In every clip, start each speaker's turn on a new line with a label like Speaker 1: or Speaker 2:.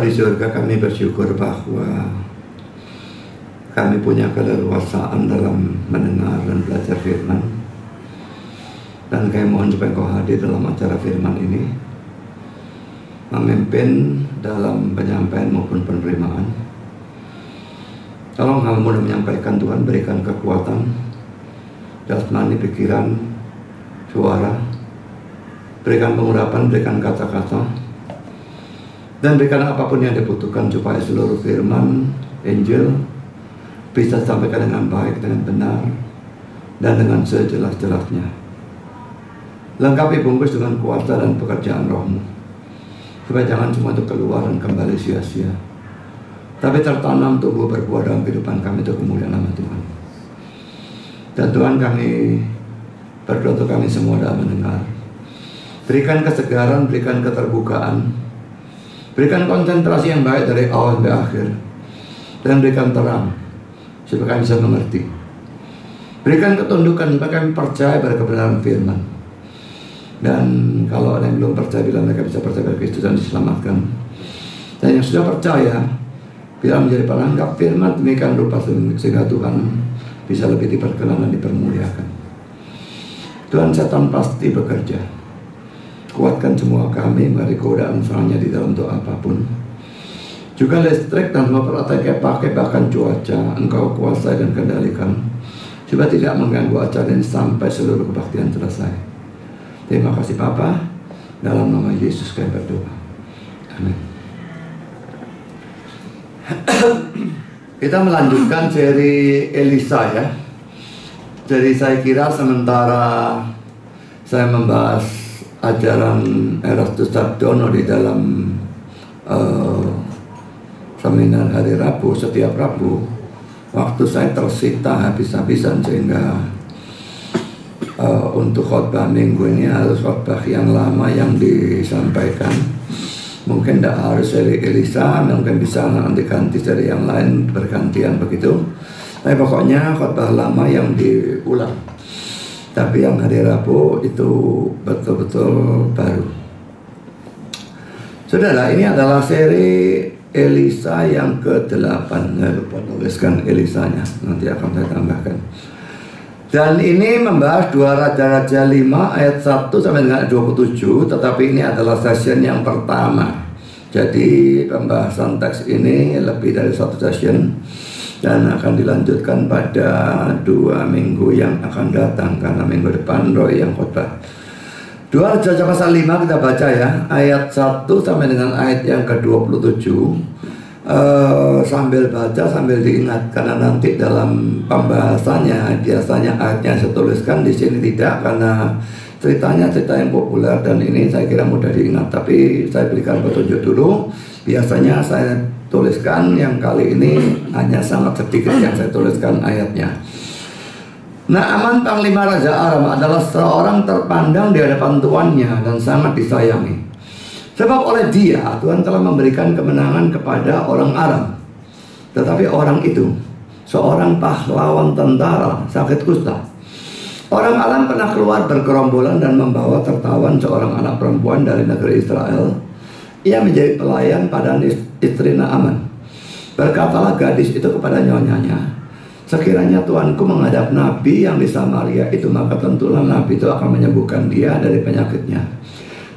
Speaker 1: Di surga kami bersyukur bahwa kami punya keleluasaan dalam mendengar dan belajar firman. Dan kami mohon supaya kau hadir dalam acara firman ini. Memimpin dalam penyampaian maupun penerimaan. Tolong hamba mudah menyampaikan Tuhan berikan kekuatan jasmani pikiran suara berikan pengurapan berikan kata-kata dan berikan apa pun yang dibutuhkan supaya seluruh firman Injil bisa disampaikan dengan baik dengan benar dan dengan sejelas-jelasnya lengkapi bungkus dengan kuasa dan pekerjaan rohmu supaya jangan cuma itu keluar dan kembali sia-sia tapi tertanam tumbuh berbuah dalam kehidupan kami untuk kemuliaan nama Tuhan dan Tuhan kami berdoa untuk kami semua dalam mendengar. Berikan kesegaran, berikan keterbukaan. Berikan konsentrasi yang baik dari awal sampai akhir. Dan berikan terang supaya kami bisa mengerti. Berikan ketundukan supaya kami percaya pada kebenaran firman. Dan kalau ada yang belum percaya, bila mereka bisa percaya pada Kristus dan diselamatkan. Dan yang sudah percaya, bila menjadi pelanggan firman demikian rupa sehingga Tuhan bisa lebih diperkenan dan dipermuliakan. Tuhan setan pasti bekerja. Kuatkan semua kami dari godaan serangannya di dalam doa apa pun. Juga listrik dan peralatan yang pakai bahkan cuaca engkau kuasai dan kendalikan. Supaya tidak mengganggu acara ini sampai seluruh kebaktian selesai. Terima kasih Papa. Dalam nama Yesus kami berdoa. Amin. Kita melanjutkan seri Elisa ya. Jadi saya kira sementara saya membahas ajaran Erastus Sardono di dalam uh, seminar hari Rabu setiap Rabu, waktu saya tersita habis-habisan sehingga uh, untuk khotbah minggu ini harus khotbah yang lama yang disampaikan. Mungkin tidak harus dari Elisa mungkin bisa nanti ganti dari yang lain bergantian begitu. Tapi pokoknya khotbah lama yang diulang tapi yang hari Rabu itu betul-betul baru. Saudara ini adalah seri Elisa yang ke-8 Saya lupa tuliskan Elisanya. Nanti akan saya tambahkan. Dan ini membahas dua Raja-Raja 5 ayat 1 sampai dengan 27 Tetapi ini adalah session yang pertama. Jadi pembahasan teks ini lebih dari satu session Dan akan dilanjutkan pada dua minggu yang akan datang Karena minggu depan Roy yang khotbah. Dua Raja pasal 5 kita baca ya. Ayat 1 sampai dengan ayat yang ke-27 Uh, sambil baca sambil diingat karena nanti dalam pembahasannya biasanya ayatnya saya tuliskan di sini tidak karena ceritanya cerita yang populer dan ini saya kira mudah diingat. Tapi saya berikan petunjuk dulu biasanya saya tuliskan yang kali ini hanya sangat sedikit yang saya tuliskan ayatnya Naaman Panglima Raja Aram adalah seorang terpandang di hadapan tuannya dan sangat disayangi Sebab oleh dia Tuhan telah memberikan kemenangan kepada orang Aram. Tetapi orang itu seorang pahlawan tentara sakit kusta. Orang Aram pernah keluar bergerombolan dan membawa tertawan seorang anak perempuan dari negeri Israel. Ia menjadi pelayan pada istri Naaman. Berkatalah gadis itu kepada nyonyanya, Sekiranya Tuanku menghadap Nabi yang di Samaria itu maka tentulah Nabi itu akan menyembuhkan dia dari penyakitnya.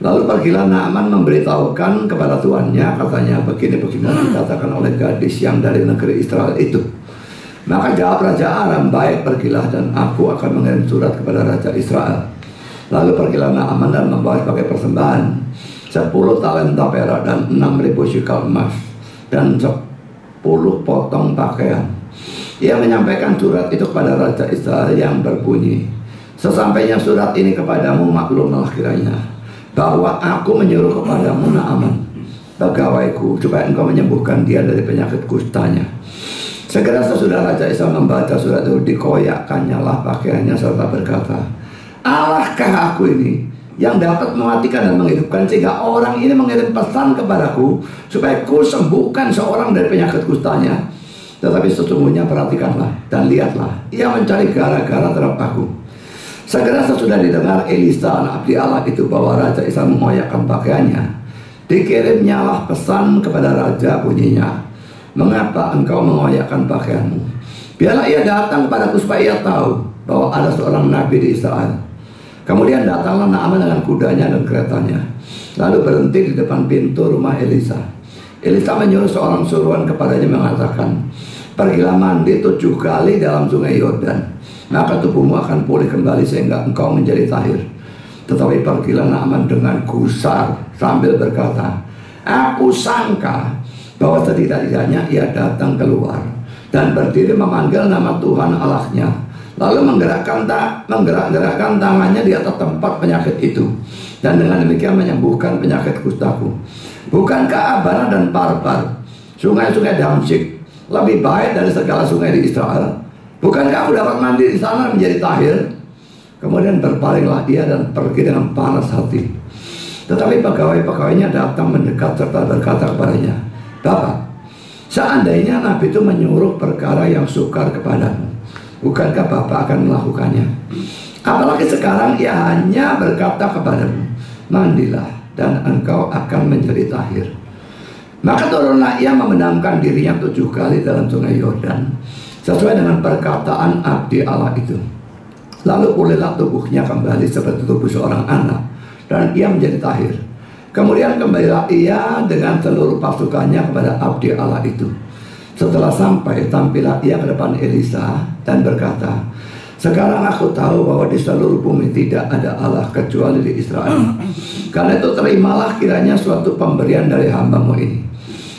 Speaker 1: Lalu pergilah Naaman memberitahukan kepada tuannya Katanya begini-begini dikatakan oleh gadis yang dari negeri Israel itu Maka jawab Raja Aram Baik pergilah dan aku akan mengirim surat kepada Raja Israel Lalu pergilah Naaman dan membawa sebagai persembahan Sepuluh talenta perak dan enam ribu shikal emas. Dan sepuluh potong pakaian. Ia menyampaikan surat itu kepada Raja Israel yang berbunyi Sesampainya surat ini kepadamu maklumlah kiranya bahwa aku menyuruh kepadamu Naaman pegawaiku supaya engkau menyembuhkan dia dari penyakit kustanya. Segera sesudah Raja Isa membaca surat itu dikoyakkannya lah pakaiannya serta berkata, Allahkah aku ini yang dapat mematikan dan menghidupkan sehingga orang ini mengirim pesan kepadaku supaya ku sembuhkan seorang dari penyakit kustanya. Tetapi sesungguhnya perhatikanlah dan lihatlah, ia mencari gara-gara terhadap aku Segera sesudah didengar Elisa anak abdi Allah itu bahwa Raja Isa mengoyakkan pakaiannya. Dikirimnyalah pesan kepada Raja bunyinya Mengapa engkau mengoyakkan pakaianmu? Biarlah ia datang kepadaku supaya ia tahu Bahwa ada seorang nabi di Israel Kemudian datanglah Naaman dengan kudanya dan keretanya Lalu berhenti di depan pintu rumah Elisa Elisa menyuruh seorang suruhan kepadanya mengatakan Pergilah mandi tujuh kali dalam sungai Yordan maka tubuhmu akan pulih kembali sehingga engkau menjadi tahir. Tetapi pergilah Naaman dengan gusar sambil berkata, Aku sangka bahwa setidak-tidaknya ia datang keluar dan berdiri memanggil nama Tuhan Allahnya. Lalu menggerakkan tak menggerak-gerakkan tangannya di atas tempat penyakit itu dan dengan demikian menyembuhkan penyakit kustaku. Bukankah Abana dan Parpar, sungai-sungai Damsyik lebih baik dari segala sungai di Israel? Bukankah aku dapat mandi di sana menjadi tahir? Kemudian berpalinglah dia dan pergi dengan panas hati. Tetapi pegawai-pegawainya datang mendekat serta berkata kepadanya, Bapak, seandainya Nabi itu menyuruh perkara yang sukar kepadamu, bukankah Bapak akan melakukannya? Apalagi sekarang ia hanya berkata kepadamu, mandilah dan engkau akan menjadi tahir. Maka turunlah ia memendamkan dirinya tujuh kali dalam sungai Yordan Sesuai dengan perkataan abdi Allah itu. Lalu pulihlah tubuhnya kembali seperti tubuh seorang anak. Dan ia menjadi tahir. Kemudian kembalilah ia dengan seluruh pasukannya kepada abdi Allah itu. Setelah sampai, tampillah ia ke depan Elisa dan berkata, sekarang aku tahu bahwa di seluruh bumi tidak ada Allah kecuali di Israel. Karena itu terimalah kiranya suatu pemberian dari hambamu ini.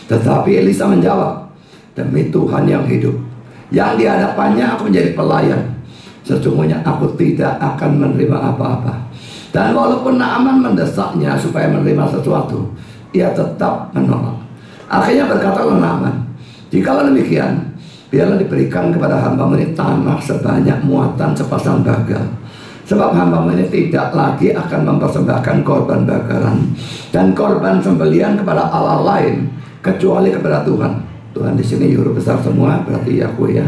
Speaker 1: Tetapi Elisa menjawab, demi Tuhan yang hidup, yang di hadapannya aku menjadi pelayan. Sesungguhnya aku tidak akan menerima apa-apa. Dan walaupun Naaman mendesaknya supaya menerima sesuatu, ia tetap menolak. Akhirnya berkatalah Naaman, jika demikian, biarlah diberikan kepada hamba ini tanah sebanyak muatan sepasang bagal. Sebab hamba ini tidak lagi akan mempersembahkan korban bakaran dan korban sembelian kepada Allah lain kecuali kepada Tuhan. Tuhan di sini huruf besar semua berarti Yahweh ya.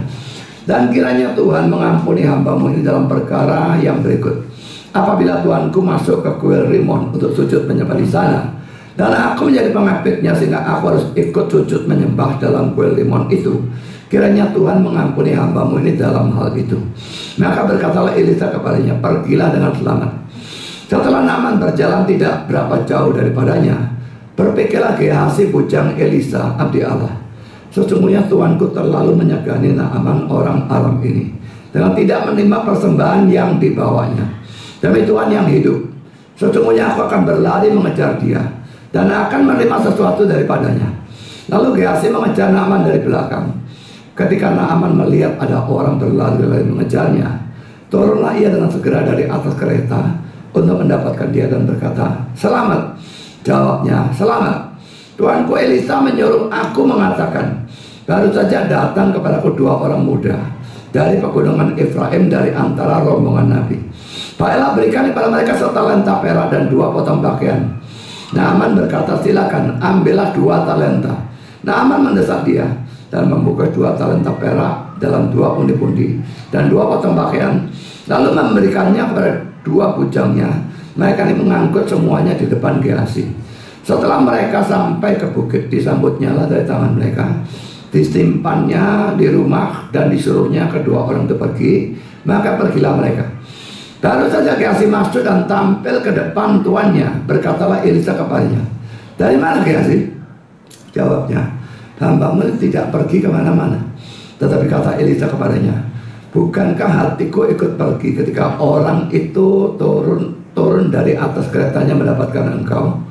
Speaker 1: Dan kiranya Tuhan mengampuni hambamu ini dalam perkara yang berikut. Apabila Tuanku masuk ke kuil Rimon untuk sujud menyembah di sana, dan aku menjadi pengapitnya sehingga aku harus ikut sujud menyembah dalam kuil Rimon itu. Kiranya Tuhan mengampuni hambamu ini dalam hal itu. Maka berkatalah Elisa kepadanya, pergilah dengan selamat. Setelah Naman berjalan tidak berapa jauh daripadanya, berpikirlah Gehazi bujang Elisa, abdi Allah. Sesungguhnya Tuanku terlalu menyegani Naaman orang Aram ini dengan tidak menerima persembahan yang dibawanya. Demi Tuhan yang hidup, sesungguhnya aku akan berlari mengejar dia dan akan menerima sesuatu daripadanya. Lalu Gehazi mengejar Naaman dari belakang. Ketika Naaman melihat ada orang berlari-lari mengejarnya, turunlah ia dengan segera dari atas kereta untuk mendapatkan dia dan berkata, Selamat. Jawabnya, selamat. Tuanku Elisa menyuruh aku mengatakan, Baru saja datang kepada kedua orang muda dari pegunungan Efraim dari antara rombongan Nabi. Baiklah berikan kepada mereka setalenta perak dan dua potong pakaian. Naaman berkata silakan ambillah dua talenta. Naaman mendesak dia dan membuka dua talenta perak dalam dua pundi-pundi dan dua potong pakaian. Lalu memberikannya kepada dua bujangnya. Mereka ini mengangkut semuanya di depan Gehazi. Setelah mereka sampai ke bukit disambutnya lah dari tangan mereka disimpannya di rumah dan disuruhnya kedua orang itu pergi maka pergilah mereka baru saja Gehazi masuk dan tampil ke depan tuannya. Berkatalah Elisa kepadanya dari mana Gehazi jawabnya hambamu tidak pergi ke mana-mana. Tetapi kata Elisa kepadanya bukankah hatiku ikut pergi ketika orang itu turun turun dari atas keretanya mendapatkan engkau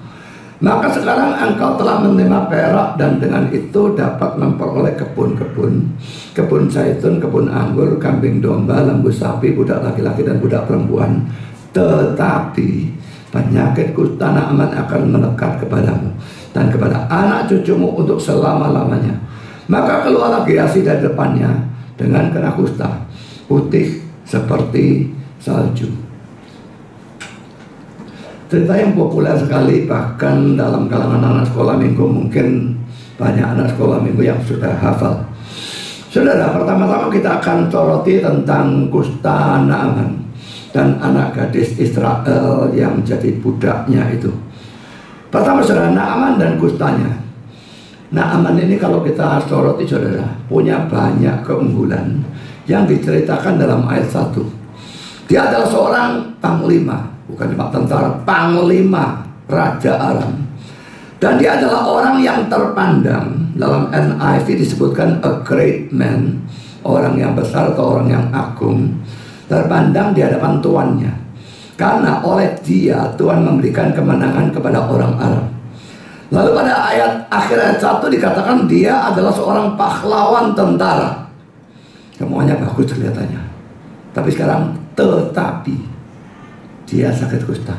Speaker 1: maka sekarang engkau telah menerima perak dan dengan itu dapat memperoleh kebun-kebun, kebun zaitun, kebun anggur, kambing domba, lembu sapi, budak laki-laki dan budak perempuan. Tetapi penyakit tanah aman akan melekat kepadamu dan kepada anak cucumu untuk selama-lamanya. Maka keluarlah Geasi dari depannya dengan kena kusta putih seperti salju. Cerita yang populer sekali bahkan dalam kalangan anak sekolah minggu mungkin banyak anak sekolah minggu yang sudah hafal. Saudara, pertama-tama kita akan soroti tentang Kusta Naaman. dan anak gadis Israel yang jadi budaknya itu. Pertama saudara Naaman dan Kustanya. Naaman ini kalau kita soroti saudara punya banyak keunggulan yang diceritakan dalam ayat 1. Dia adalah seorang panglima, bukan cuma tentara, panglima Raja Aram. Dan dia adalah orang yang terpandang dalam NIV disebutkan a great man, orang yang besar atau orang yang agung, terpandang di hadapan tuannya. Karena oleh dia Tuhan memberikan kemenangan kepada orang Arab. Lalu pada ayat akhir ayat 1 dikatakan dia adalah seorang pahlawan tentara. Semuanya bagus kelihatannya. Tapi sekarang tetapi dia sakit kusta.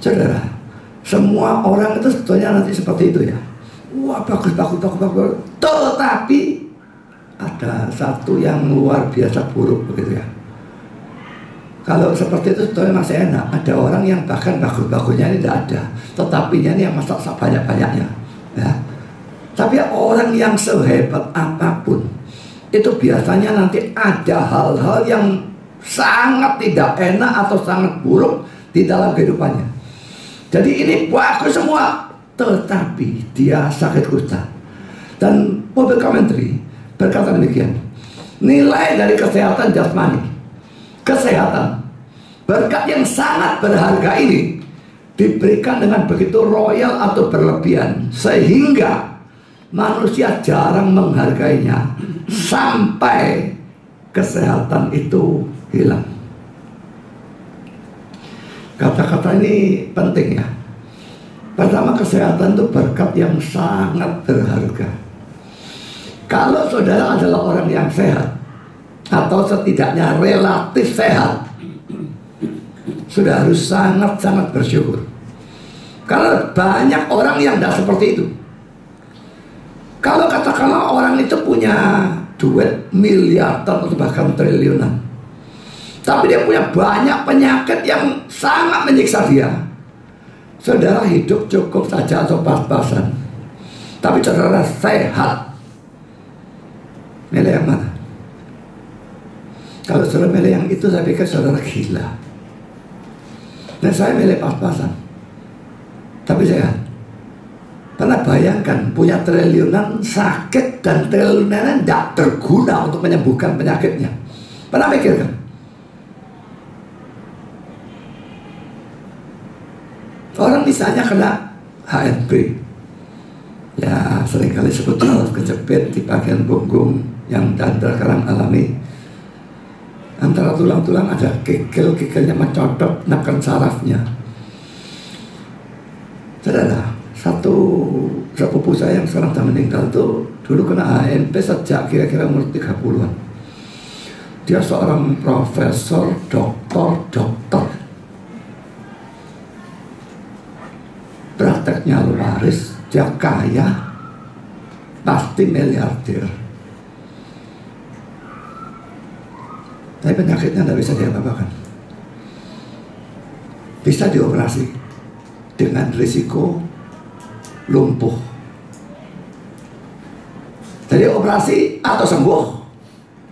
Speaker 1: Saudara, semua orang itu sebetulnya nanti seperti itu ya. Wah bagus, bagus, bagus, bagus. Tetapi ada satu yang luar biasa buruk begitu ya. Kalau seperti itu sebetulnya masih enak. Ada orang yang bahkan bagus-bagusnya ini tidak ada. Tetapi ini yang masak banyak-banyaknya. Ya. Tapi orang yang sehebat apa pun itu biasanya nanti ada hal-hal yang sangat tidak enak atau sangat buruk di dalam kehidupannya. Jadi ini bagus semua, tetapi dia sakit kusta. Dan mobil commentary berkata demikian. Nilai dari kesehatan jasmani, kesehatan, berkat yang sangat berharga ini diberikan dengan begitu royal atau berlebihan sehingga manusia jarang menghargainya sampai kesehatan itu hilang. Kata-kata ini penting ya. Pertama kesehatan itu berkat yang sangat berharga. Kalau saudara adalah orang yang sehat atau setidaknya relatif sehat, sudah harus sangat-sangat bersyukur. Karena banyak orang yang tidak seperti itu. Kalau katakanlah orang itu punya duit miliaran atau bahkan triliunan. Tapi dia punya banyak penyakit yang sangat menyiksa dia. Saudara hidup cukup saja atau pas-pasan. Tapi saudara sehat. Milih yang mana? Kalau saudara milih yang itu saya pikir saudara gila. Dan saya milih pas-pasan. Tapi sehat. Karena bayangkan punya triliunan sakit dan triliunan tidak berguna untuk menyembuhkan penyakitnya. Pernah mikir kan? Orang misalnya kena HNP, ya sering kali harus kejepit di bagian punggung yang dan sekarang alami. Antara tulang-tulang ada kikil-kikilnya mencodot nekan sarafnya. Saudara, satu sepupu saya yang sekarang sudah meninggal tuh dulu kena HNP sejak kira-kira umur 30-an. Dia seorang profesor, doktor, dokter. Prakteknya laris, dia kaya, pasti miliarder. Tapi penyakitnya tidak bisa diapa-apakan. Bisa dioperasi dengan risiko lumpuh. Jadi operasi atau sembuh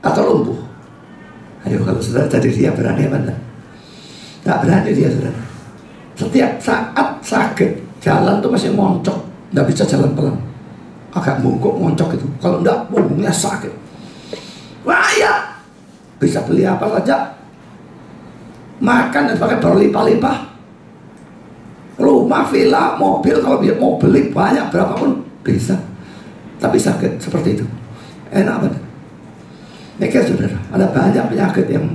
Speaker 1: atau lumpuh. Ayo kalau saudara jadi dia berani apa enggak? Enggak berani dia saudara. Setiap saat sakit jalan tuh masih moncok, nggak bisa jalan pelan. Agak bungkuk moncok itu. Kalau enggak punggungnya sakit. Wah ya bisa beli apa saja. Makan dan pakai berlimpah-limpah rumah, villa, mobil kalau dia mau beli banyak berapapun bisa. Tapi sakit seperti itu. Enak banget. Mikir saudara, ada banyak penyakit yang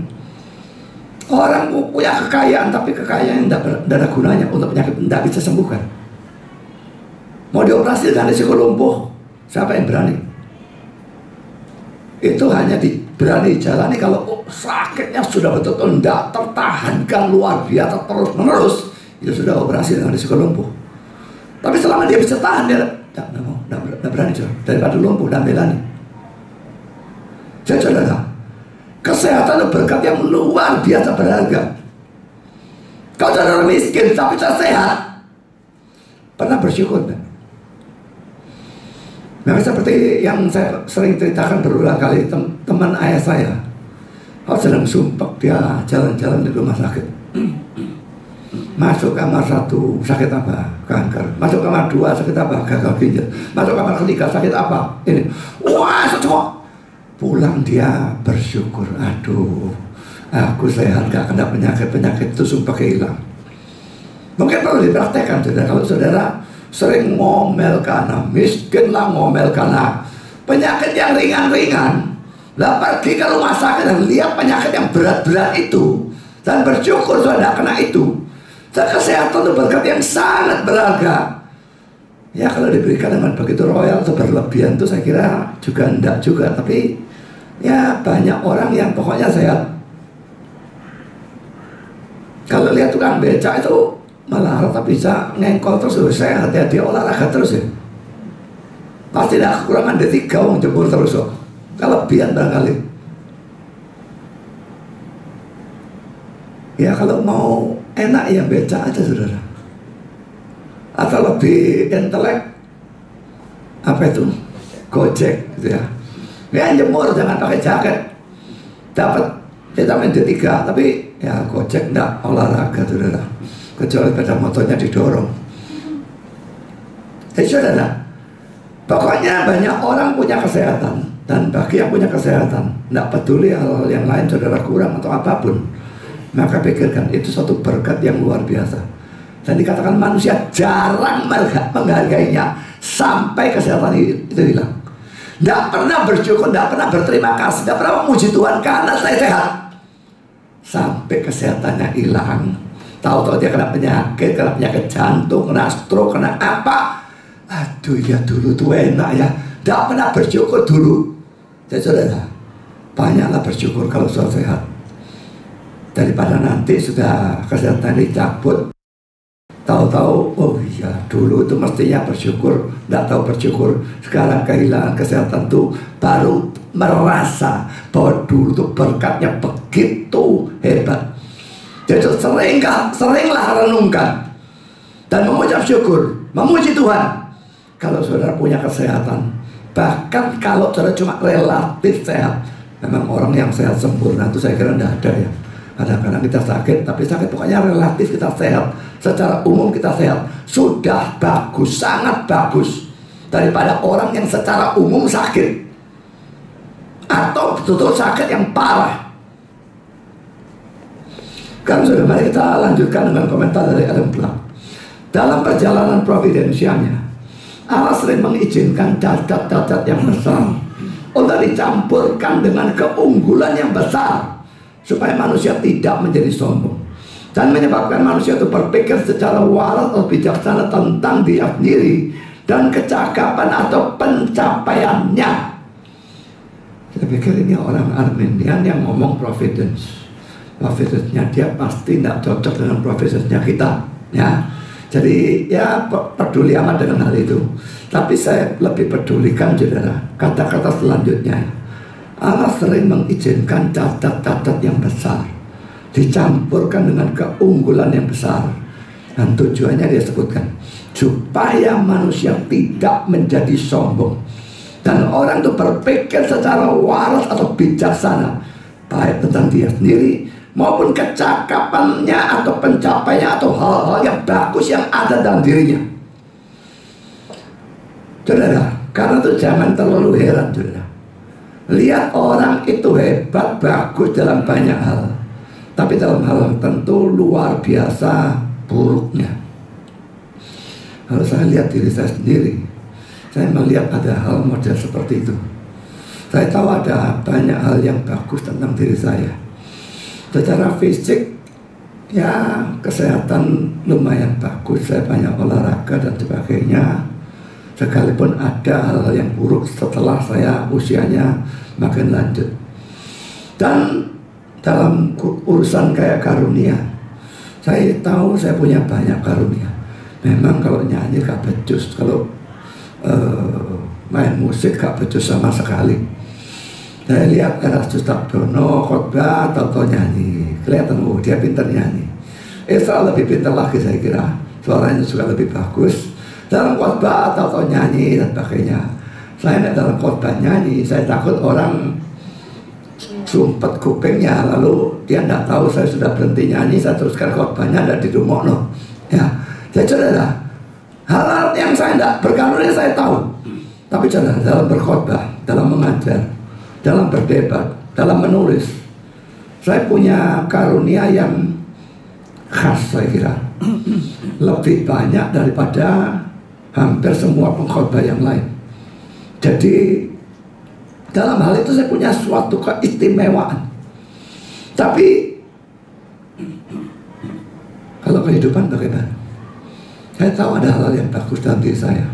Speaker 1: orang punya kekayaan tapi kekayaan tidak ada gunanya untuk penyakit tidak bisa sembuhkan. Mau dioperasi dengan risiko lumpuh, siapa yang berani? Itu hanya di, berani jalani kalau oh, sakitnya sudah betul-betul tidak tertahankan luar biasa terus menerus dia sudah operasi dengan risiko lumpuh. Tapi selama dia bisa tahan, dia tidak mau, tidak berani coba. Daripada lumpuh dan berani. Jadi saudara, kesehatan itu berkat yang luar biasa berharga. Kau saudara miskin tapi saya sehat, pernah bersyukur kan? Nah seperti yang saya sering ceritakan berulang kali tem teman ayah saya Kalau sedang sumpah dia jalan-jalan di rumah sakit. Masuk kamar satu sakit apa? Kanker. Masuk kamar dua sakit apa? Gagal ginjal. Masuk kamar ketiga sakit apa? Ini. Wah, semua. Pulang dia bersyukur. Aduh, aku sehat gak kena penyakit-penyakit itu sumpah hilang. Mungkin perlu dipraktekkan saudara. Kalau saudara sering ngomel karena miskin lah ngomel karena penyakit yang ringan-ringan lah pergi ke rumah sakit dan lihat penyakit yang berat-berat itu dan bersyukur sudah kena itu. Dan kesehatan itu berkat yang sangat berharga. Ya kalau diberikan dengan begitu royal atau berlebihan itu saya kira juga enggak juga. Tapi ya banyak orang yang pokoknya sehat. Kalau lihat tukang beca itu malah rata bisa ngengkol terus sehat ya dia olahraga terus ya. Pasti tidak kekurangan D3 wong jebur terus kok. Kelebihan barangkali. Ya kalau mau enak ya beca aja saudara. Atau lebih intelek apa itu? Gojek gitu ya. Ya jemur jangan pakai jaket. Dapat vitamin D3 tapi ya gojek enggak olahraga saudara. Kecuali pada motornya didorong. Jadi saudara, pokoknya banyak orang punya kesehatan dan bagi yang punya kesehatan, tidak peduli hal, -hal yang lain saudara kurang atau apa pun, maka pikirkan itu suatu berkat yang luar biasa. Dan dikatakan manusia jarang menghargainya sampai kesehatan itu hilang. Tidak pernah bersyukur, tidak pernah berterima kasih, tidak pernah memuji Tuhan karena saya sehat. Sampai kesehatannya hilang. Tahu-tahu dia kena penyakit, kena penyakit jantung, kena stroke, kena apa. Aduh ya dulu tuh enak ya. Tidak pernah bersyukur dulu. Jadi saudara, banyaklah bersyukur kalau sudah sehat. Daripada nanti sudah kesehatan dicabut. Tahu-tahu, oh iya dulu itu mestinya bersyukur. Tidak tahu bersyukur. Sekarang kehilangan kesehatan tuh baru merasa bahwa dulu tuh berkatnya begitu hebat. Jadi sering, seringlah renungkan dan mengucap syukur, memuji Tuhan. Kalau saudara punya kesehatan, bahkan kalau saudara cuma relatif sehat, memang orang yang sehat sempurna itu saya kira tidak ada ya. Kadang-kadang kita sakit, tapi sakit pokoknya relatif kita sehat. Secara umum kita sehat. Sudah bagus, sangat bagus. Daripada orang yang secara umum sakit. Atau betul-betul sakit yang parah. Kan sudah mari kita lanjutkan dengan komentar dari Adam Clark. Dalam perjalanan providensialnya, Allah sering mengizinkan cacat-cacat yang besar untuk dicampurkan dengan keunggulan yang besar supaya manusia tidak menjadi sombong. Dan menyebabkan manusia itu berpikir secara waras atau bijaksana tentang dia sendiri dan kecakapan atau pencapaiannya. Saya pikir ini orang Armenian yang ngomong providence. Profesornya dia pasti tidak cocok dengan profesornya kita ya. Jadi ya peduli amat dengan hal itu. Tapi saya lebih pedulikan saudara kata-kata selanjutnya Allah sering mengizinkan catat-catat yang besar dicampurkan dengan keunggulan yang besar dan tujuannya dia sebutkan supaya manusia tidak menjadi sombong dan orang itu berpikir secara waras atau bijaksana baik tentang dia sendiri maupun kecakapannya atau pencapaiannya atau hal-hal yang bagus yang ada dalam dirinya. Saudara, karena itu jangan terlalu heran, saudara. Lihat orang itu hebat, bagus dalam banyak hal. Tapi dalam hal tentu luar biasa buruknya. Kalau saya lihat diri saya sendiri, saya melihat ada hal model seperti itu. Saya tahu ada banyak hal yang bagus tentang diri saya secara fisik ya kesehatan lumayan bagus saya banyak olahraga dan sebagainya sekalipun ada hal-hal yang buruk setelah saya usianya makin lanjut. Dan dalam urusan kayak karunia saya tahu saya punya banyak karunia. Memang kalau nyanyi gak becus kalau uh, main musik gak becus sama sekali. Saya lihat Erastus Tabdono khotbah atau nyanyi. Kelihatan oh dia pintar nyanyi. Esra lebih pintar lagi saya kira. Suaranya juga lebih bagus dalam khotbah atau nyanyi dan sebagainya. Saya dalam khotbah nyanyi saya takut orang sumpet kupingnya lalu dia tidak tahu saya sudah berhenti nyanyi saya teruskan khotbahnya dan di rumah no ya jadi saudara hal-hal yang saya tidak berkarunia saya tahu. Tapi saudara dalam berkhotbah dalam mengajar dalam berdebat dalam menulis saya punya karunia yang khas saya kira. Lebih banyak daripada hampir semua pengkhotbah yang lain jadi dalam hal itu saya punya suatu keistimewaan. Tapi kalau kehidupan bagaimana? Saya tahu ada hal-hal yang bagus dalam diri saya.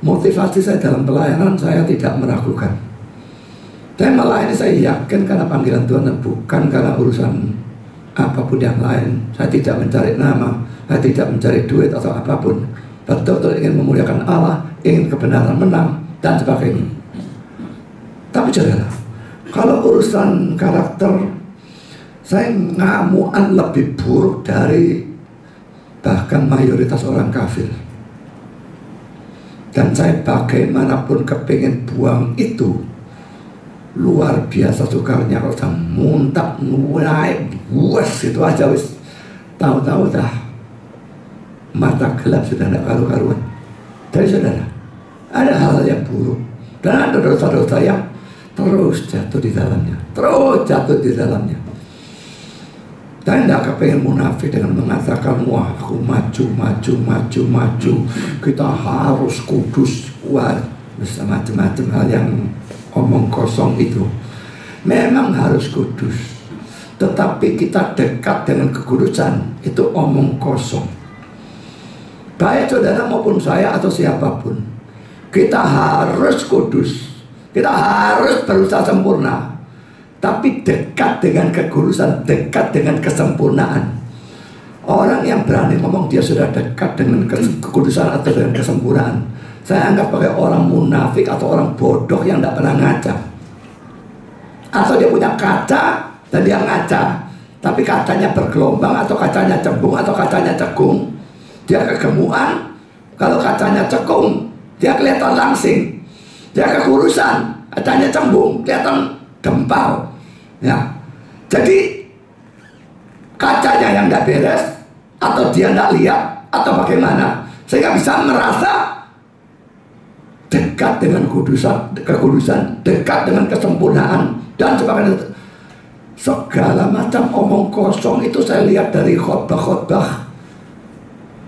Speaker 1: Motivasi saya dalam pelayanan saya tidak meragukan. Saya melayani saya yakin karena panggilan Tuhan dan bukan karena urusan apa pun yang lain. Saya tidak mencari nama, saya tidak mencari duit atau apa pun. Betul-betul ingin memuliakan Allah, ingin kebenaran menang, dan sebagainya. Tapi saudara, kalau urusan karakter saya ngamuan lebih buruk dari bahkan mayoritas orang kafir. Dan saya bagaimanapun kepingin buang itu luar biasa sukanya kalau saya muntah mulai buas itu aja wis tahu-tahu dah mata gelap sudah tidak karu-karuan dari saudara ada hal, yang buruk dan ada dosa-dosa yang terus jatuh di dalamnya, terus jatuh di dalamnya. Dan tidak kepengen munafik dengan mengatakan wah aku maju, maju, maju, maju. Kita harus kudus, wah bisa macam-macam hal yang omong kosong itu. Memang harus kudus. Tetapi kita dekat dengan kekudusan itu omong kosong. Baik saudara maupun saya atau siapa pun. Kita harus kudus kita harus berusaha sempurna. Tapi dekat dengan kekurusan, dekat dengan kesempurnaan. Orang yang berani ngomong dia sudah dekat dengan kekudusan atau dengan kesempurnaan. Saya anggap pakai orang munafik atau orang bodoh yang tidak pernah ngaca. Atau dia punya kaca dan dia ngaca. Tapi kacanya bergelombang atau kacanya cembung atau kacanya cekung. Dia kegemuan. Kalau kacanya cekung, dia kelihatan langsing dia kekurusan, adanya cembung, kelihatan dempal. Ya. Jadi kacanya yang tidak beres atau dia tidak lihat atau bagaimana sehingga bisa merasa dekat dengan kudusan, kekudusan, dekat dengan kesempurnaan dan sebagainya. Segala macam omong kosong itu saya lihat dari khotbah-khotbah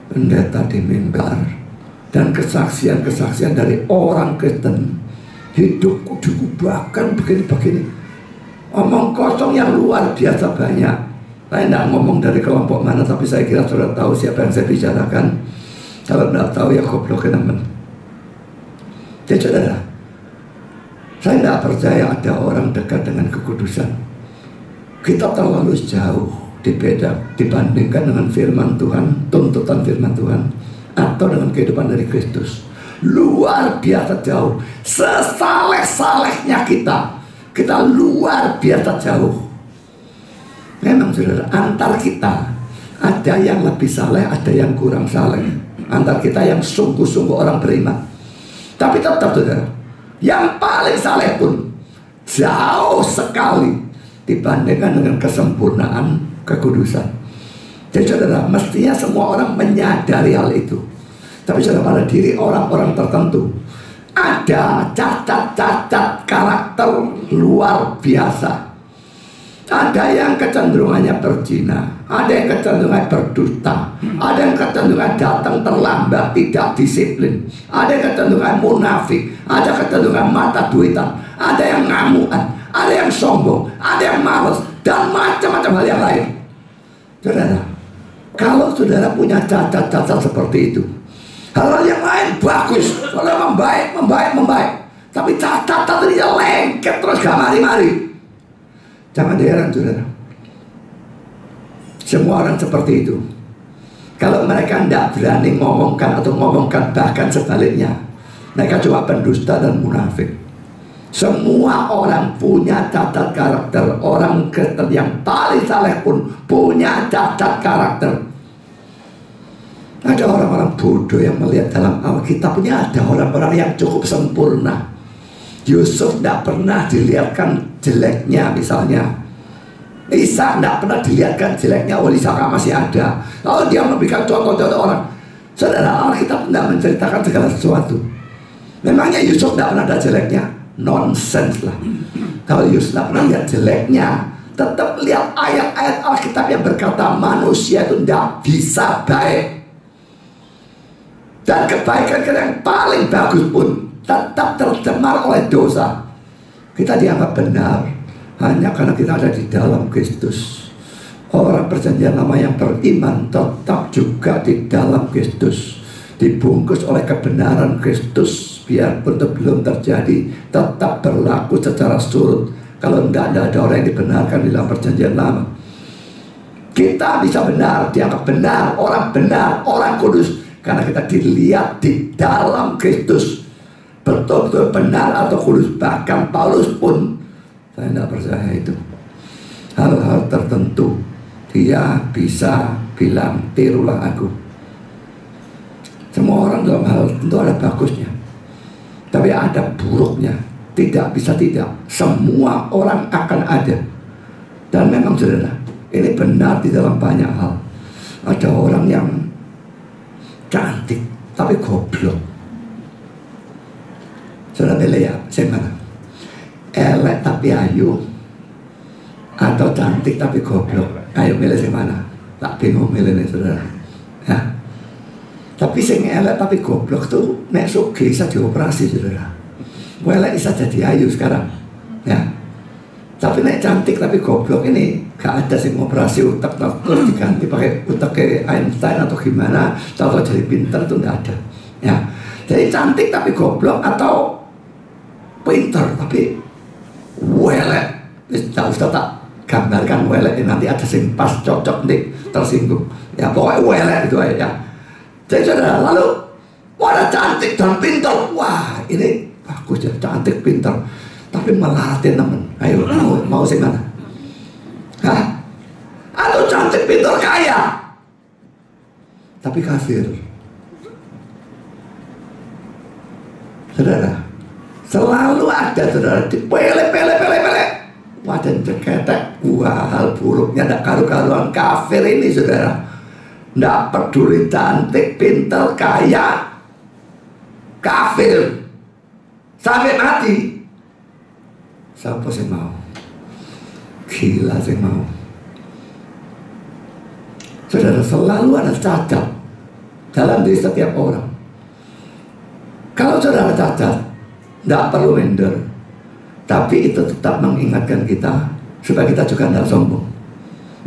Speaker 1: pendeta di mimbar. Dan kesaksian-kesaksian dari orang Kristen. Hidupku diubahkan begini-begini. Omong kosong yang luar biasa banyak. Saya tidak ngomong dari kelompok mana tapi saya kira sudah tahu siapa yang saya bicarakan. Kalau tidak tahu ya goblok teman. Jadi saudara. Saya tidak percaya ada orang dekat dengan kekudusan. Kita terlalu jauh dibeda dibandingkan dengan firman Tuhan tuntutan firman Tuhan atau dengan kehidupan dari Kristus. Luar biasa jauh. Sesaleh-salehnya kita. Kita luar biasa jauh. Memang saudara, antar kita ada yang lebih saleh, ada yang kurang saleh. Antar kita yang sungguh-sungguh orang beriman. Tapi tetap saudara, yang paling saleh pun jauh sekali dibandingkan dengan kesempurnaan kekudusan. Jadi saudara, mestinya semua orang menyadari hal itu. Tapi saudara pada diri orang-orang tertentu ada cacat-cacat karakter luar biasa. Ada yang kecenderungannya berzina, ada yang kecenderungan berdusta, ada yang kecenderungan datang terlambat, tidak disiplin, ada yang kecenderungan munafik, ada kecenderungan mata duitan, ada yang ngamuan, ada yang sombong, ada yang males, dan macam-macam hal yang lain. Saudara, kalau saudara punya cacat-cacat seperti itu, hal-hal yang lain bagus, saudara membaik, membaik, membaik. Tapi cacat-cacat ini lengket terus gak mari-mari. Jangan heran saudara. Semua orang seperti itu. Kalau mereka tidak berani ngomongkan atau ngomongkan bahkan sebaliknya. Mereka cuma pendusta dan munafik. Semua orang punya cacat karakter. Orang Kristen yang paling saleh pun punya cacat karakter. Ada orang-orang bodoh yang melihat dalam Alkitabnya ada orang-orang yang cukup sempurna. Yusuf tidak pernah dilihatkan jeleknya misalnya Isa tidak pernah dilihatkan jeleknya oleh Isaka masih ada. Kalau dia memberikan contoh-contoh orang, saudara kita tidak menceritakan segala sesuatu. Memangnya Yusuf tidak pernah ada jeleknya? Nonsense lah. Kalau Yusuf pernah lihat jeleknya, tetap lihat ayat-ayat Alkitab yang berkata manusia itu tidak bisa baik. Dan kebaikan yang paling bagus pun tetap tercemar oleh dosa. Kita dianggap benar, hanya karena kita ada di dalam Kristus. Orang perjanjian lama yang beriman tetap juga di dalam Kristus. Dibungkus oleh kebenaran Kristus biarpun itu belum terjadi tetap berlaku secara surut kalau tidak ada, ada orang yang dibenarkan di dalam perjanjian lama kita bisa benar dianggap benar orang benar orang kudus karena kita dilihat di dalam Kristus betul-betul benar atau kudus bahkan Paulus pun saya tidak percaya itu. Hal-hal tertentu dia bisa bilang tirulah aku. Semua orang dalam hal tentu ada bagusnya. Tapi ada buruknya. Tidak bisa tidak. Semua orang akan ada. Dan memang saudara, ini benar di dalam banyak hal. Ada orang yang cantik tapi goblok. Saudara pilih ya, saya mana? elek tapi ayu atau cantik tapi goblok ayo milih sing mana tak bingung milih nih saudara ya tapi sing elek tapi goblok tuh nek sugi bisa dioperasi saudara. Elek bisa jadi ayu sekarang ya. Tapi nek cantik tapi goblok ini gak ada sih operasi utak terus diganti pakai utak ke Einstein atau gimana atau jadi pinter tuh nggak ada ya. Jadi cantik tapi goblok atau pinter tapi welek tidak usah tak gambarkan welek nanti ada sing pas cocok nih tersinggung. Ya pokoknya welek itu aja ya saudara lalu wah cantik dan pintar wah ini bagus ya cantik pintar tapi melatih temen ayo mau mau sing mana Hah? atau cantik pintar kaya tapi kafir saudara Selalu ada saudara di pele pele pele pele. Wajan ceketek. Wah hal buruknya tidak karu-karuan kafir ini saudara. Tidak peduli cantik, pintar, kaya. Kafir. Sampai mati. Siapa sih mau? Gila sih mau. Saudara selalu ada cacat dalam diri setiap orang. Kalau saudara cacat, tidak perlu minder. Tapi itu tetap mengingatkan kita supaya kita juga tidak sombong.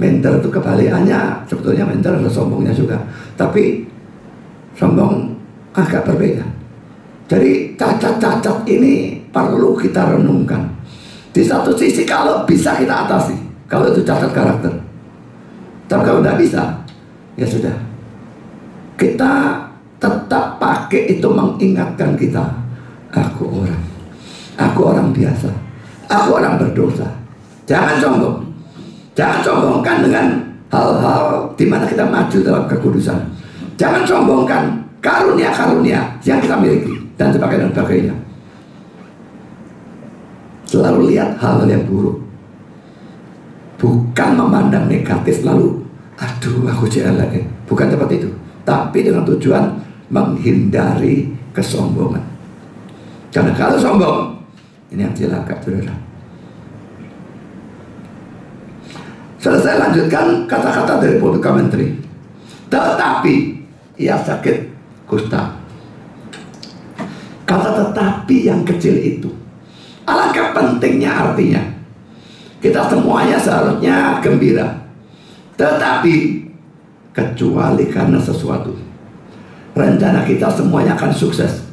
Speaker 1: Minder itu kebalikannya, sebetulnya minder adalah sombongnya juga. Tapi sombong agak berbeda. Jadi cacat-cacat ini perlu kita renungkan. Di satu sisi kalau bisa kita atasi, kalau itu cacat karakter. Tapi kalau tidak bisa, ya sudah. Kita tetap pakai itu mengingatkan kita Aku orang. Aku orang biasa. Aku orang berdosa. Jangan sombong. Jangan sombongkan dengan hal-hal di mana kita maju dalam kekudusan. Jangan sombongkan karunia-karunia yang kita miliki dan sebagainya dan sebagainya. Selalu lihat hal-hal yang buruk. Bukan memandang negatif lalu aduh aku jelek. Bukan seperti itu. Tapi dengan tujuan menghindari kesombongan. Karena kalau sombong, ini yang celaka saudara. Selesai lanjutkan kata-kata dari Paul Commentary. Tetapi ia sakit kusta. Kata tetapi yang kecil itu. Alangkah pentingnya artinya. Kita semuanya seharusnya gembira. Tetapi kecuali karena sesuatu. Rencana kita semuanya akan sukses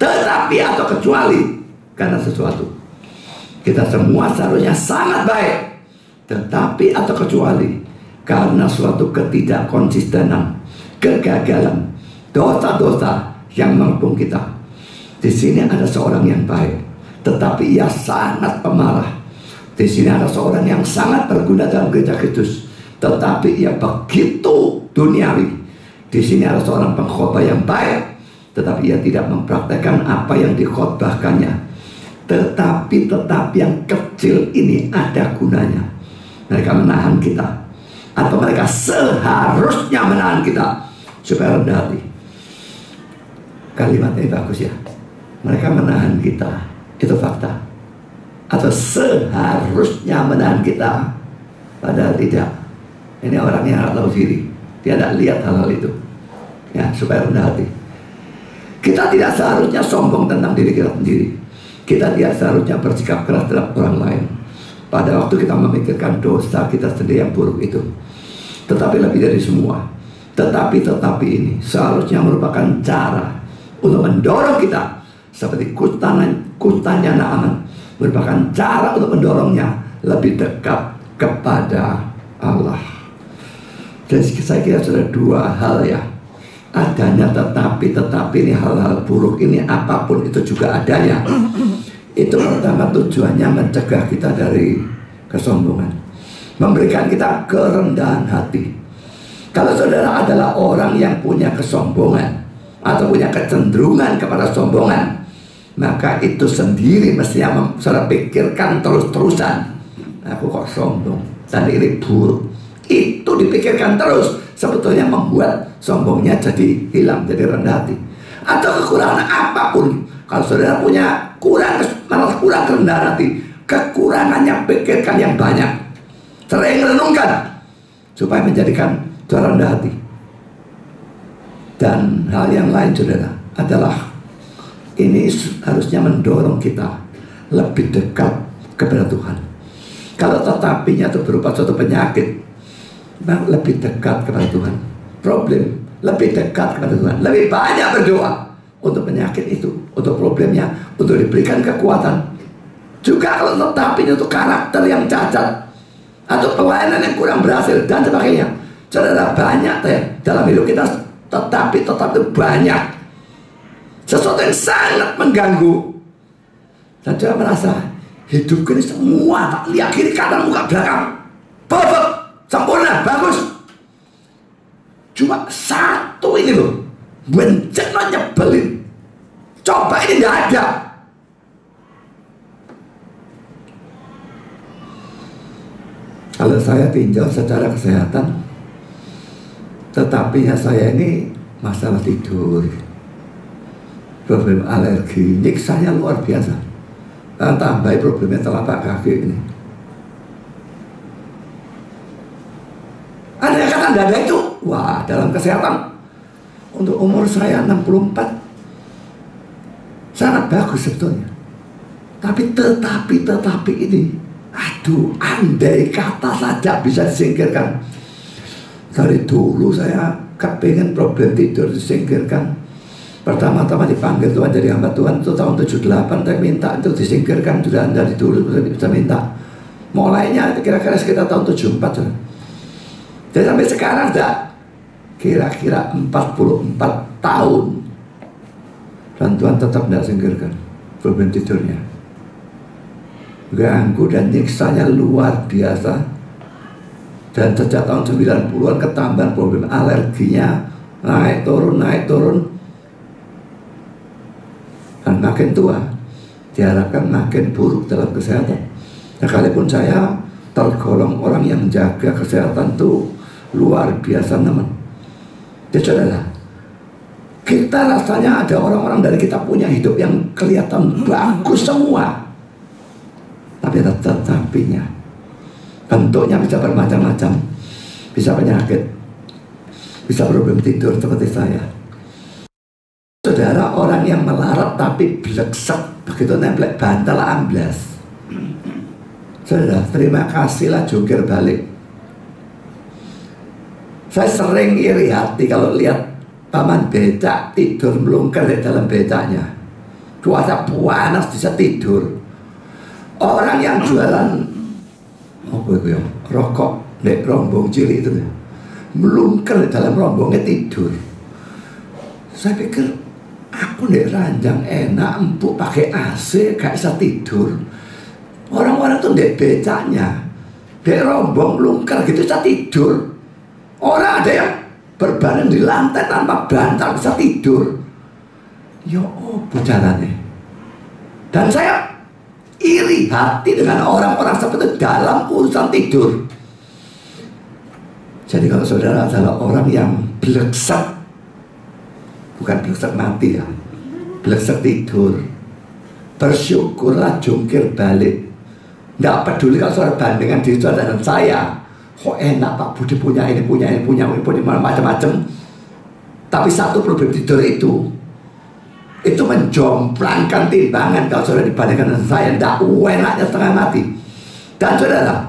Speaker 1: tetapi atau kecuali karena sesuatu. Kita semua seharusnya sangat baik. Tetapi atau kecuali karena suatu ketidakkonsistenan, kegagalan, dosa-dosa yang mengepung kita. Di sini ada seorang yang baik, tetapi ia sangat pemarah. Di sini ada seorang yang sangat berguna dalam gereja Kristus, tetapi ia begitu duniawi. Di sini ada seorang pengkhotbah yang baik, tetapi ia tidak mempraktekkan apa yang dikhotbahkannya. Tetapi tetapi yang kecil ini ada gunanya. Mereka menahan kita. Atau mereka seharusnya menahan kita. Supaya rendah hati. Kalimatnya bagus ya. Mereka menahan kita. Itu fakta. Atau seharusnya menahan kita. Padahal tidak. Ini orang yang tidak tahu diri. Dia tidak lihat hal-hal itu. Ya, supaya rendah hati. Kita tidak seharusnya sombong tentang diri kita sendiri. Kita tidak seharusnya bersikap keras terhadap orang lain. Pada waktu kita memikirkan dosa kita sendiri yang buruk itu. Tetapi lebih dari semua. Tetapi-tetapi ini seharusnya merupakan cara untuk mendorong kita. Seperti kutanya, kutanya Naaman. Merupakan cara untuk mendorongnya lebih dekat kepada Allah. Dan saya kira sudah dua hal ya adanya tetapi tetapi ini hal-hal buruk ini apa pun itu juga adanya itu pertama tujuannya mencegah kita dari kesombongan memberikan kita kerendahan hati kalau saudara adalah orang yang punya kesombongan atau punya kecenderungan kepada sombongan maka itu sendiri mestinya saudara pikirkan terus-terusan aku kok sombong dan ini buruk itu dipikirkan terus sebetulnya membuat sombongnya jadi hilang, jadi rendah hati. Atau kekurangan apa pun. Kalau saudara punya kurang, malah kurang rendah hati. Kekurangannya pikirkan yang banyak. Sering renungkan. Supaya menjadikan saudara rendah hati. Dan hal yang lain saudara adalah ini harusnya mendorong kita lebih dekat kepada Tuhan. Kalau tetapinya itu berupa suatu penyakit, lebih dekat kepada Tuhan. Problem lebih dekat kepada Tuhan, lebih banyak berdoa untuk penyakit itu, untuk problemnya, untuk diberikan kekuatan. Juga kalau tetapi untuk karakter yang cacat atau pelayanan yang kurang berhasil dan sebagainya. Saudara banyak teh dalam hidup kita tetapi tetap itu banyak sesuatu yang sangat mengganggu. Dan saya merasa hidup ini semua tak lihat kiri kanan muka belakang. Perfect Sempurna, bagus. Cuma satu ini loh. Bencana nyebelin. Coba ini tidak ada. Kalau saya tinjau secara kesehatan, tetapi ya saya ini masalah tidur, problem alergi, nyiksanya luar biasa. Dan tambah problemnya telapak kaki ini. Ada kata dada itu, wah dalam kesehatan untuk umur saya 64 sangat bagus sebetulnya. Tapi tetapi tetapi ini, aduh, andai kata saja bisa disingkirkan. Dari dulu saya kepengen problem tidur disingkirkan. Pertama-tama dipanggil Tuhan jadi hamba Tuhan itu tahun 78 saya minta itu disingkirkan sudah dari dulu bisa minta. Mulainya kira-kira sekitar tahun 74 dan sampai sekarang sudah kira-kira 44 tahun. Dan Tuhan tetap tidak singkirkan problem tidurnya. Ganggu dan nyiksanya luar biasa. Dan sejak tahun 90-an ketambahan problem alerginya naik turun, naik turun. Dan makin tua, diharapkan makin buruk dalam kesehatan. Kalaupun saya tergolong orang yang menjaga kesehatan tuh luar biasa teman. Jadi saudara, kita rasanya ada orang-orang dari kita punya hidup yang kelihatan bagus semua. Tapi ada tetapinya. Bentuknya bisa bermacam-macam. Bisa penyakit. Bisa problem tidur seperti saya. Saudara orang yang melarat tapi bleksek begitu nempel bantal amblas. Saudara, terima kasihlah jungkir balik saya sering iri hati kalau lihat paman becak tidur melungker di dalam becaknya. Cuaca panas bisa tidur. Orang yang jualan apa itu ya? Rokok di rombong cilik itu melungker di dalam rombongnya tidur. Saya pikir aku di ranjang enak empuk pakai AC gak bisa tidur. Orang-orang tuh di becaknya, di rombong lungker gitu bisa tidur. Orang ada yang berbaring di lantai tanpa bantal bisa tidur. Ya oh jalannya. Dan saya iri hati dengan orang-orang seperti dalam urusan tidur. Jadi kalau saudara adalah orang yang bleksek, bukan bleksek mati ya, bleksek tidur, bersyukurlah jungkir balik. Tidak peduli kalau saudara bandingkan diri saudara dengan saya, kok enak Pak? Budi punya ini, punya ini, punya ini, punya macam-macam. Tapi satu problem tidur itu itu menjomplangkan timbangan kalau saudara dibandingkan dengan saya. Tidak enaknya setengah mati. Dan saudara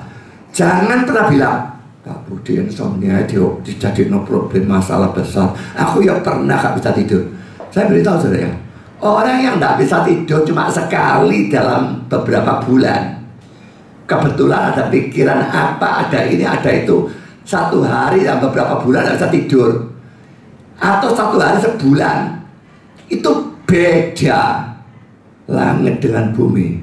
Speaker 1: jangan pernah bilang Pak Budi insomnia dia jadi no problem masalah besar. Aku ya pernah gak bisa tidur. Saya beritahu saudara ya orang yang tidak bisa tidur cuma sekali dalam beberapa bulan kebetulan ada pikiran apa ada ini ada itu. Satu hari dalam beberapa bulan bisa tidur. Atau satu hari sebulan. Itu beda langit dengan bumi.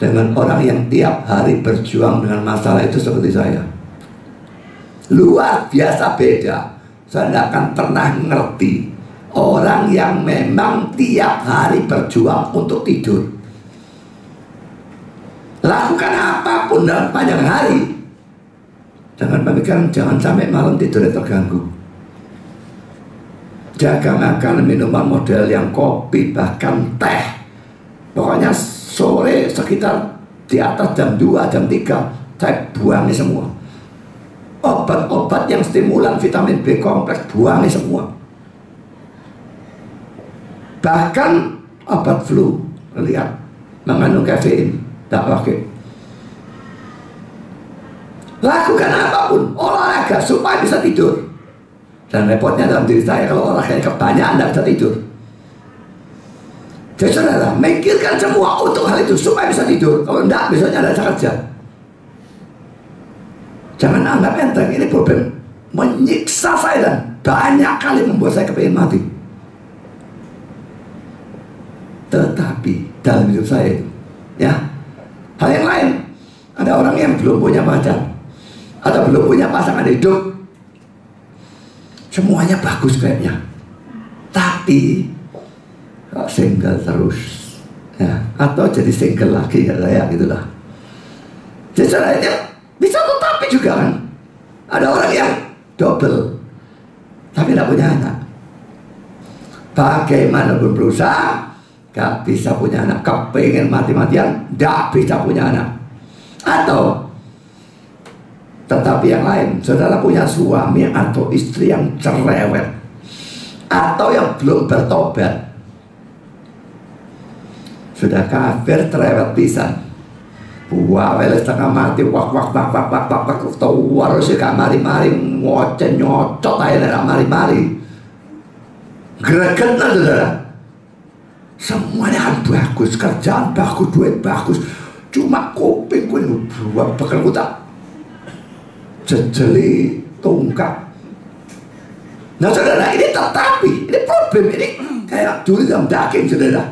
Speaker 1: Dengan orang yang tiap hari berjuang dengan masalah itu seperti saya. Luar biasa beda. Saya tidak akan pernah ngerti orang yang memang tiap hari berjuang untuk tidur lakukan apa pun dalam panjang hari. Jangan pemikiran jangan sampai malam tidurnya terganggu. Jaga makan minuman model yang kopi bahkan teh. Pokoknya sore sekitar di atas jam 2 jam 3 saya buangi semua. Obat-obat yang stimulan vitamin B kompleks buangi semua. Bahkan obat flu lihat mengandung kafein tak pakai lakukan apa pun olahraga supaya bisa tidur dan repotnya dalam diri saya kalau olahraganya kebanyakan tidak bisa tidur. Jadi saudara, mikirkan semua untuk hal itu supaya bisa tidur. Kalau tidak, besoknya ada kerja. Jangan anggap enteng, ini problem menyiksa saya dan banyak kali membuat saya kepingin mati. Tetapi dalam hidup saya ya, hal yang lain, ada orang yang belum punya pacar atau belum punya pasangan hidup, semuanya bagus kayaknya. Tapi kok single terus ya? Atau jadi single lagi ya saya gitulah. Jadi caranya bisa tetapi juga kan? Ada orang yang double tapi tidak punya anak. Bagaimanapun berusaha gak bisa punya anak kepengen mati-matian gak bisa punya anak atau tetapi yang lain, saudara punya suami atau istri yang cerewet atau yang belum bertobat. Sudah kafir cerewet pisan. Buah wele setengah mati wak wak wak wak wak wak wak tahu harus gak mari mari ngoceh nyocot aja mari mari. Greget saudara. Semuanya kan bagus, kerjaan bagus, duit bagus. Cuma kuping gue buat bekal tak jejeli tungkap. Nah saudara ini tetapi ini problem ini kayak duri dalam daging saudara.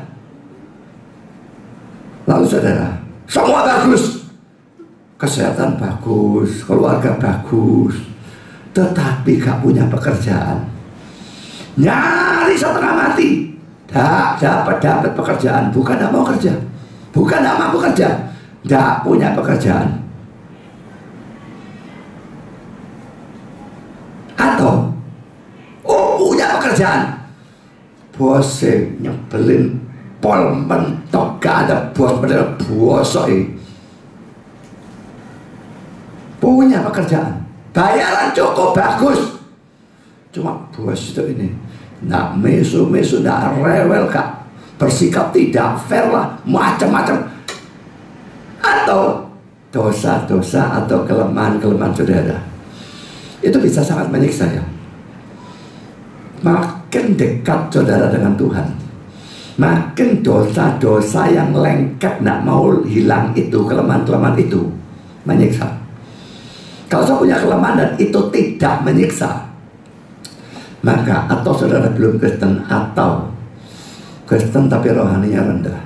Speaker 1: Lalu saudara semua bagus, kesehatan bagus, keluarga bagus, tetapi gak punya pekerjaan. Nyari setengah mati, tak dapat dapat pekerjaan, bukan tidak mau kerja, bukan tidak mampu kerja, tidak punya pekerjaan. atau oh punya pekerjaan. Bosnya nyebelin. Pol mentok gak ada bos padahal bosok punya pekerjaan. Bayaran cukup bagus. Cuma bos itu ini nak mesu-mesu nak rewel kak bersikap tidak fair lah macam-macam atau dosa-dosa atau kelemahan-kelemahan saudara itu bisa sangat menyiksa ya. Makin dekat saudara dengan Tuhan, makin dosa-dosa yang lengkap nak mau hilang itu kelemahan-kelemahan itu menyiksa. Kalau saya punya kelemahan dan itu tidak menyiksa, maka atau saudara belum Kristen atau Kristen tapi rohaninya rendah.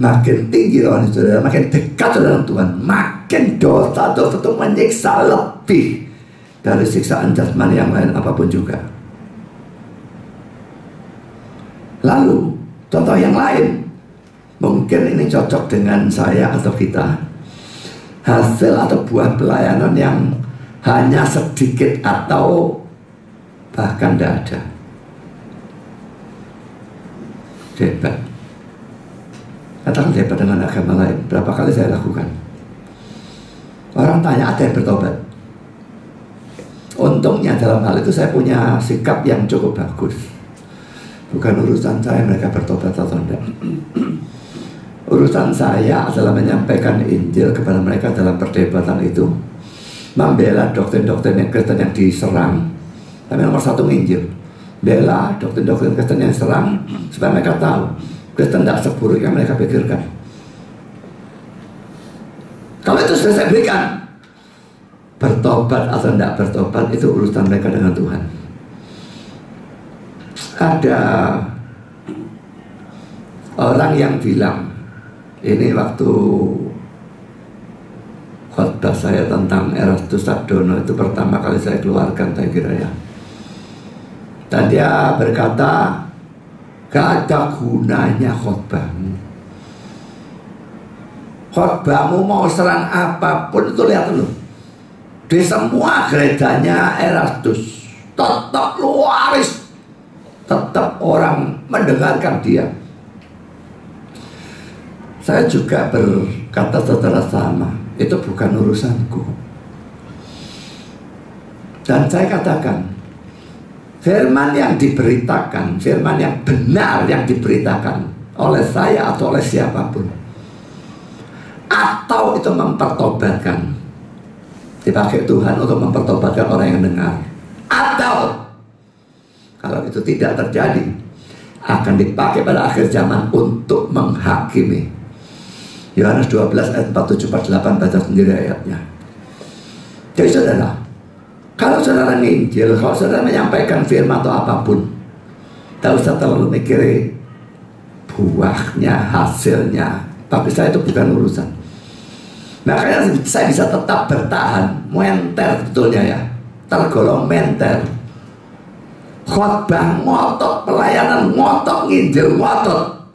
Speaker 1: Makin tinggi rohani saudara, makin dekat saudara Tuhan, makin dosa-dosa itu menyiksa lebih dari siksaan jasmani yang lain apa pun juga. Lalu contoh yang lain mungkin ini cocok dengan saya atau kita hasil atau buah pelayanan yang hanya sedikit atau bahkan tidak ada. Hebat katakan hebat dengan agama lain. Berapa kali saya lakukan? Orang tanya ada yang bertobat? Untungnya dalam hal itu saya punya sikap yang cukup bagus. Bukan urusan saya mereka bertobat atau tidak Urusan saya adalah menyampaikan Injil kepada mereka dalam perdebatan itu. Membela doktrin-doktrin yang Kristen yang diserang. Tapi nomor satu Injil. Bela doktrin-doktrin Kristen yang diserang supaya mereka tahu Kristen tidak seburuk yang mereka pikirkan. Kalau itu sudah saya berikan, bertobat atau tidak bertobat itu urusan mereka dengan Tuhan. Ada orang yang bilang ini waktu khotbah saya tentang Erastus Sabdono itu pertama kali saya keluarkan saya kira ya. Dan dia berkata, gak ada gunanya khotbahmu. Khotbahmu mau serang apa pun itu lihat dulu. Di semua gerejanya Erastus tetap luaris, tetap orang mendengarkan dia. Saya juga berkata secara sama, itu bukan urusanku. Dan saya katakan, firman yang diberitakan, firman yang benar yang diberitakan oleh saya atau oleh siapa pun, atau itu mempertobatkan, dipakai Tuhan untuk mempertobatkan orang yang dengar, atau kalau itu tidak terjadi, akan dipakai pada akhir zaman untuk menghakimi. Yohanes 12 ayat 47 48 baca sendiri ayatnya. Jadi saudara, kalau saudara nginjil, kalau saudara menyampaikan firman atau apa pun, tak usah terlalu mikirin buahnya, hasilnya. Tapi saya itu bukan urusan. Makanya saya bisa tetap bertahan, menter betulnya ya, tergolong menter. Khotbah ngotot, pelayanan ngotot, nginjil ngotot.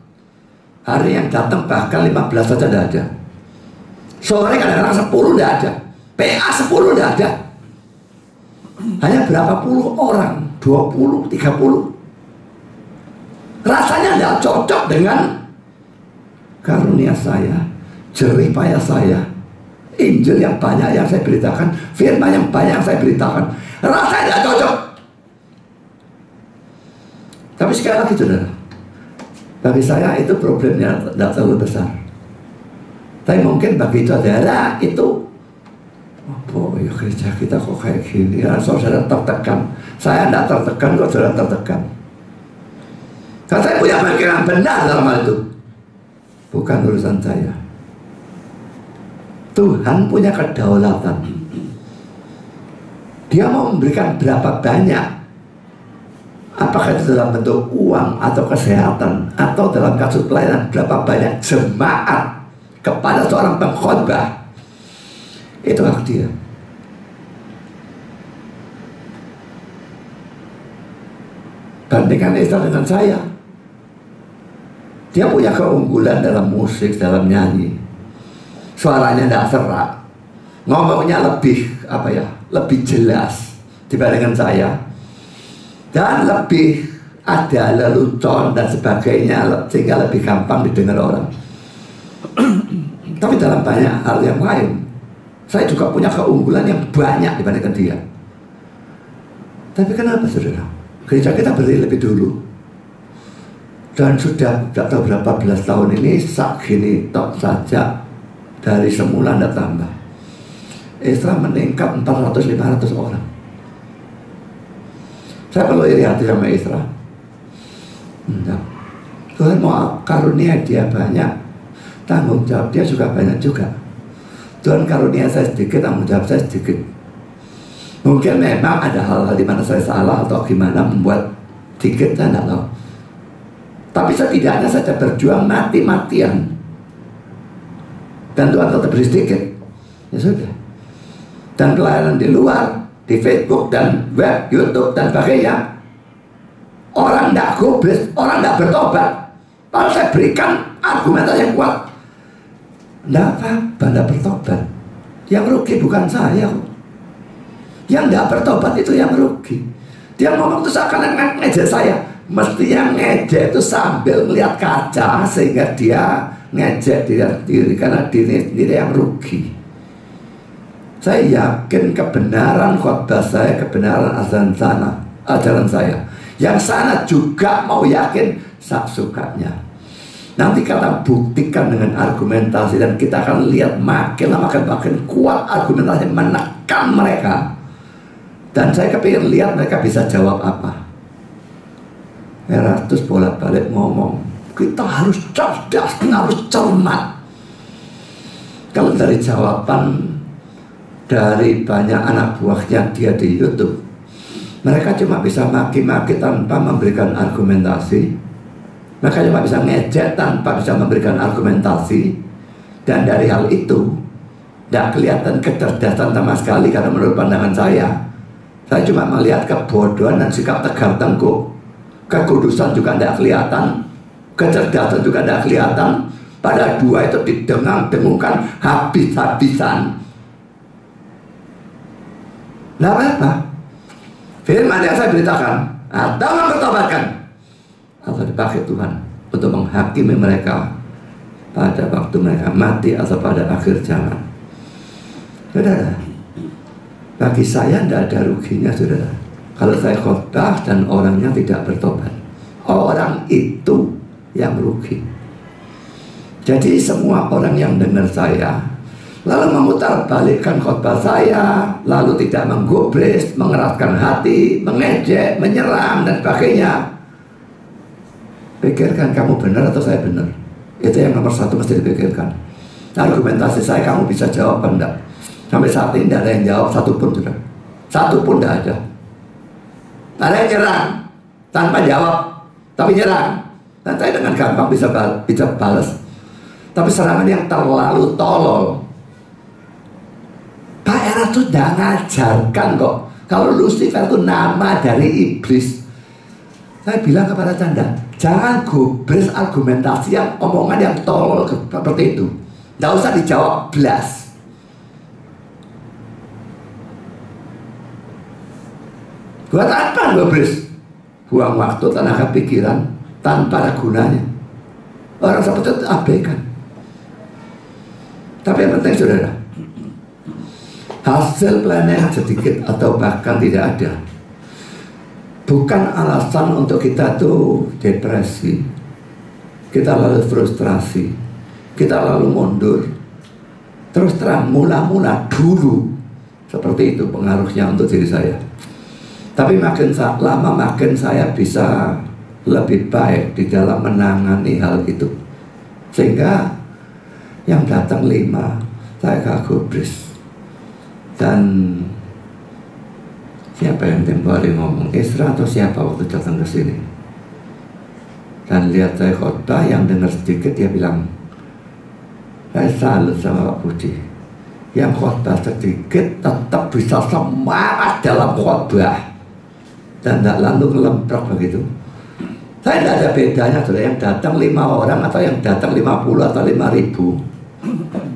Speaker 1: Hari yang datang bahkan 15 saja tidak ada. Sore kadang-kadang 10 tidak ada. PA 10 tidak ada. Hanya berapa puluh orang, 20, 30. Rasanya tidak cocok dengan karunia saya, jerih payah saya, Injil yang banyak yang saya beritakan, firman yang banyak yang saya beritakan. Rasanya tidak cocok. Tapi sekali lagi saudara, bagi saya itu problemnya tidak terlalu besar. Tapi mungkin bagi saudara itu Oh ya gereja kita kok kayak gini? Ya saudara tertekan. Saya tidak tertekan kok saudara tertekan. Karena saya punya pikiran benar dalam hal itu. Bukan urusan saya. Tuhan punya kedaulatan. Dia mau memberikan berapa banyak. Apakah itu dalam bentuk uang atau kesehatan? Atau dalam kasus pelayanan berapa banyak jemaat kepada seorang pengkhotbah itu hak dia. Bandingkan Esther dengan saya. Dia punya keunggulan dalam musik, dalam nyanyi. Suaranya tidak serak. Ngomongnya lebih apa ya, lebih jelas dibandingkan saya dan lebih ada lelucon dan sebagainya sehingga lebih gampang didengar orang. Tapi dalam banyak hal yang lain, saya juga punya keunggulan yang banyak dibandingkan dia. Tapi kenapa saudara? Gereja kita berdiri lebih dulu. Dan sudah tidak tahu berapa belas tahun ini sak gini tok saja dari semula tidak tambah. Islam meningkat 400-500 orang. Saya perlu iri hati sama Isra. Enggak. Tuhan mau karunia dia banyak, tanggung jawab dia juga banyak juga. Tuhan karunia saya sedikit, tanggung jawab saya sedikit. Mungkin memang ada hal-hal di mana saya salah atau gimana membuat sedikit saya tidak tahu. Tapi setidaknya saya berjuang mati-matian. Dan Tuhan tetap beri sedikit. Ya sudah. Dan pelayanan di luar di Facebook dan web, YouTube dan sebagainya. Orang tidak gubris, orang tidak bertobat. Kalau saya berikan argumentasi yang kuat, tidak apa-apa, tidak bertobat. Yang rugi bukan saya Yang tidak bertobat itu yang rugi. Dia ngomong itu seakan ngejek saya. Mestinya ngejek itu sambil melihat kaca sehingga dia ngejek diri sendiri karena diri sendiri yang rugi. Saya yakin kebenaran khotbah saya, kebenaran azan sana, ajaran saya. Yang sana juga mau yakin sak sukanya. Nanti kata buktikan dengan argumentasi dan kita akan lihat makin lama makin makin kuat argumentasi menekan mereka. Dan saya kepingin lihat mereka bisa jawab apa. Eratus bolak-balik ngomong, kita harus cerdas, kita harus cermat. Kalau dari jawaban dari banyak anak buahnya dia di YouTube, mereka cuma bisa maki-maki tanpa memberikan argumentasi maka cuma bisa ngejek tanpa bisa memberikan argumentasi. Dan dari hal itu tidak kelihatan kecerdasan sama sekali karena menurut pandangan saya. Saya cuma melihat kebodohan dan sikap tegar tengkuk. Kekudusan juga tidak kelihatan. Kecerdasan juga tidak kelihatan. Pada dua itu didengang-dengungkan habis-habisan. Nah apa? Firman yang saya beritakan atau mempertobatkan atau dipakai Tuhan untuk menghakimi mereka pada waktu mereka mati atau pada akhir zaman. Saudara, bagi saya tidak ada ruginya saudara. Kalau saya khotbah dan orangnya tidak bertobat. Orang itu yang rugi. Jadi semua orang yang dengar saya lalu memutar balikkan khotbah saya, lalu tidak menggubris, mengeraskan hati, mengejek, menyerang dan sebagainya Pikirkan kamu benar atau saya benar. Itu yang nomor satu mesti dipikirkan. Argumentasi saya kamu bisa jawab apa enggak? Sampai saat ini tidak ada yang jawab satu pun sudah. Satu pun tidak ada. Ada yang nyerang tanpa jawab, tapi nyerang. Dan saya dengan gampang bisa bal bisa balas. Tapi serangan yang terlalu tolol. Pak Era itu tidak ngajarkan kok. Kalau Lucifer itu nama dari iblis. Saya bilang kepada Canda, Jangan gubris argumentasi yang omongan yang tolol seperti itu. Tidak usah dijawab belas. Buat apa gubris? Buang waktu, tenaga pikiran tanpa ada gunanya. Orang seperti itu abaikan. Tapi yang penting saudara, hasil planning sedikit atau bahkan tidak ada bukan alasan untuk kita tuh depresi. Kita lalu frustrasi. Kita lalu mundur. Terus terang mula-mula dulu. Seperti itu pengaruhnya untuk diri saya. Tapi makin lama makin saya bisa lebih baik di dalam menangani hal itu. Sehingga yang datang lima saya kagubris. Dan Siapa yang tempoh hari ngomong? Isra atau siapa waktu datang ke sini? Dan lihat saya khotbah yang dengar sedikit dia bilang, saya salut sama Pak Budi. Yang khotbah sedikit tetap bisa semangat dalam khotbah dan tidak lalu ngelemprak begitu. Saya tidak ada bedanya sudah yang datang lima orang atau yang datang lima puluh atau lima ribu.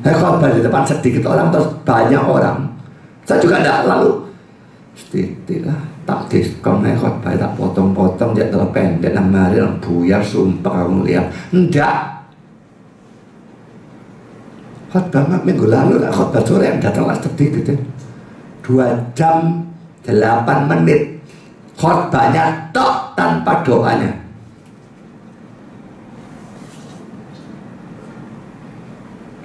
Speaker 1: Saya khotbah di depan sedikit orang atau banyak orang. Saya juga tidak lalu Titik lah. Tak nih khotbah tak potong-potong dia terlalu pendek nang mari nang buyar sumpah kamu lihat enggak khotbah minggu lalu lah khotbah sore yang datanglah sedikit gitu. Dua jam delapan menit. Khotbahnya tok tanpa doanya.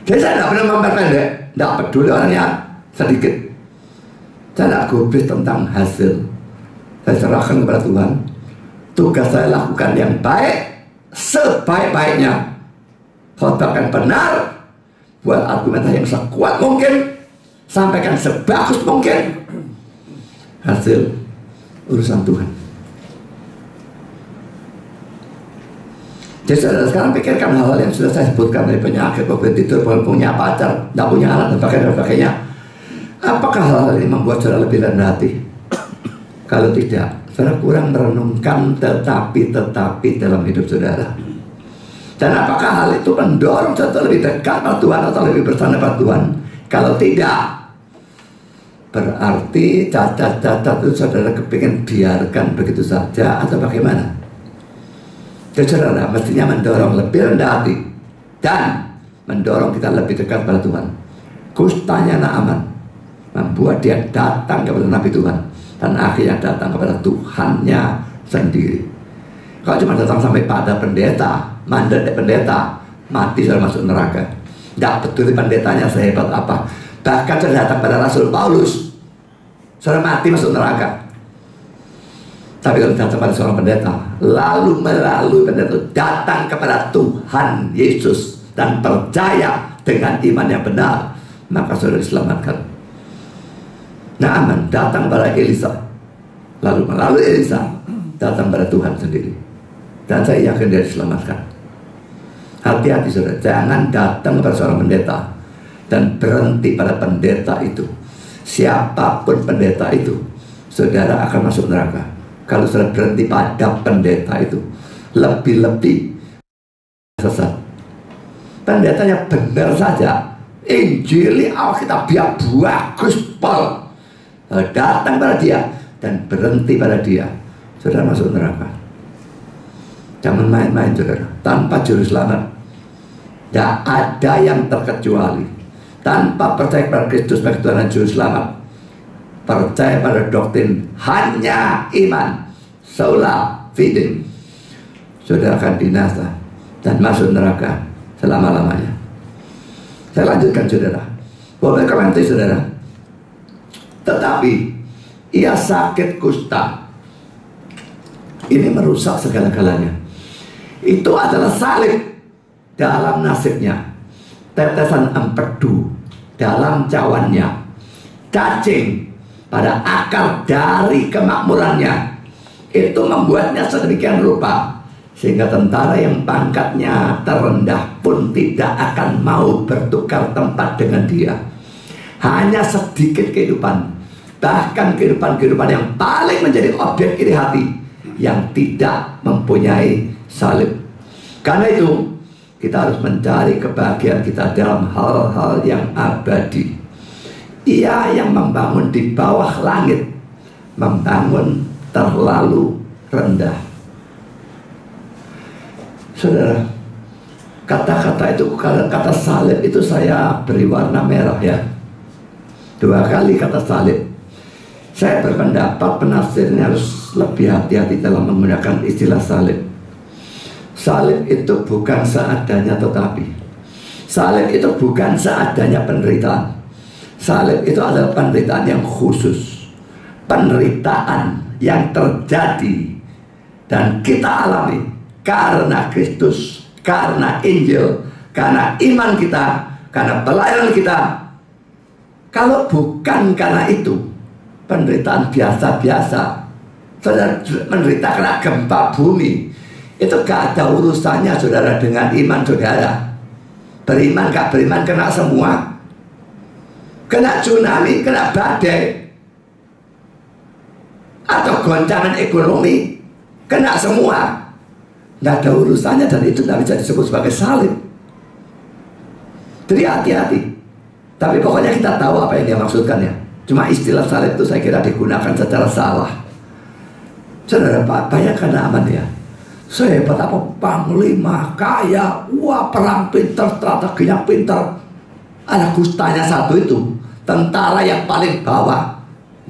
Speaker 1: Jadi saya tidak pernah memperpendek tidak peduli orangnya sedikit saya tidak gubris tentang hasil. Saya serahkan kepada Tuhan. Tugas saya lakukan yang baik, sebaik-baiknya. Khotbahkan benar, buat argumentasi yang sekuat mungkin, sampaikan sebagus mungkin. Hasil urusan Tuhan. Jadi saudara sekarang pikirkan hal-hal yang sudah saya sebutkan dari penyakit, beban tidur, punya pacar, tidak punya anak dan sebagainya. Apakah hal-hal ini membuat saudara lebih rendah hati? Kalau tidak, saudara kurang merenungkan tetapi-tetapi dalam hidup saudara. Dan apakah hal itu mendorong satu lebih dekat pada Tuhan atau lebih bersama pada Tuhan? Kalau tidak, berarti cacat-cacat itu saudara kepingin biarkan begitu saja atau bagaimana? Jadi saudara mestinya mendorong lebih rendah hati dan mendorong kita lebih dekat pada Tuhan. Kustanya Naaman membuat dia datang kepada Nabi Tuhan dan akhirnya datang kepada Tuhannya sendiri. Kalau cuma datang sampai pada pendeta, mandat pendeta, mati sudah masuk neraka. Tidak peduli pendetanya sehebat apa. Bahkan sudah datang pada Rasul Paulus, sudah mati masuk neraka. Tapi kalau datang pada seorang pendeta, lalu melalui pendeta datang kepada Tuhan Yesus dan percaya dengan iman yang benar, maka sudah diselamatkan. Naaman datang pada Elisa, lalu melalui Elisa datang pada Tuhan sendiri. Dan saya yakin dia diselamatkan. Hati-hati saudara, jangan datang kepada seorang pendeta dan berhenti pada pendeta itu. Siapa pun pendeta itu, saudara akan masuk neraka. Kalau saudara berhenti pada pendeta itu, lebih-lebih sesat. Pendetanya benar saja, Injili Alkitab dia bagus pol. Datang pada dia dan berhenti pada dia, saudara masuk neraka. Jangan main-main saudara, tanpa juru selamat tidak ada yang terkecuali tanpa percaya pada Kristus sebagai Tuhan dan Juru Selamat. Percaya pada doktrin hanya iman, sola fide. Saudara akan binasa dan masuk neraka selama-lamanya. Saya lanjutkan saudara. Boleh komentar saudara. Tetapi ia sakit kusta. Ini merusak segala-galanya. Itu adalah salib dalam nasibnya. Tetesan empedu dalam cawannya. Cacing pada akar dari kemakmurannya. Itu membuatnya sedemikian rupa sehingga tentara yang pangkatnya terendah pun tidak akan mau bertukar tempat dengan dia. Hanya sedikit kehidupan bahkan kehidupan-kehidupan yang paling menjadi objek iri hati yang tidak mempunyai salib karena itu kita harus mencari kebahagiaan kita dalam hal-hal yang abadi. Ia yang membangun di bawah langit, membangun terlalu rendah. Saudara, kata-kata itu, kata salib itu saya beri warna merah ya. Dua kali kata salib. Saya berpendapat penafsirnya harus lebih hati-hati dalam menggunakan istilah salib. Salib itu bukan seadanya tetapi Salib itu bukan seadanya penderitaan Salib itu adalah penderitaan yang khusus Penderitaan yang terjadi Dan kita alami Karena Kristus Karena Injil Karena iman kita Karena pelayanan kita Kalau bukan karena itu Penderitaan biasa-biasa Saudara menderita karena gempa bumi itu gak ada urusannya saudara dengan iman saudara. Beriman gak beriman kena semua. Kena tsunami, kena badai. Atau goncangan ekonomi. Kena semua. Gak ada urusannya dan itu tidak bisa disebut sebagai salib. Jadi hati-hati. Tapi pokoknya kita tahu apa yang dia maksudkan ya. Cuma istilah salib itu saya kira digunakan secara salah. Saudara, bayangkan aman ya Sehebat apa panglima, kaya, wah perang pinter, strateginya pinter. Ada gustanya satu itu, tentara yang paling bawah.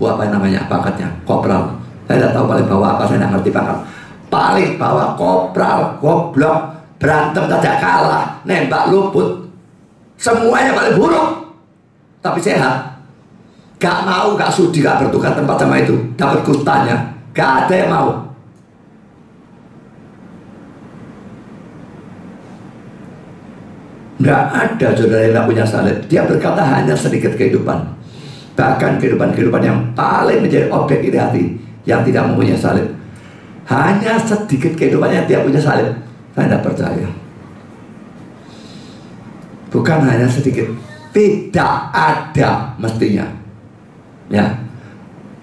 Speaker 1: Wah apa namanya pangkatnya? Kopral. Saya tidak tahu paling bawah apa, saya tidak ngerti pangkat. Paling bawah kopral, goblok, berantem saja kalah, nembak luput. Semuanya paling buruk. Tapi sehat. Gak mau, gak sudi, gak bertukar tempat sama itu. Dapat gustanya. Gak ada yang mau. Tidak ada saudara yang tidak punya salib. Dia berkata hanya sedikit kehidupan. Bahkan kehidupan-kehidupan yang paling menjadi objek iri hati yang tidak mempunyai salib. Hanya sedikit kehidupan yang tidak punya salib. Saya tidak percaya. Bukan hanya sedikit. Tidak ada mestinya. Ya.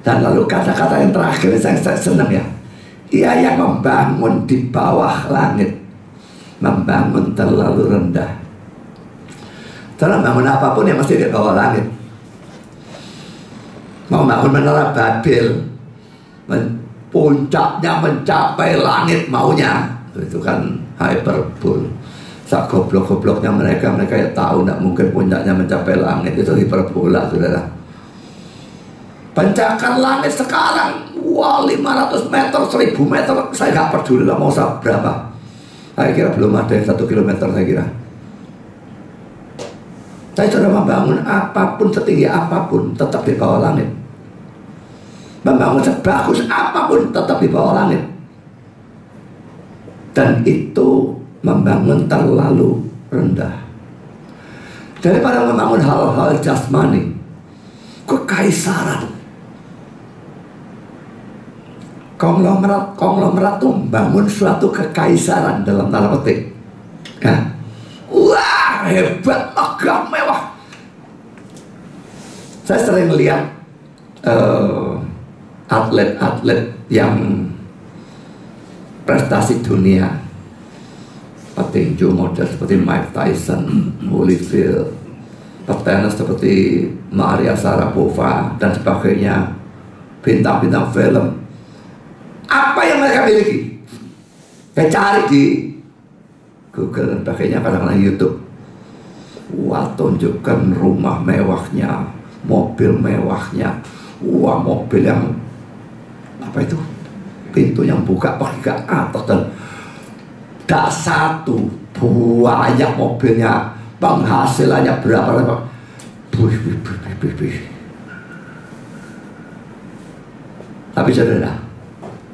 Speaker 1: Dan lalu kata-kata yang terakhir saya, saya senang ya. Ia yang membangun di bawah langit membangun terlalu rendah. Karena bangun apa pun yang mesti di bawah langit. Mau bangun menara Babel, puncaknya mencapai langit maunya, itu kan hyperbol. Sak goblok-gobloknya mereka, mereka ya tahu tidak mungkin puncaknya mencapai langit itu hiperbola, saudara. Pencakan langit sekarang. Wah 500 meter, 1000 meter. Saya nggak peduli lah mau berapa. Saya kira belum ada yang satu kilometer saya kira. Saya sudah membangun apa pun setinggi apa pun Tetap di bawah langit. Membangun sebagus apa pun Tetap di bawah langit. Dan itu Membangun terlalu rendah. Daripada membangun hal-hal jasmani Kekaisaran konglomerat konglomerat itu membangun suatu kekaisaran dalam tanda petik. Ya. Wah hebat, megah, mewah. Saya sering lihat uh, atlet-atlet yang prestasi dunia petinju model seperti Mike Tyson, Holyfield, petenis seperti Maria Sarapova dan sebagainya, bintang-bintang film apa yang mereka miliki? Saya cari di Google dan sebagainya, kadang-kadang YouTube. Wah, tunjukkan rumah mewahnya, mobil mewahnya. Wah, mobil yang apa itu? Pintu yang buka pakai ke atas dan tak satu banyak mobilnya penghasilannya berapa berapa buih, buih, buih, buih, buih. tapi saudara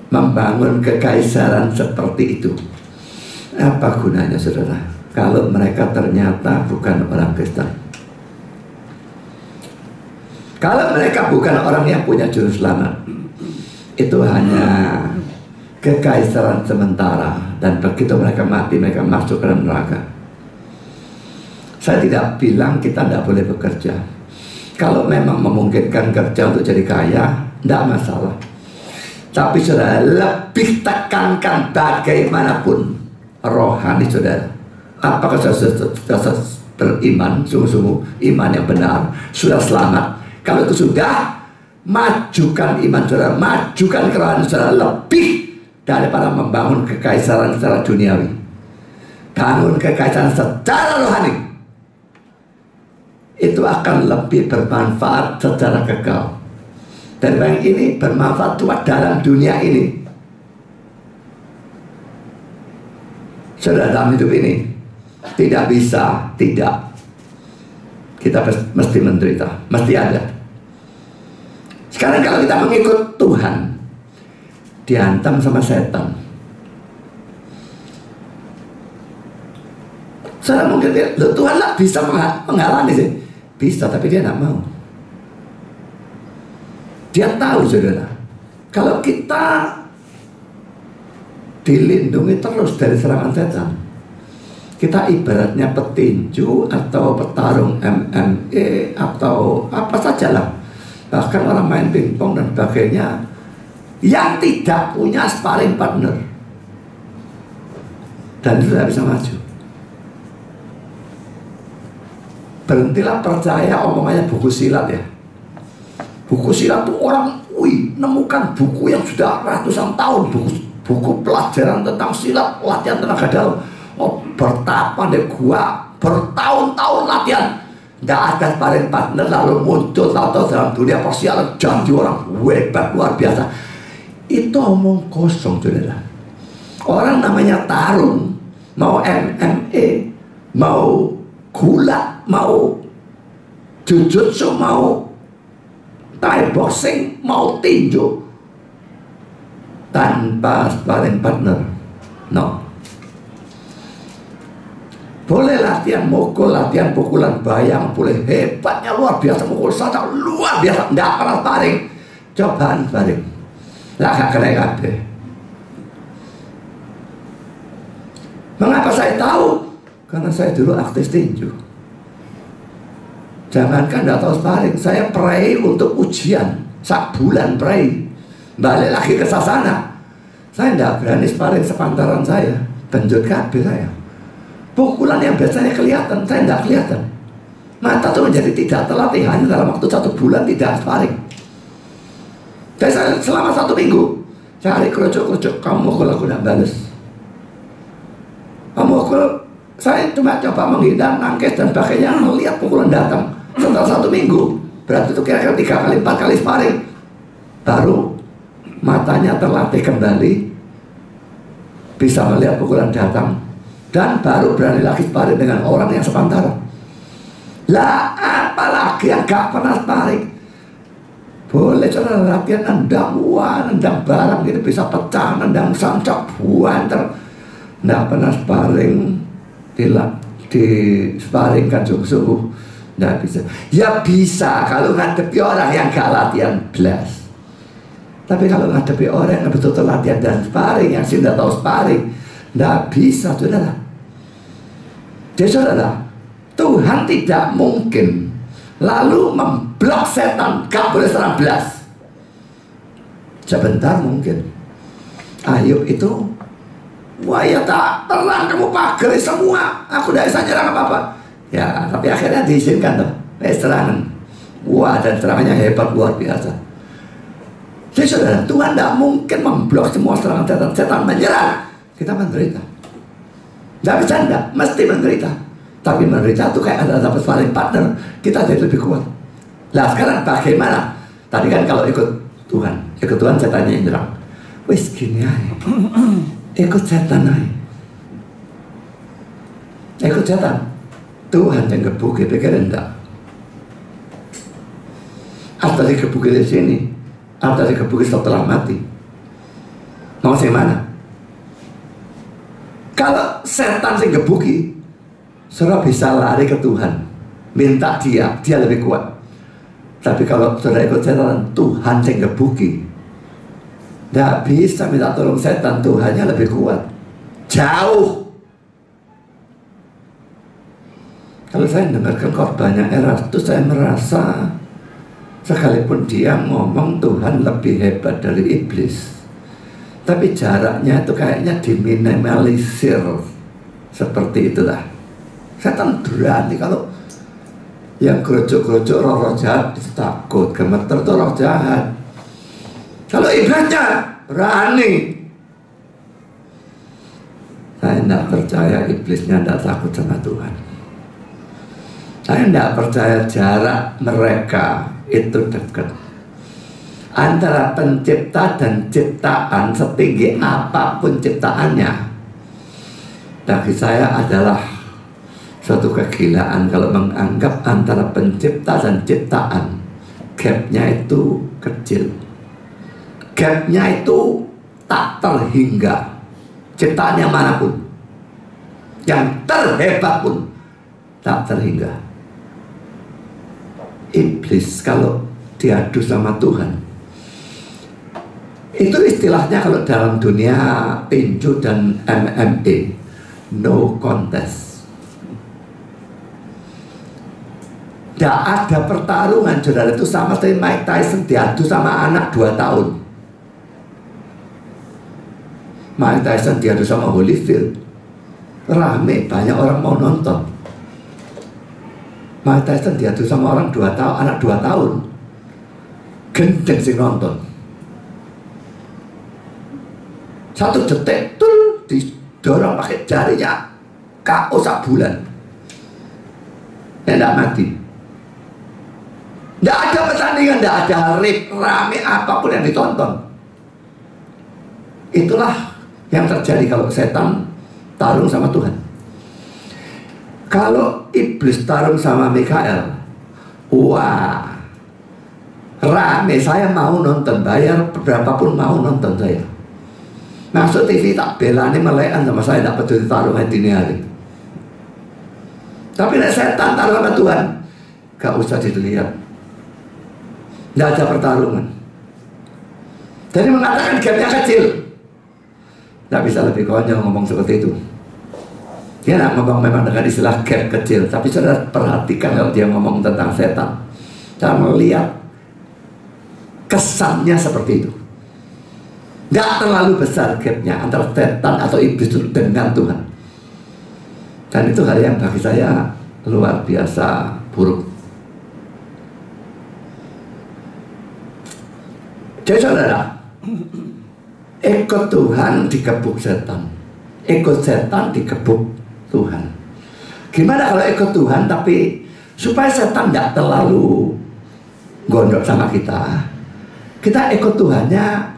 Speaker 1: membangun kekaisaran seperti itu. Apa gunanya saudara? Kalau mereka ternyata bukan orang Kristen. Kalau mereka bukan orang yang punya juru selamat. Itu hanya kekaisaran sementara. Dan begitu mereka mati, mereka masuk ke dalam neraka. Saya tidak bilang kita tidak boleh bekerja. Kalau memang memungkinkan kerja untuk jadi kaya, tidak masalah. Tapi saudara lebih tekankan bagaimanapun rohani saudara. Apakah saudara sudah beriman sungguh-sungguh iman yang benar sudah selamat. Kalau itu sudah majukan iman saudara, majukan kerohanian saudara lebih daripada membangun kekaisaran secara duniawi. Bangun kekaisaran secara rohani itu akan lebih bermanfaat secara kekal. Dan yang ini bermanfaat buat dalam dunia ini. Sudah dalam hidup ini tidak bisa, tidak. Kita mesti menderita, mesti ada. Sekarang kalau kita mengikut Tuhan, dihantam sama setan. Saya mungkin Tuhan lah bisa menghalangi sih. Bisa, tapi dia tidak mau. Dia tahu saudara, kalau kita dilindungi terus dari serangan setan, kita ibaratnya petinju atau petarung MMA atau apa saja lah. Bahkan orang main pingpong dan sebagainya yang tidak punya sparring partner dan tidak bisa maju. Berhentilah percaya omongannya buku silat ya. Buku silat itu orang, wih, nemukan buku yang sudah ratusan tahun, buku, buku pelajaran tentang silat, latihan tenaga dalam. Oh, bertapa deh gua, bertahun-tahun latihan. Tidak ada sparring partner lalu muncul tahu-tahu dalam dunia persialan jadi orang hebat luar biasa. Itu omong kosong, saudara. Orang namanya tarung, mau MMA, mau gulat, mau jujutsu, mau Thai boxing mau tinju tanpa sparring partner. No. Boleh latihan mukul, latihan pukulan bayang, boleh hebatnya luar biasa mukul saja luar biasa, tidak pernah sparring. Cobaan sparring. Lah gak kena kabeh. Mengapa saya tahu? Karena saya dulu aktif tinju. Jangankan tidak tahu sparring, saya pray untuk ujian. Sak bulan pray. Balik lagi ke sasana. Saya tidak berani sparring sepantaran saya. Benjut kabel saya. pukulan yang biasanya kelihatan, saya tidak kelihatan. Mata tuh menjadi tidak terlatih hanya dalam waktu satu bulan tidak sparring. Dan saya, selama satu minggu cari kerucuk-kerucuk kamu kalau aku tidak balas. Kamu kalau saya cuma coba menghindar, nangkes dan sebagainya melihat pukulan datang setelah satu minggu berarti itu kira-kira tiga kali empat kali sparring. Baru matanya terlatih kembali bisa melihat pukulan datang dan baru berani lagi sparring dengan orang yang sepantaran lah apalagi yang gak pernah sparring? Boleh cara latihan nendang wah nendang barang gitu bisa pecah nendang sancak buanter nggak pernah sparring. Di di sparring kan sungguh-sungguh nggak bisa. Ya bisa kalau ngadepi orang yang gak latihan belas. Tapi kalau ngadepi orang yang betul-betul latihan dan sparring yang sudah tahu sparring nggak bisa saudara. Jadi saudara Tuhan tidak mungkin lalu memblok setan. Gak boleh serang belas. Sebentar mungkin. Ayub itu wah ya tak terang kamu pagari semua. Aku tidak bisa nyerang apa-apa ya tapi akhirnya diizinkan tuh serangan wah dan serangannya hebat luar biasa jadi saudara Tuhan tidak mungkin memblok semua serangan setan setan menyerang kita menderita tidak bisa tidak mesti menderita tapi menderita itu kayak ada dapat paling partner, kita jadi lebih kuat. Nah sekarang bagaimana? Tadi kan kalau ikut Tuhan, ikut Tuhan setannya yang nyerang. Wis gini aja. Ikut setan aja. Ikut setan. Tuhan yang kebuki, pikir enggak. Atau dikebuki di sini, atau dikebuki setelah mati. Mau sih mana? Kalau setan sing kebuki, saudara bisa lari ke Tuhan minta dia dia lebih kuat tapi kalau saudara ikut setan Tuhan yang kebuki tidak bisa minta tolong setan Tuhannya lebih kuat jauh kalau saya dengarkan korbannya Erastus saya merasa sekalipun dia ngomong Tuhan lebih hebat dari iblis tapi jaraknya itu kayaknya diminimalisir seperti itulah Setan berani kalau yang gerojok-gerojok roh-roh jahat itu takut, gemeter itu roh jahat. Kalau iblisnya berani. Saya tidak percaya iblisnya tidak takut sama Tuhan. Saya tidak percaya jarak mereka itu dekat. Antara pencipta dan ciptaan setinggi apa pun ciptaannya. Bagi saya adalah suatu kegilaan kalau menganggap antara pencipta dan ciptaan gapnya itu kecil gapnya itu tak terhingga ciptaan yang mana pun yang terhebat pun tak terhingga iblis kalau diadu sama Tuhan itu istilahnya kalau dalam dunia tinju dan MMA no contest Tidak ada pertarungan saudara itu sama seperti Mike Tyson diadu sama anak 2 tahun. Mike Tyson diadu sama Holyfield. Rame, banyak orang mau nonton. Mike Tyson diadu sama orang 2 tahun, anak 2 tahun. Gendeng sih nonton. Satu detik tuh didorong pakai jarinya. KO sak bulan. Tidak mati. Tidak ada pertandingan, tidak ada rip, rame apa pun yang ditonton. Itulah yang terjadi kalau setan tarung sama Tuhan. Kalau iblis tarung sama Mikael, wah, rame saya mau nonton, bayar berapapun mau nonton saya. Masuk TV tak bela ini melekan sama saya, tidak peduli taruhan dini hari. Tapi nek setan taruh sama Tuhan, gak usah dilihat tidak ada pertarungan. Jadi mengatakan gapnya kecil. Tidak bisa lebih konyol ngomong seperti itu. Dia tidak ngomong memang dengan istilah gap kecil. Tapi saudara perhatikan kalau dia ngomong tentang setan. Cara melihat kesannya seperti itu. Tidak terlalu besar gapnya antara setan atau iblis dengan Tuhan. Dan itu hal yang bagi saya luar biasa buruk. Jadi saudara, ikut Tuhan dikebuk setan, ikut setan dikebuk Tuhan. Gimana kalau ikut Tuhan tapi supaya setan tidak terlalu gondok sama kita, kita ikut Tuhannya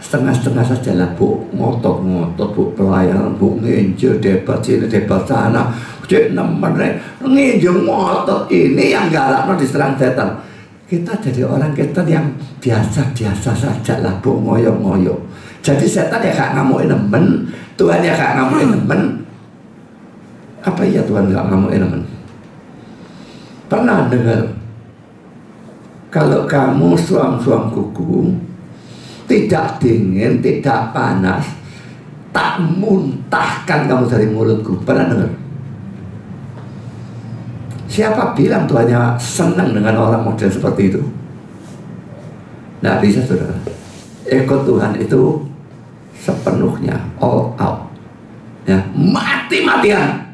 Speaker 1: setengah-setengah saja lah bu. Ngotot-ngotot bu. Pelayanan bu. Nginjil debat sini debat sana. Cek nemen nginjil ngotot. Ini yang galak no diserang setan. Kita jadi orang kita yang biasa-biasa saja lah bu. Ngoyo-ngoyo jadi setan ya gak ngamuin nemen Tuhan ya gak ngamuin nemen apa iya Tuhan gak ngamuin nemen pernah dengar kalau kamu suam-suam kuku tidak dingin, tidak panas, tak muntahkan kamu dari mulutku. Pernah dengar? Siapa bilang Tuhannya senang dengan orang model seperti itu? Nah bisa saudara. Eko Tuhan itu sepenuhnya all out. Ya, mati-matian.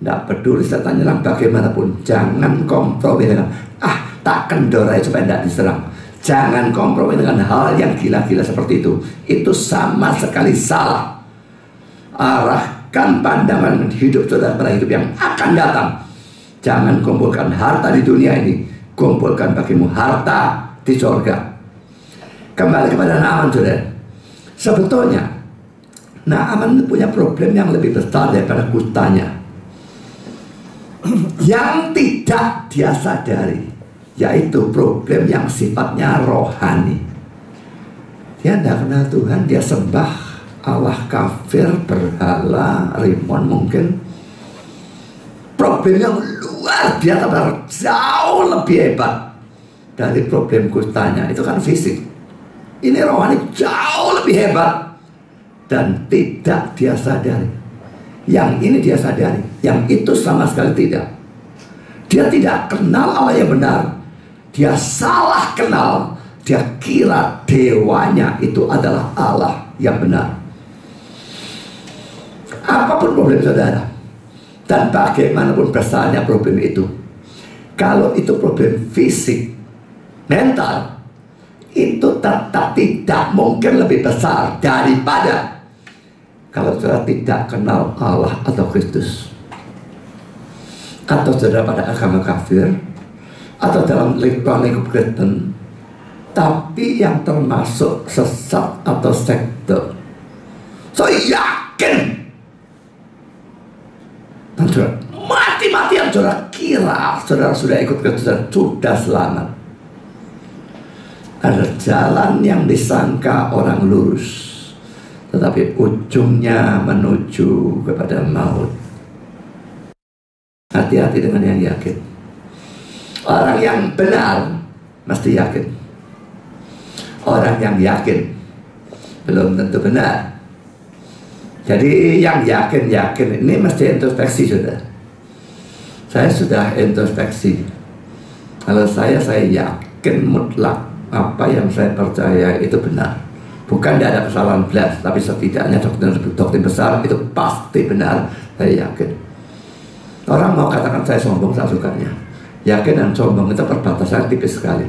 Speaker 1: Tidak peduli setan nyerang bagaimanapun. Jangan kompromi dengan ah tak kendorai supaya tidak diserang. Jangan kompromi dengan hal yang gila-gila seperti itu. Itu sama sekali salah. Arahkan pandangan hidup saudara pada hidup yang akan datang. Jangan kumpulkan harta di dunia ini. Kumpulkan bagimu harta di sorga. Kembali kepada Naaman saudara. Sebetulnya Naaman punya problem yang lebih besar daripada kustanya. Yang tidak dia sadari yaitu problem yang sifatnya rohani. Dia tidak kenal Tuhan, dia sembah Allah kafir, berhala, rimon mungkin. Problem yang luar biasa, jauh lebih hebat dari problem kustanya. Itu kan fisik. Ini rohani jauh lebih hebat dan tidak dia sadari. Yang ini dia sadari, yang itu sama sekali tidak. Dia tidak kenal Allah yang benar, dia salah kenal. Dia kira dewanya itu adalah Allah yang benar. Apa pun problem saudara. Dan bagaimanapun besarnya problem itu. Kalau itu problem fisik, mental, itu tetap tidak mungkin lebih besar daripada kalau saudara tidak kenal Allah atau Kristus. Atau saudara pada agama kafir, atau dalam lingkup Kristen. Tapi yang termasuk sesat atau sekte. Saya yakin. Dan saudara mati-matian saudara kira saudara sudah ikut Kristen sudah selamat. Ada jalan yang disangka orang lurus tetapi ujungnya menuju kepada maut hati-hati dengan yang yakin Orang yang benar mesti yakin. Orang yang yakin belum tentu benar. Jadi yang yakin-yakin ini mesti introspeksi sudah. Saya sudah introspeksi. Kalau saya, saya yakin mutlak apa yang saya percaya itu benar. Bukan tidak ada kesalahan belas, tapi setidaknya doktrin doktrin besar itu pasti benar. Saya yakin. Orang mau katakan saya sombong, saya sukanya Yakin dan sombong itu perbatasan tipis sekali.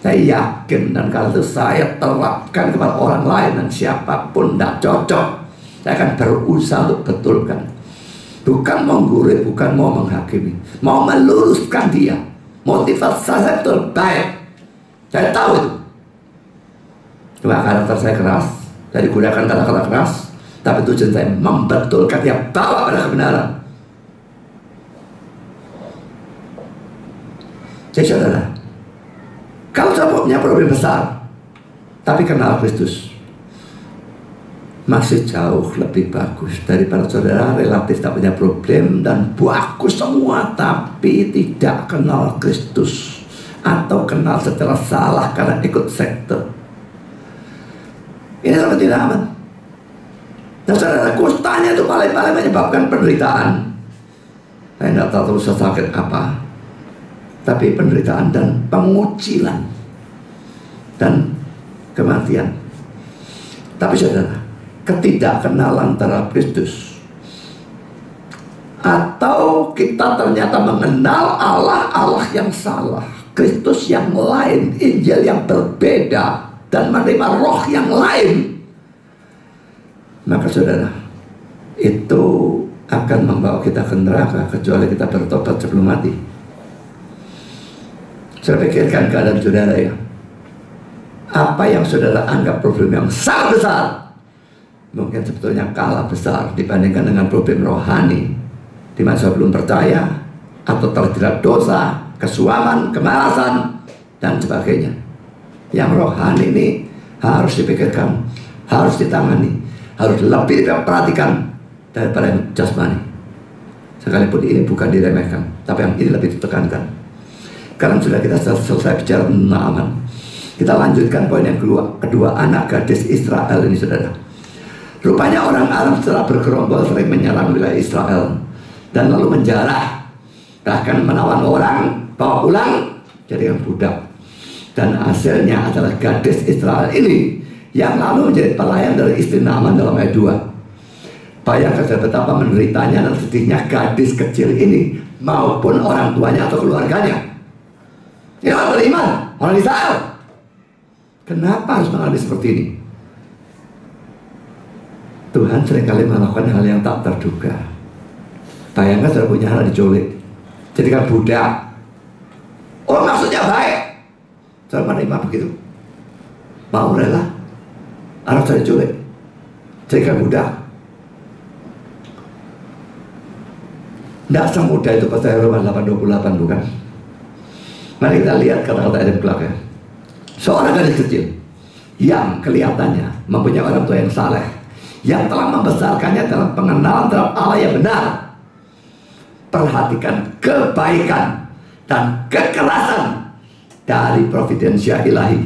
Speaker 1: Saya yakin dan kalau itu saya terapkan kepada orang lain dan siapa pun tidak cocok, saya akan berusaha untuk betulkan. Bukan menggurui, bukan mau menghakimi, mau meluruskan dia. Motivasi saya betul baik. Saya tahu itu. Cuma karakter saya keras, dari gunakan kata-kata keras, tapi tujuan saya membetulkan dia bawa pada kebenaran. Jadi saudara, kalau saudara punya problem besar, tapi kenal Kristus, masih jauh lebih bagus daripada saudara relatif tak punya problem dan bagus semua tapi tidak kenal Kristus atau kenal secara salah karena ikut sektor. Ini sangat tidak aman. Dan saudara kustanya itu paling-paling menyebabkan penderitaan. Saya tidak tahu sakit apa tapi penderitaan dan pengucilan dan kematian. Tapi saudara, ketidakkenalan terhadap Kristus Atau kita ternyata mengenal Allah Allah yang salah Kristus yang lain Injil yang berbeda Dan menerima roh yang lain. Maka saudara Itu akan membawa kita ke neraka Kecuali kita bertobat sebelum mati. Saya pikirkan keadaan saudara ya. Apa yang saudara anggap problem yang sangat besar? Mungkin sebetulnya kalah besar dibandingkan dengan problem rohani. Di masa belum percaya atau terjerat dosa, kesuaman, kemalasan dan sebagainya. Yang rohani ini harus dipikirkan, harus ditangani, harus lebih diperhatikan daripada yang jasmani. Sekalipun ini bukan diremehkan, tapi yang ini lebih ditekankan. Karena sudah kita selesai bicara Naaman. Kita lanjutkan poin yang kedua, kedua anak gadis Israel ini saudara. Rupanya orang Arab setelah bergerombol sering menyerang wilayah Israel dan lalu menjarah bahkan menawan orang bawa pulang jadi yang budak dan hasilnya adalah gadis Israel ini yang lalu menjadi pelayan dari istri Naaman dalam ayat 2 bayangkan betapa menderitanya dan sedihnya gadis kecil ini maupun orang tuanya atau keluarganya ini orang beriman orang Israel kenapa harus mengalami seperti ini Tuhan sering kali melakukan hal yang tak terduga Bayangkan sudah punya anak diculik. Jadikan budak. Oh maksudnya baik. Saya menerima begitu. Mau rela. Anak saya diculik. Jadikan budak. Tidak semudah itu pasal Roma 828 bukan? Mari kita lihat kata-kata ayat belakang. Seorang gadis kecil yang kelihatannya mempunyai orang tua yang saleh, yang telah membesarkannya dalam pengenalan terhadap Allah yang benar, perhatikan kebaikan dan kekerasan dari providensia ilahi.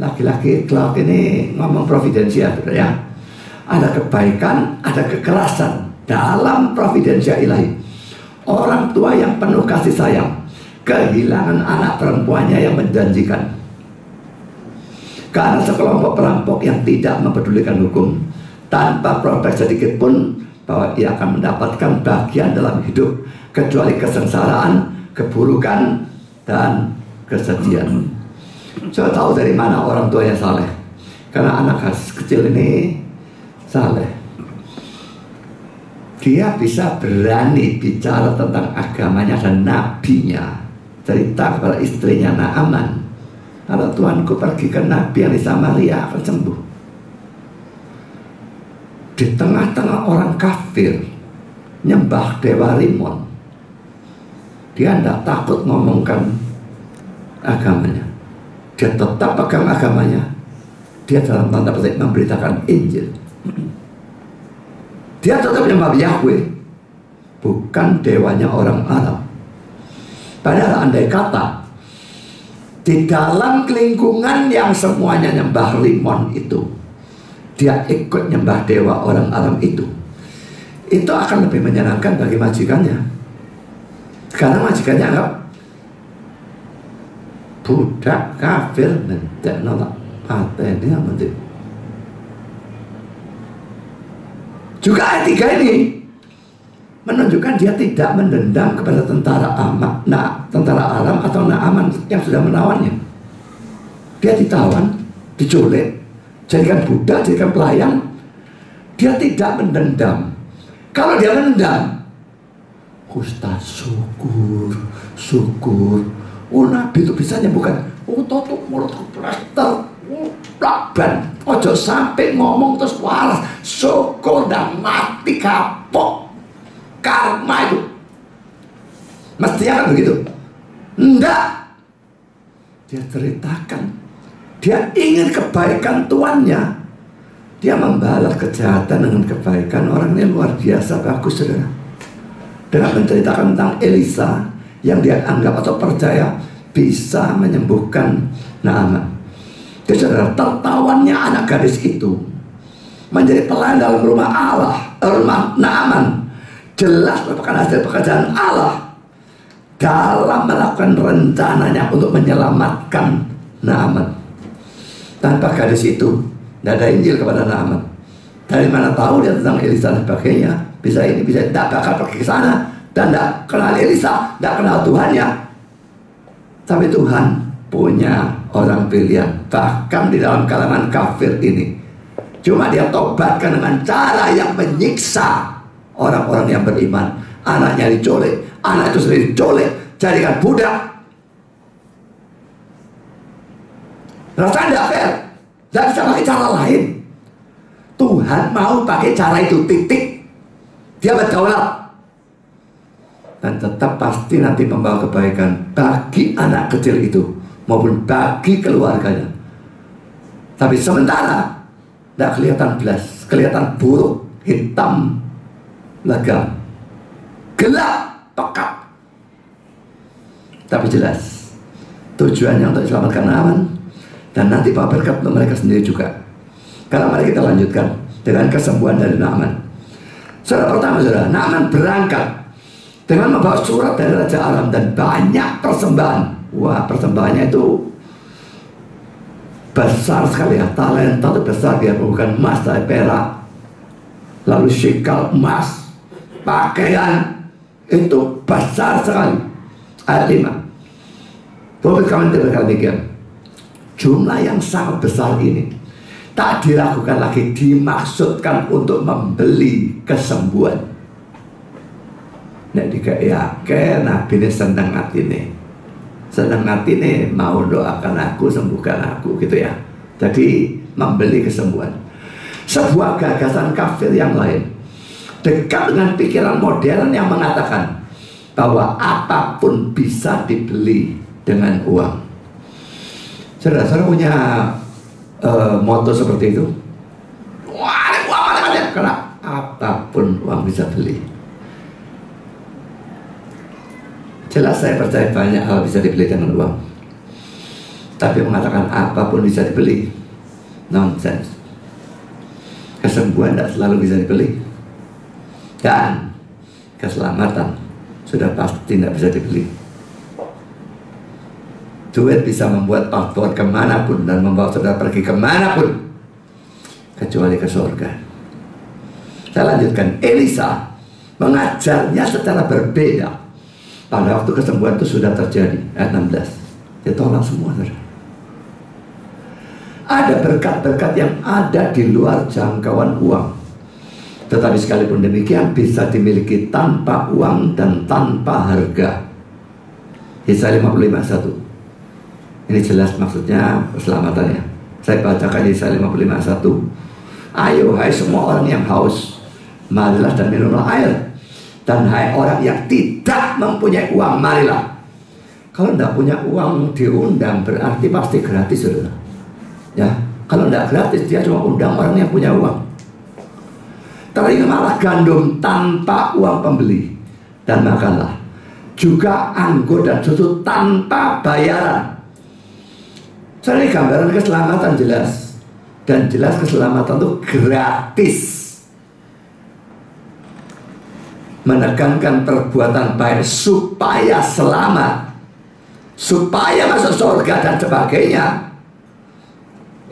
Speaker 1: Laki-laki kelak ini ngomong providensia, ya. Ada kebaikan, ada kekerasan dalam providensia ilahi. Orang tua yang penuh kasih sayang kehilangan anak perempuannya yang menjanjikan. Karena sekelompok perampok yang tidak mempedulikan hukum tanpa protes sedikit pun bahwa ia akan mendapatkan bagian dalam hidup kecuali kesengsaraan, keburukan dan kesedihan. Saya tahu dari mana orang tuanya saleh. Karena anak kecil ini saleh. Dia bisa berani bicara tentang agamanya dan nabinya. Cerita kepada istrinya Naaman. Kalau Tuhanku pergi ke Nabi yang di Samaria akan sembuh. Di tengah-tengah orang kafir nyembah Dewa Rimon dia tidak takut ngomongkan agamanya. Dia tetap pegang agamanya. Dia dalam tanda petik memberitakan Injil. Dia tetap menyembah Yahweh, bukan dewanya orang Arab. Padahal andai kata di dalam lingkungan yang semuanya nyembah limon itu, dia ikut nyembah dewa orang Arab itu. Itu akan lebih menyenangkan bagi majikannya sekarang majikannya anggap budak kafir tidak nolak ini apa Juga ayat tiga ini menunjukkan dia tidak mendendam kepada tentara amak, nah, tentara alam atau Naaman yang sudah menawannya. Dia ditawan, diculik, jadikan budak, jadikan pelayan. Dia tidak mendendam. Kalau dia mendendam, Ustaz syukur, syukur. Oh Nabi itu bisa bukan oh tutup mulutku plaster, oh, ban. Ojo sampai ngomong terus waras, syukur dan mati kapok. Karma itu. Mestinya kan begitu. Enggak. Dia ceritakan. Dia ingin kebaikan tuannya. Dia membalas kejahatan dengan kebaikan. Orang ini luar biasa bagus, saudara dengan menceritakan tentang Elisa yang dia anggap atau percaya bisa menyembuhkan Naaman. Saudara, tertawannya anak gadis itu menjadi pelayan dalam rumah Allah, rumah Naaman. Jelas merupakan hasil pekerjaan Allah dalam melakukan rencananya untuk menyelamatkan Naaman. Tanpa gadis itu, tidak ada Injil kepada Naaman. Dari mana tahu dia tentang Elisa dan sebagainya? Bisa ini, bisa tidak bakal pergi ke sana dan tidak kenal Elisa, tidak kenal Tuhannya. Tapi Tuhan punya orang pilihan bahkan di dalam kalangan kafir ini. Cuma dia tobatkan dengan cara yang menyiksa orang-orang yang beriman. Anaknya dicolek, anak itu sendiri dicolek, jadikan budak. Rasanya tidak fair. Tidak bisa pakai cara lain. Tuhan mau pakai cara itu titik. Dia berdaulat. Dan tetap pasti nanti membawa kebaikan bagi anak kecil itu maupun bagi keluarganya. Tapi sementara tidak kelihatan belas, kelihatan buruk, hitam, legam, gelap, pekat. Tapi jelas tujuannya untuk selamatkan aman dan nanti bawa berkat untuk mereka sendiri juga. Karena mari kita lanjutkan dengan kesembuhan dari Naaman. Saudara pertama saudara, Naaman berangkat dengan membawa surat dari Raja Aram dan banyak persembahan. Wah persembahannya itu besar sekali ya. Talenta itu besar dia bukan emas tapi perak. Lalu shikal emas, pakaian itu besar sekali. Ayat 5. Bapak kami berkata demikian. Jumlah yang sangat besar ini tak dilakukan lagi dimaksudkan untuk membeli kesembuhan Nek dika yakin Nabi ini ini Senang hati ini mau doakan aku sembuhkan aku gitu ya. Jadi membeli kesembuhan. Sebuah gagasan kafir yang lain. Dekat dengan pikiran modern yang mengatakan Bahwa apa pun bisa dibeli dengan uang. Saudara-saudara punya uh, moto seperti itu? Wah, uang mana Karena apa pun uang bisa beli Jelas saya percaya banyak hal bisa dibeli dengan uang. Tapi mengatakan apa pun bisa dibeli, nonsense. Kesembuhan tidak selalu bisa dibeli. Dan keselamatan sudah pasti tidak bisa dibeli. Duit bisa membuat paspor ke mana pun dan membawa saudara pergi ke mana pun kecuali ke surga. Saya lanjutkan, Elisa mengajarnya secara berbeda pada waktu kesembuhan itu sudah terjadi ayat 16 dia tolak semua saudara. Ada berkat-berkat yang ada di luar jangkauan uang. Tetapi sekalipun demikian bisa dimiliki tanpa uang dan tanpa harga. Yesaya 55 ini jelas maksudnya keselamatannya. Saya bacakan Yesaya 55 ayo hai semua orang yang haus marilah dan minumlah air dan hai orang yang tidak mempunyai uang, marilah. Kalau tidak punya uang diundang berarti pasti gratis, saudara. Ya, kalau tidak gratis dia cuma undang orang yang punya uang. Terimalah gandum tanpa uang pembeli dan makanlah. Juga anggur dan susu tanpa bayaran. Saya ini gambaran keselamatan jelas. Dan jelas keselamatan itu gratis menekankan perbuatan baik supaya selamat, supaya masuk surga dan sebagainya.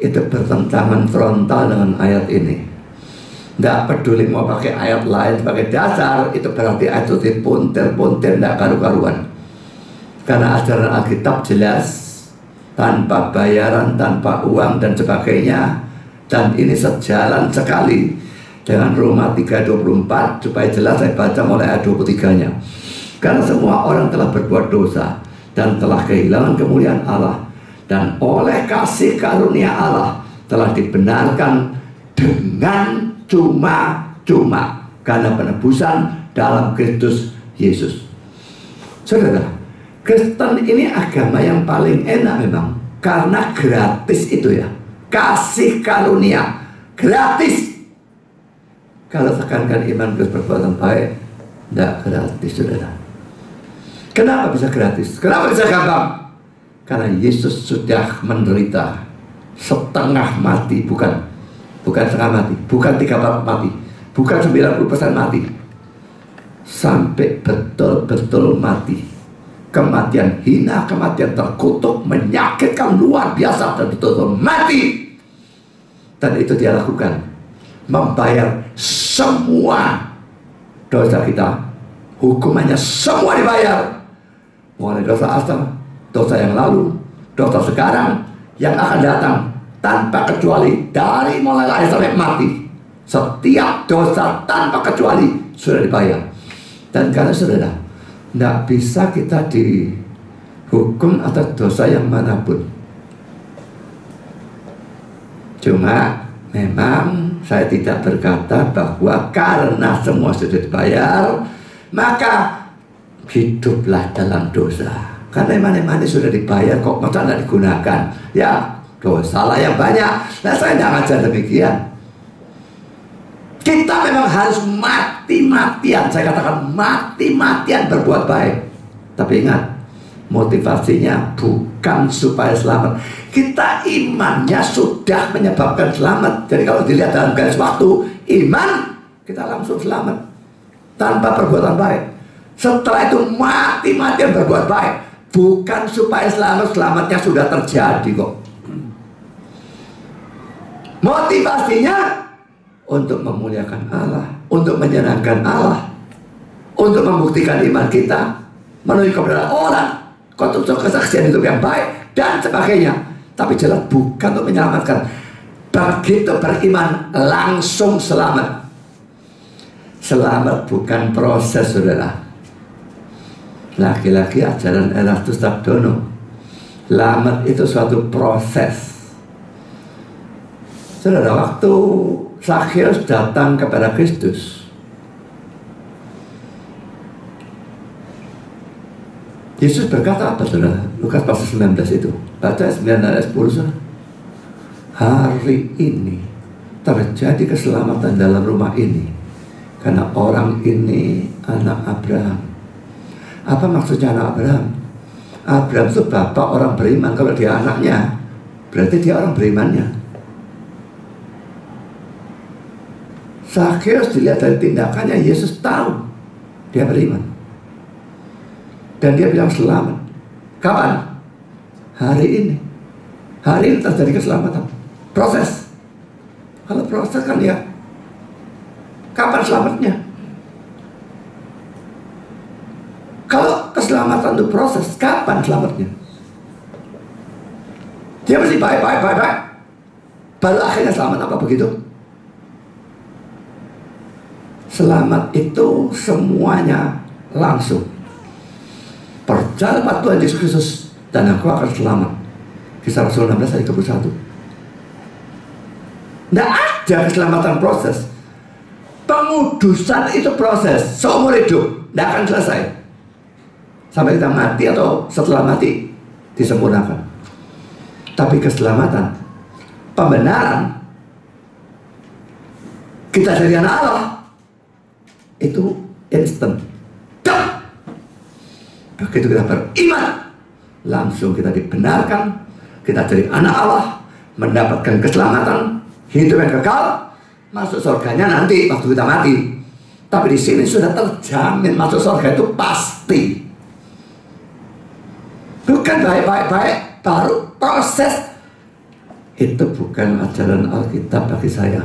Speaker 1: Itu bertentangan frontal dengan ayat ini. Tidak peduli mau pakai ayat lain sebagai dasar, itu berarti ayat itu dipuntir-puntir, tidak karu-karuan. Karena ajaran Alkitab jelas, tanpa bayaran, tanpa uang dan sebagainya. Dan ini sejalan sekali dengan Roma 3.24 supaya jelas saya baca mulai ayat 23 nya karena semua orang telah berbuat dosa dan telah kehilangan kemuliaan Allah dan oleh kasih karunia Allah telah dibenarkan dengan cuma-cuma karena penebusan dalam Kristus Yesus. Saudara Kristen ini agama yang paling enak memang karena gratis itu ya. Kasih karunia gratis kalau tekankan iman plus perbuatan baik, tidak gratis, saudara. Kenapa bisa gratis? Kenapa bisa gampang? Karena Yesus sudah menderita setengah mati, bukan bukan setengah mati, bukan tiga mati, bukan 90% mati. Sampai betul-betul mati. Kematian hina, kematian terkutuk, menyakitkan luar biasa dan betul-betul mati. Dan itu dia lakukan membayar semua dosa kita. Hukumannya semua dibayar. Mulai dosa asal, dosa yang lalu, dosa sekarang, yang akan datang tanpa kecuali dari mulai lahir sampai mati. Setiap dosa tanpa kecuali sudah dibayar. Dan karena saudara, tidak bisa kita dihukum atas dosa yang mana pun. Cuma memang saya tidak berkata bahwa karena semua sudah dibayar, maka hiduplah dalam dosa. Karena mana-mana sudah dibayar kok masa tidak digunakan. Ya dosa lah yang banyak. Nah saya tidak ngajar demikian. Kita memang harus mati-matian. Saya katakan mati-matian berbuat baik. Tapi ingat, motivasinya bukan supaya selamat. Kita imannya sudah menyebabkan selamat. Jadi kalau dilihat dalam garis waktu, iman kita langsung selamat tanpa perbuatan baik. Setelah itu mati-matian berbuat baik. Bukan supaya selamat, selamatnya sudah terjadi kok. Motivasinya untuk memuliakan Allah, untuk menyenangkan Allah, untuk membuktikan iman kita, menuju kepada orang, untuk kesaksian hidup yang baik dan sebagainya. Tapi jelas bukan untuk menyelamatkan. Begitu beriman langsung selamat. Selamat bukan proses saudara. Laki-laki ajaran Erastus Sabdono. Selamat itu suatu proses. Saudara, waktu Sakheus datang kepada Kristus, Yesus berkata apa saudara? Lukas pasal 19 itu. Baca 9 ayat 10 saudara. Hari ini terjadi keselamatan dalam rumah ini. Karena orang ini anak Abraham. Apa maksudnya anak Abraham? Abraham itu bapak orang beriman. Kalau dia anaknya, berarti dia orang berimannya. Sakheus dilihat dari tindakannya, Yesus tahu dia beriman. Dan dia bilang selamat. Kapan? Hari ini. Hari ini terjadi keselamatan. Proses. Kalau proses kan ya. Kapan selamatnya? Kalau keselamatan itu proses, kapan selamatnya? Dia mesti baik, baik, baik, baik. Baru akhirnya selamat apa begitu? Selamat itu semuanya langsung percaya pada Tuhan Yesus Kristus dan aku akan selamat. Kisah Rasul 16 ayat 21. Tidak ada keselamatan proses. Pengudusan itu proses seumur hidup, tidak akan selesai. Sampai kita mati atau setelah mati disempurnakan. Tapi keselamatan, pembenaran kita dari anak Allah itu instant Begitu kita beriman, langsung kita dibenarkan, kita jadi anak Allah, mendapatkan keselamatan, hidup yang kekal, masuk surganya nanti waktu kita mati. Tapi di sini sudah terjamin masuk surga itu pasti. Bukan baik-baik-baik, baru proses. Itu bukan ajaran Alkitab bagi saya.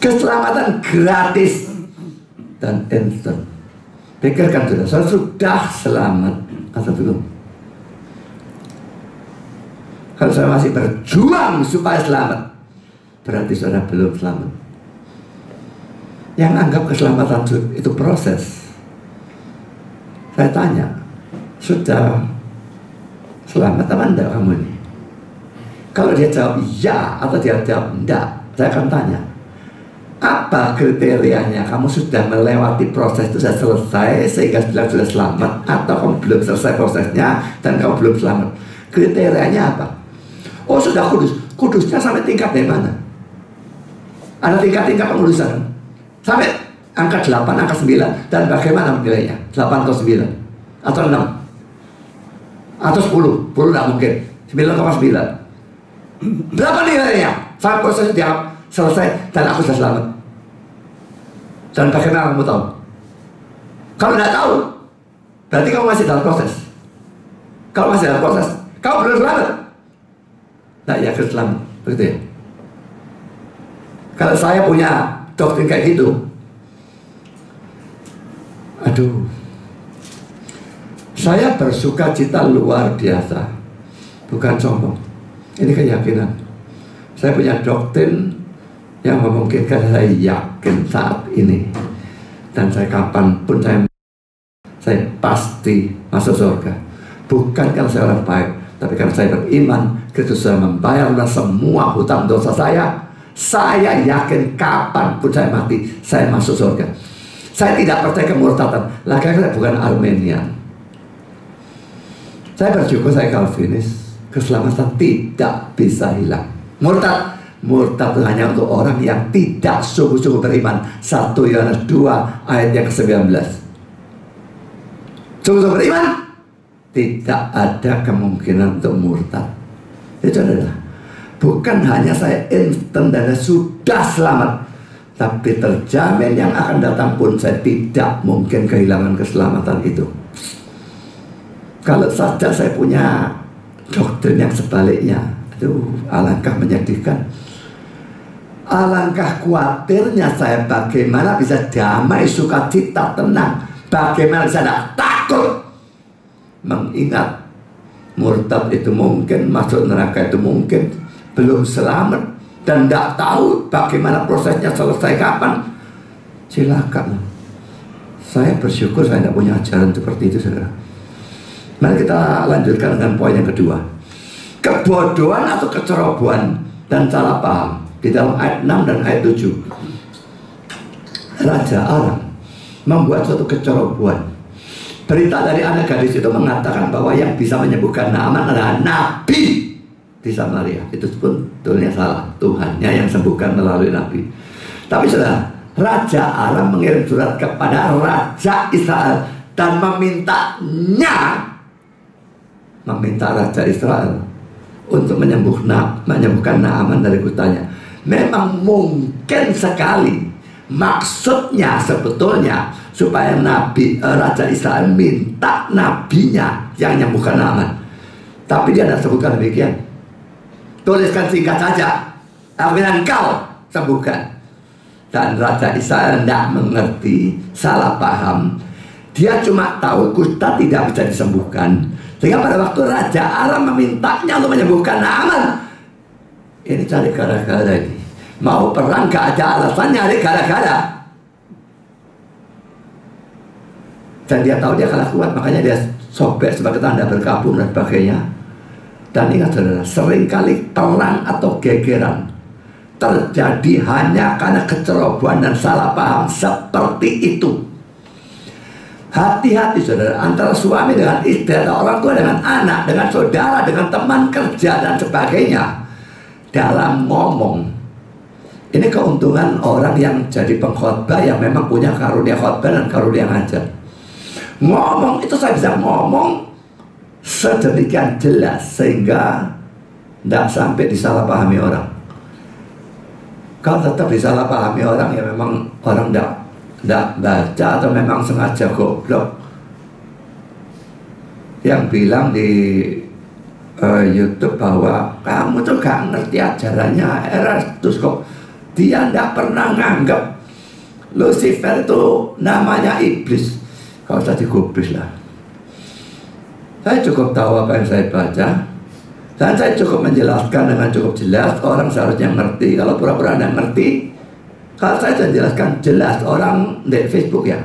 Speaker 1: Keselamatan gratis dan instant. Pikirkan sudah, saya sudah selamat atau belum? Kalau saya masih berjuang supaya selamat, berarti saudara belum selamat. Yang anggap keselamatan itu proses. Saya tanya, sudah selamat apa enggak kamu ini? Kalau dia jawab ya atau dia jawab enggak, saya akan tanya, apa kriterianya? Kamu sudah melewati proses itu sudah selesai sehingga bilang sudah selamat atau kamu belum selesai prosesnya dan kamu belum selamat? Kriterianya apa? Oh sudah kudus. Kudusnya sampai tingkat dari mana? Ada tingkat-tingkat pengudusan. Sampai angka 8, angka 9 dan bagaimana nilainya 8 atau 9 atau 6 atau 10 10 tidak mungkin. 9,9 berapa nilainya? Sampai proses dia selesai dan aku sudah selamat. Dan bagaimana kamu tahu? Kalau tidak tahu, berarti kamu masih dalam proses. Kalau masih dalam proses, kamu belum selamat. Nah, ya selamat. Begitu ya? Kalau saya punya doktrin kayak gitu, aduh, saya bersuka cita luar biasa, bukan sombong. Ini keyakinan. Saya punya doktrin yang memungkinkan saya yakin saat ini dan saya kapan pun saya saya pasti masuk surga. Bukan karena saya orang baik, tapi karena saya beriman, Kristus sudah membayar semua hutang dosa saya saya yakin kapan pun saya mati, saya masuk surga. Saya tidak percaya kemurtadan. Lagi saya bukan Armenian. Saya bersyukur saya Calvinis. Keselamatan tidak bisa hilang. Murtad. Murtad itu hanya untuk orang yang tidak sungguh-sungguh beriman. 1 Yohanes 2 ayat yang ke-19. Sungguh-sungguh beriman. Tidak ada kemungkinan untuk murtad. Itu adalah Bukan hanya saya instan dan sudah selamat Tapi terjamin yang akan datang pun saya tidak mungkin kehilangan keselamatan itu Kalau saja saya punya doktrin yang sebaliknya Aduh alangkah menyedihkan Alangkah khawatirnya saya bagaimana bisa damai, sukacita, tenang Bagaimana bisa tidak takut Mengingat murtad itu mungkin, masuk neraka itu mungkin belum selamat dan tidak tahu bagaimana prosesnya selesai kapan, silakan. Saya bersyukur saya tidak punya ajaran seperti itu, saudara. Mari kita lanjutkan dengan poin yang kedua. Kebodohan atau kecerobohan dan salah paham di dalam ayat 6 dan ayat 7. Raja Aram membuat suatu kecerobohan. Berita dari anak gadis itu mengatakan bahwa yang bisa menyembuhkan Naaman adalah Nabi di Samaria. Itu pun sebetulnya salah. Tuhannya yang sembuhkan melalui Nabi. Tapi sudah Raja Aram mengirim surat kepada Raja Israel dan memintanya meminta Raja Israel untuk menyembuhkan menyembuhkan Naaman dari kutanya. Memang mungkin sekali maksudnya sebetulnya supaya Nabi eh, Raja Israel minta nabinya yang menyembuhkan Naaman. Tapi dia tidak sebutkan demikian. Tuliskan singkat saja. Akhirnya engkau sembuhkan. Dan Raja Israel tidak mengerti, salah paham. Dia cuma tahu kusta tidak bisa disembuhkan. Sehingga pada waktu Raja Aram memintanya untuk menyembuhkan Naaman. Ini cari gara-gara ini. Mau perang gak ada alasannya, ada gara-gara. Dan dia tahu dia kalah kuat, makanya dia sobek sebagai tanda berkabung dan sebagainya. Dan ingat saudara, sering kali perang atau gegeran terjadi hanya karena kecerobohan dan salah paham seperti itu. Hati-hati saudara, antara suami dengan istri, orang tua dengan anak, dengan saudara, dengan teman kerja dan sebagainya. Dalam ngomong, ini keuntungan orang yang jadi pengkhotbah yang memang punya karunia khotbah dan karunia ngajar. Ngomong itu saya bisa ngomong sedemikian jelas sehingga tidak sampai disalahpahami orang. Kalau tetap disalahpahami orang ya memang orang tidak tidak baca atau memang sengaja goblok. Yang bilang di uh, YouTube bahwa kamu tuh gak ngerti ajarannya Erastus kok dia tidak pernah nganggap Lucifer itu namanya iblis. Kalau tadi gubris lah. Saya cukup tahu apa yang saya baca. Dan saya cukup menjelaskan dengan cukup jelas orang seharusnya ngerti. Kalau pura-pura anda ngerti kalau saya jelaskan jelas orang di Facebook ya.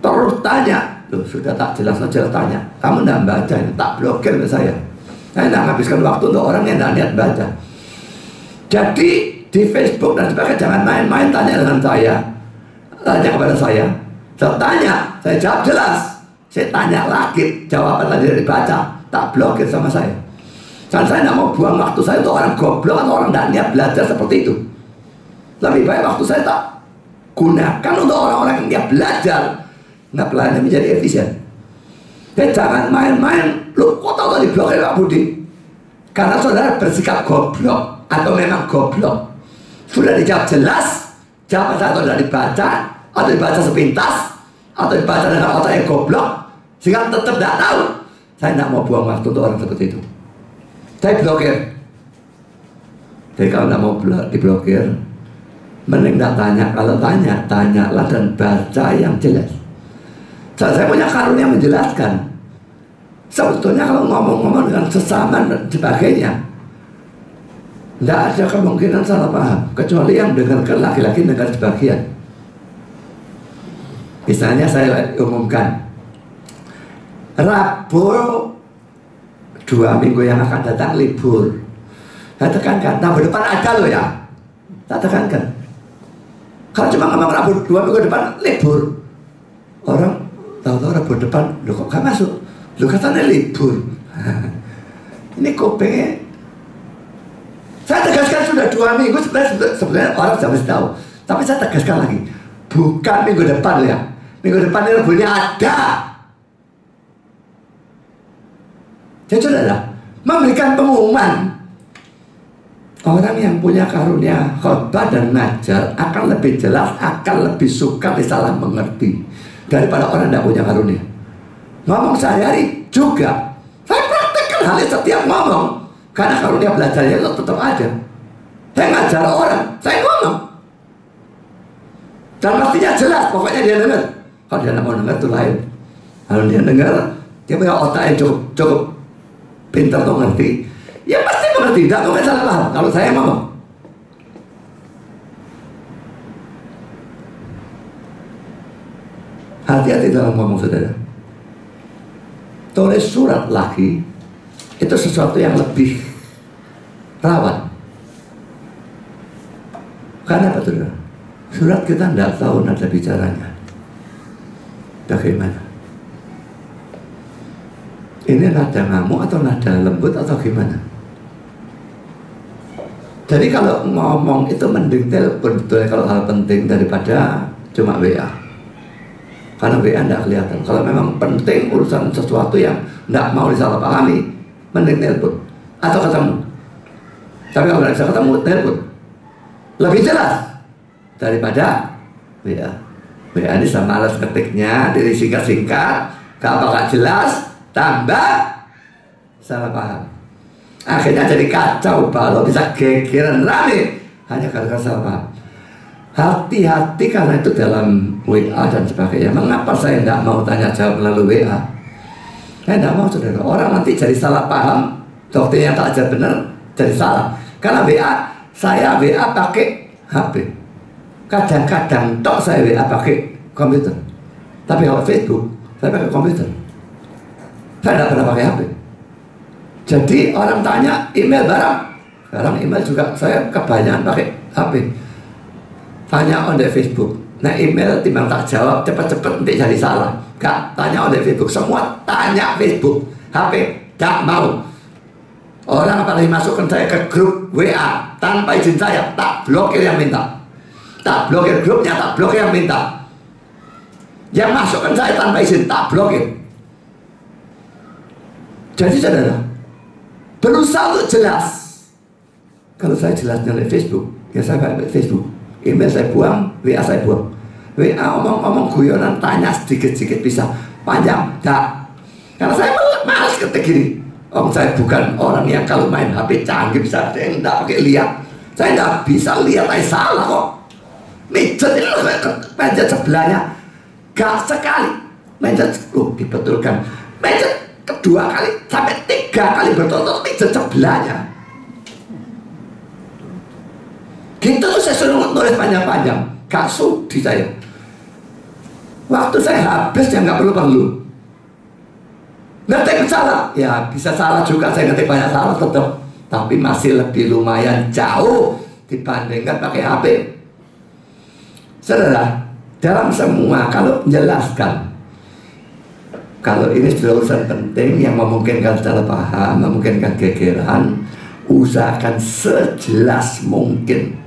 Speaker 1: Terus tanya. Loh, sudah tak jelas saja tanya. Kamu tidak baca ini tak blokir ke saya saya tidak menghabiskan waktu untuk orang yang tidak niat baca jadi di Facebook dan sebagainya jangan main-main tanya dengan saya tanya kepada saya saya tanya saya jawab jelas saya tanya lagi, jawaban tadi dari baca, tak blokir sama saya. Dan saya tidak mau buang waktu saya untuk orang goblok atau orang tidak niat belajar seperti itu. Lebih baik waktu saya tak gunakan untuk orang-orang yang niat belajar. Nah pelayanan menjadi efisien. Dan jangan main-main, lu kok tahu tadi blokir Pak Budi? Karena saudara bersikap goblok atau memang goblok. Sudah dijawab jelas, jawaban saya sudah dibaca atau dibaca sepintas atau dibaca dengan otak yang goblok sehingga tetap tidak tahu. Saya tidak mau buang waktu untuk orang seperti itu. Saya blokir. Jadi kalau nggak mau diblokir, mending nggak tanya. Kalau tanya, tanyalah dan baca yang jelas. Saya punya karunia menjelaskan. Sebetulnya kalau ngomong-ngomong dengan sesama dan sebagainya, tidak ada kemungkinan salah paham. Kecuali yang dengarkan laki-laki dengan sebagian. Misalnya saya umumkan, Rabu dua minggu yang akan datang libur. Saya tekankan, nah depan ada loh ya. Tak tekankan. Kalau cuma ngomong Rabu dua minggu depan libur, orang tahu-tahu Rabu depan, lo kok gak masuk? Lo katanya libur. Ini kopengnya saya tegaskan sudah dua minggu sebenarnya, sebenarnya orang sudah mesti tahu. Tapi saya tegaskan lagi, bukan minggu depan ya. Minggu depan ini rebunya ada. Jadi saudara, memberikan pengumuman Orang yang punya karunia khotbah dan ngajar akan lebih jelas, akan lebih suka disalah mengerti daripada orang yang tidak punya karunia. Ngomong sehari-hari juga. Saya praktekkan hal itu setiap ngomong. Karena karunia belajarnya itu tetap ada. Saya ngajar orang, saya ngomong. Dan pastinya jelas, pokoknya dia dengar. Kalau dia tidak mau dengar itu lain. Kalau dia dengar, dia punya otak yang cukup, cukup pintar untuk ngerti. Ya pasti mengerti, tidak mungkin salah paham. Kalau saya ngomong. Hati-hati dalam ngomong saudara. Tulis surat lagi itu sesuatu yang lebih rawan. Karena apa saudara? Surat kita tidak tahu nada bicaranya. Bagaimana? Ini nada ngamuk atau nada lembut atau gimana? Jadi kalau ngomong itu mending telepon kalau hal penting daripada cuma WA. Karena WA tidak kelihatan. Kalau memang penting urusan sesuatu yang tidak mau disalahpahami, mending telepon atau ketemu. Tapi kalau nggak bisa ketemu, telepon. Lebih jelas daripada WA. WA ini sama alas ketiknya, diri singkat-singkat, nggak jelas, tambah salah paham. Akhirnya jadi kacau kalau bisa gegeran rame hanya karena salah paham. Hati-hati karena itu dalam WA dan sebagainya. Mengapa saya tidak mau tanya jawab melalui WA? Saya tidak mau saudara. Orang nanti jadi salah paham. Yang tak ajar benar jadi salah. Karena WA, saya WA pakai HP. Kadang-kadang tok saya WA pakai komputer. Tapi kalau Facebook, saya pakai komputer. Saya tidak pernah pakai HP. Jadi orang tanya email barang. Sekarang email juga saya kebanyakan pakai HP. Tanya on the Facebook. Nah email timbang tak jawab cepat-cepat nanti jadi salah. Kak, tanya oleh Facebook. Semua tanya Facebook. HP, tak mau. Orang apalagi masukkan saya ke grup WA tanpa izin saya, tak blokir yang minta. Tak blokir grupnya, tak blokir yang minta. Yang masukkan saya tanpa izin, tak blokir. Jadi saudara, berusaha untuk jelas. Kalau saya jelasnya oleh Facebook, ya saya pakai Facebook. Email saya buang, WA saya buang. WA omong-omong guyonan tanya sedikit-sedikit bisa panjang tak karena saya malas ketik gini. Om saya bukan orang yang kalau main HP canggih bisa yang tidak pakai lihat. Saya tidak bisa lihat saya salah kok. Meja ini meja sebelahnya. Gak sekali. Meja oh dibetulkan. Meja kedua kali sampai tiga kali bertonton meja sebelahnya gitu saya suruh nulis panjang-panjang gak sudi saya Waktu saya habis ya nggak perlu-perlu. Ngetik salah, ya bisa salah juga saya ngetik banyak salah tetap. Tapi masih lebih lumayan jauh dibandingkan pakai HP. Saudara, dalam semua kalau menjelaskan kalau ini sudah urusan penting yang memungkinkan salah paham, memungkinkan gegeran, usahakan sejelas mungkin.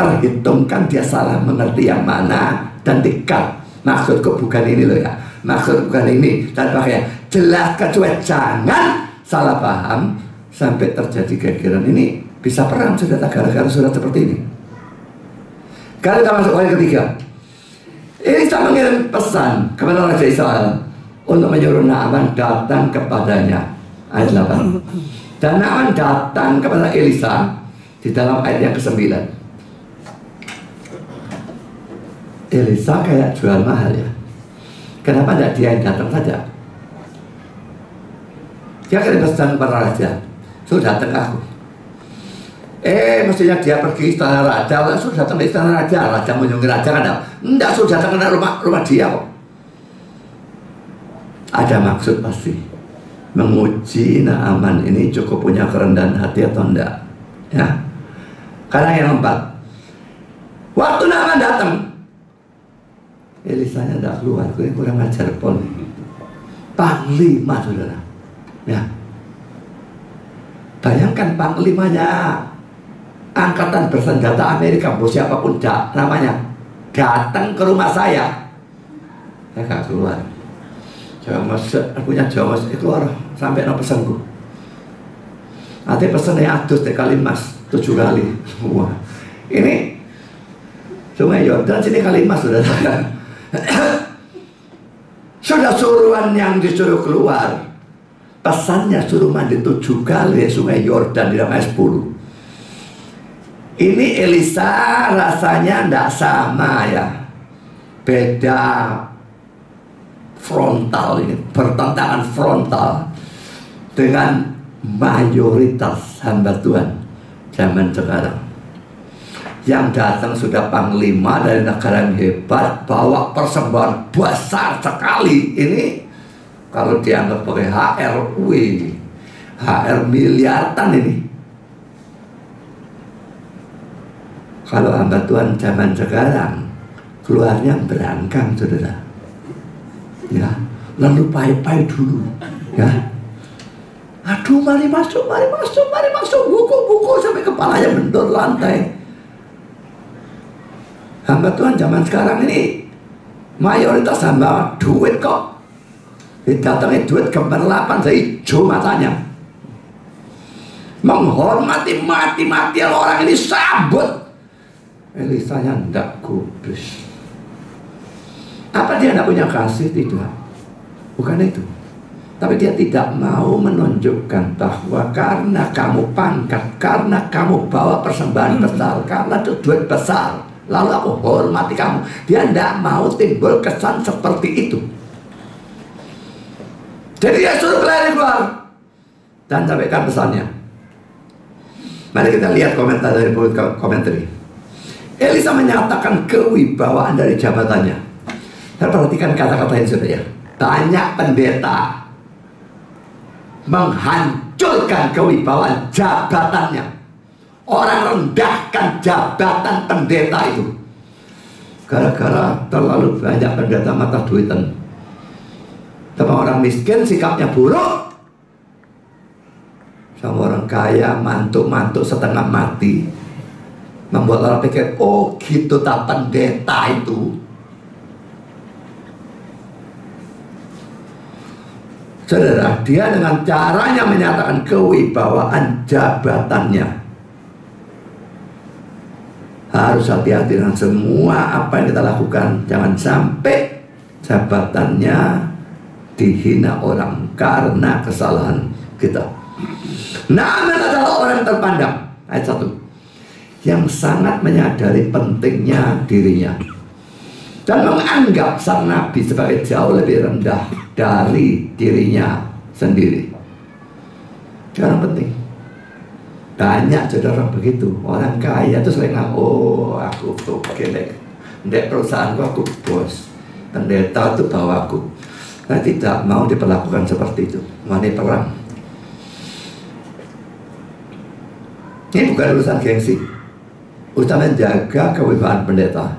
Speaker 1: Perhitungkan dia salah mengerti yang mana dan dekat Maksudku bukan ini loh ya. Maksud bukan ini. Dan pakai jelaskan supaya jangan salah paham sampai terjadi gegeran ini bisa perang sudah gara-gara surat seperti ini. Kalau kita masuk ayat ketiga, ini saya mengirim pesan kepada Raja Israel untuk menyuruh Naaman datang kepadanya. Ayat 8. Dan Naaman datang kepada Elisa di dalam ayat yang ke-9. Elisa kayak jual mahal ya. Kenapa tidak dia yang datang saja? Dia kirim pesan para raja, sudah datang aku. Eh, mestinya dia pergi istana raja, sudah datang ke istana raja, raja mengunjungi raja kan? Enggak, sudah datang ke rumah rumah dia kok. Ada maksud pasti menguji Naaman ini cukup punya kerendahan hati atau enggak ya karena yang keempat waktu Naaman datang Elisanya tidak keluar ini kurang ajar pun panglima saudara. Ya. Bayangkan panglimanya. Angkatan bersenjata Amerika bos siapa pun dak, namanya datang ke rumah saya. Saya gak keluar. Jawa Mas, punya Jawa Mas, keluar sampai no pesanku. Nanti pesannya adus deh kali mas, tujuh kali. Wah, ini Sungai Yordan sini kali mas sudah Sudah suruhan yang disuruh keluar. Pesannya suruh mandi tujuh kali Sungai Yordan di dalam 10. Ini Elisa rasanya tidak sama ya. Beda frontal ini bertentangan frontal dengan mayoritas hamba Tuhan zaman sekarang yang datang sudah panglima dari negara yang hebat bawa persembahan besar sekali. Ini kalau dianggap pakai HR wih HR miliaran ini. Kalau hamba Tuhan zaman sekarang keluarnya berangkang saudara. Ya lalu pai-pai dulu ya. Aduh mari masuk mari masuk mari masuk. Buku-buku sampai kepalanya bentur lantai hamba Tuhan zaman sekarang ini mayoritas hamba duit kok didatangi duit gemerlapan sehijau matanya menghormati mati-mati orang ini sabut Elisanya ndak gubris apa dia tidak punya kasih? Tidak. Bukan itu. Tapi dia tidak mau menunjukkan bahwa karena kamu pangkat, karena kamu bawa persembahan hmm. besar, karena itu duit besar, lalu aku hormati kamu. Dia tidak mau timbul kesan seperti itu. Jadi dia suruh pelari keluar dan sampaikan pesannya. Mari kita lihat komentar dari komentar. Elisa menyatakan kewibawaan dari jabatannya. Dan perhatikan kata-kata yang sudah ya. Banyak pendeta menghancurkan kewibawaan jabatannya. Orang rendahkan jabatan pendeta itu. Gara-gara terlalu banyak pendeta mata duitan. Sama orang miskin sikapnya buruk. Sama orang kaya mantuk-mantuk setengah mati. Membuat orang pikir, oh gitu tak pendeta itu Saudara, dia dengan caranya menyatakan kewibawaan jabatannya. Harus hati-hati dengan semua apa yang kita lakukan. Jangan sampai jabatannya dihina orang karena kesalahan kita. Namun adalah orang terpandang. Ayat satu. Yang sangat menyadari pentingnya dirinya dan menganggap sang nabi sebagai jauh lebih rendah dari dirinya sendiri. Itu penting. Banyak saudara begitu. Orang kaya sering ngaku, oh aku tuh gede. Ndek perusahaanku aku bos. Pendeta itu bawa aku. Saya tidak mau diperlakukan seperti itu. Mani perang. Ini bukan urusan gengsi. Urusan menjaga kewibawaan pendeta.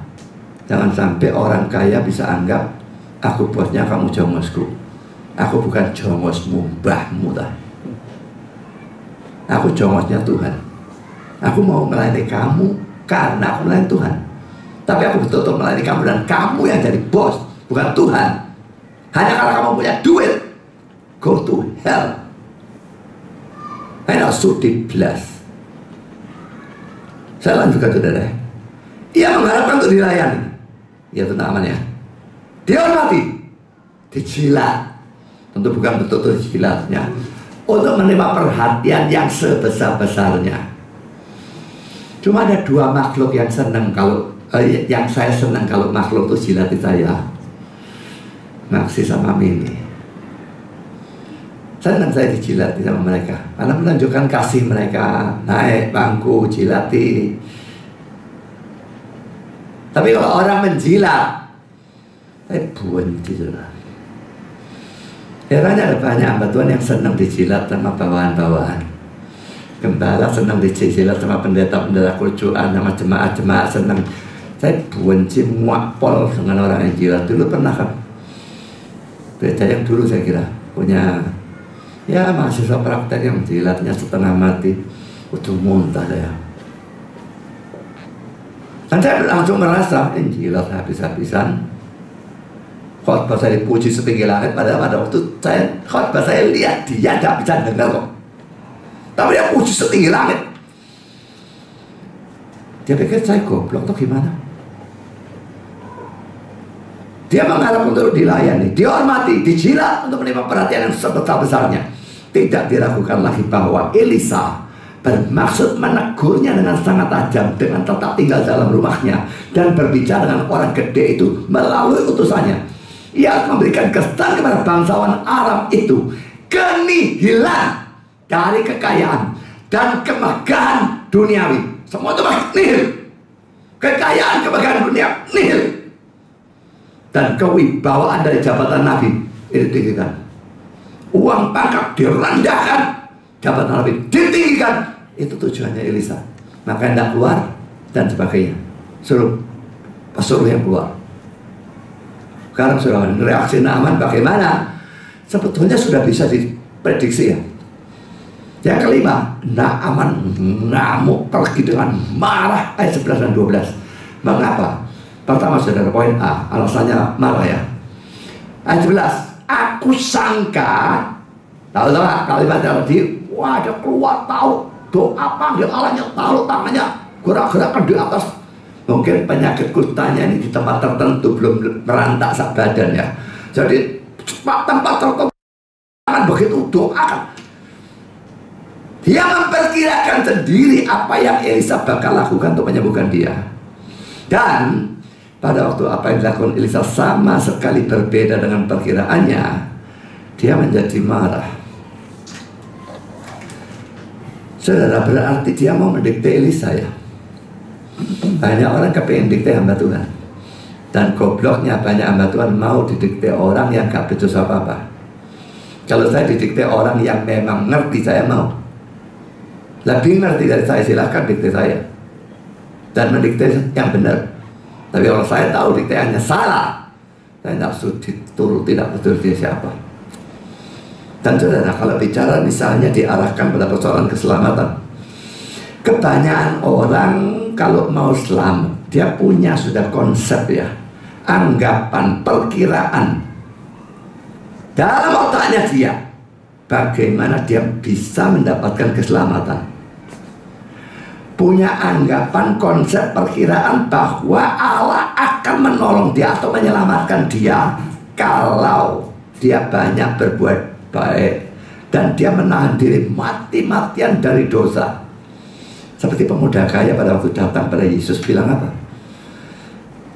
Speaker 1: Jangan sampai orang kaya bisa anggap aku bosnya kamu jongosku. Aku bukan jongosmu, mbahmu dah. Aku jongosnya Tuhan. Aku mau melayani kamu karena aku melayani Tuhan. Tapi aku betul-betul melayani kamu dan kamu yang jadi bos, bukan Tuhan. Hanya karena kamu punya duit, go to hell. Enak sudi blast. Saya lanjutkan saudara. Ia mengharapkan untuk dilayani ya tentang aman ya dihormati dijilat tentu bukan betul-betul jilatnya untuk menerima perhatian yang sebesar-besarnya Cuma ada dua makhluk yang senang kalau eh, yang saya senang kalau makhluk itu jilati saya. Maksi sama Mini. Senang saya dijilati sama mereka karena menunjukkan kasih mereka naik bangku jilati. Tapi kalau orang menjilat, saya benci sudah. Herannya ada banyak hamba Tuhan yang senang dijilat sama bawahan-bawahan gembala senang dijilat sama pendeta-pendeta kucuan sama jemaat-jemaat senang. Saya benci muakpol dengan orang yang jilat. Dulu pernah kan? Beda yang dulu saya kira. Punya ya mahasiswa praktek yang jilatnya setengah mati. Udah muntah saya. Dan saya langsung merasa ini jilat habis-habisan khotbah saya dipuji setinggi langit pada pada waktu saya khotbah saya lihat dia tidak bisa dengar kok tapi dia puji setinggi langit. Dia pikir saya goblok tuh gimana? Dia mengharap untuk dilayani, dihormati, dijilat untuk menerima perhatian yang sebesar-besarnya. Tidak diragukan lagi bahwa Elisa bermaksud menegurnya dengan sangat tajam dengan tetap tinggal dalam rumahnya dan berbicara dengan orang gede itu melalui utusannya. Ia memberikan kesan kepada bangsawan Arab itu kenihilan dari kekayaan dan kemegahan duniawi. Semua itu nihil. Kekayaan, kemegahan dunia, nihil. Dan kewibawaan dari jabatan Nabi itu ditinggikan. Uang pangkat direndahkan, jabatan Nabi ditinggikan. Itu tujuannya Elisa. Maka hendak keluar dan sebagainya. Suruh suruh yang keluar. Sekarang sudah reaksi Naaman bagaimana? Sebetulnya sudah bisa diprediksi ya yang kelima, Naaman ngamuk pergi dengan marah ayat 11 dan 12. Mengapa? Pertama saudara poin A, alasannya marah ya. Ayat 11, aku sangka tahu tahu kalimat tadi, wah dia keluar tahu doa panggil Allahnya tahu tangannya gerak-gerakan di atas mungkin penyakit kustanya ini di tempat tertentu belum merantak sak badan ya jadi tempat tertentu akan begitu doakan dia memperkirakan sendiri apa yang Elisa bakal lakukan untuk menyembuhkan dia. Dan pada waktu apa yang dilakukan Elisa sama sekali berbeda dengan perkiraannya, dia menjadi marah. Saudara berarti dia mau mendikte Elisa ya. Banyak orang kepengen dikte hamba Tuhan. Dan gobloknya banyak hamba Tuhan mau didikte orang yang gak becus apa-apa. Kalau saya didikte orang yang memang ngerti saya mau lebih ngerti dari saya silahkan dikte saya dan mendikte yang benar tapi kalau saya tahu dikteannya salah saya tidak sudi turut tidak betul dia siapa dan saudara kalau bicara misalnya diarahkan pada persoalan keselamatan kebanyakan orang kalau mau selamat dia punya sudah konsep ya anggapan perkiraan dalam otaknya dia bagaimana dia bisa mendapatkan keselamatan punya anggapan konsep perkiraan bahwa Allah akan menolong dia atau menyelamatkan dia kalau dia banyak berbuat baik dan dia menahan diri mati-matian dari dosa. Seperti pemuda kaya pada waktu datang pada Yesus bilang apa?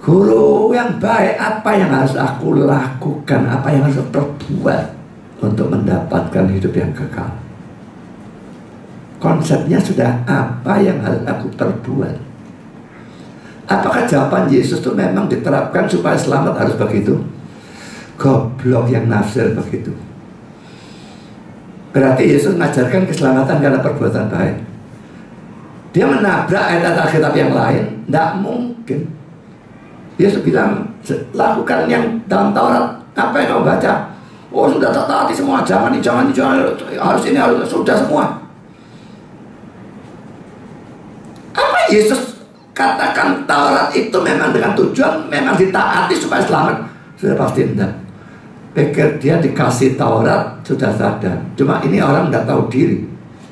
Speaker 1: Guru yang baik, apa yang harus aku lakukan, apa yang harus aku perbuat untuk mendapatkan hidup yang kekal? konsepnya sudah apa yang harus aku perbuat? Apakah jawaban Yesus itu memang diterapkan supaya selamat harus begitu? Goblok yang nafsir begitu. Berarti Yesus mengajarkan keselamatan karena perbuatan baik dia menabrak ayat Alkitab yang lain? Tidak mungkin. Yesus bilang lakukan yang dalam Taurat. Apa yang kau baca? Oh sudah tak taati semua. Jangan ini jangan ini jangan harus ini harus sudah semua. Yesus katakan Taurat itu memang dengan tujuan memang ditaati supaya selamat? Sudah pasti tidak pikir dia dikasih Taurat sudah sadar. Cuma ini orang tidak tahu diri.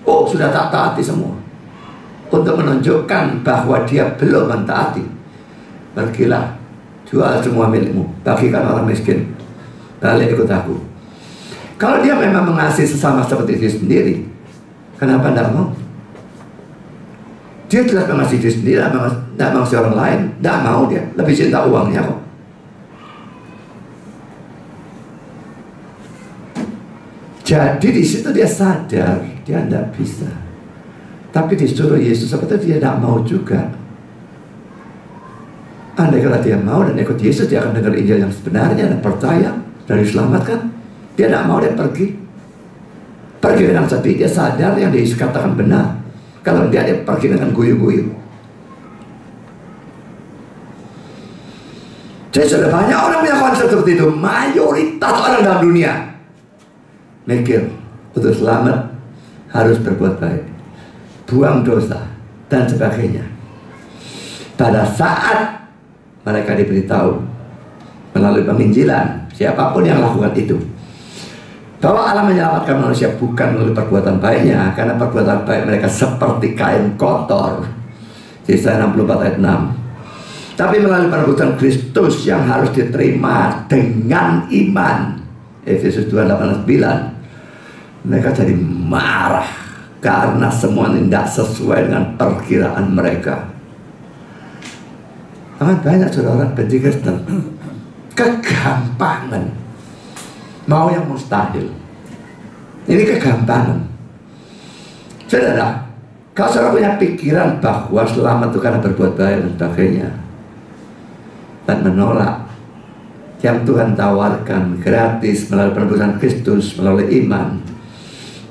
Speaker 1: Oh sudah tak taati semua untuk menunjukkan bahwa dia belum mentaati pergilah jual semua milikmu bagikan orang miskin balik ikut aku kalau dia memang mengasihi sesama seperti diri sendiri kenapa tidak mau Dia jelas mengasihi diri sendiri, tidak mengasihi orang lain. Tidak mau dia, lebih cinta uangnya kok. Jadi di situ dia sadar dia tidak bisa. Tapi disuruh Yesus seperti dia tidak mau juga. Andai kata dia mau dan ikut Yesus, dia akan dengar Injil yang sebenarnya dan percaya dan diselamatkan. Dia tidak mau dia pergi. Pergi dengan sedih, dia sadar yang dia katakan benar. Kalau dia, dia pergi dengan guyu-guyu. Jadi sudah banyak orang punya konsep seperti itu. Mayoritas orang dalam dunia mikir untuk selamat harus berbuat baik buang dosa dan sebagainya. Pada saat mereka diberitahu melalui penginjilan siapa pun yang lakukan itu bahwa Allah menyelamatkan manusia bukan melalui perbuatan baiknya karena perbuatan baik mereka seperti kain kotor. Sisa 64 ayat 6 tapi melalui perbuatan Kristus yang harus diterima dengan iman. Efesus 2 8 9 mereka jadi marah karena semua tidak sesuai dengan perkiraan mereka. Akan banyak saudara benci Kristen kegampangan mau yang mustahil. Ini kegampangan. Saudara, kalau saudara punya pikiran bahwa selamat itu karena berbuat baik dan sebagainya dan menolak yang Tuhan tawarkan gratis melalui penebusan Kristus melalui iman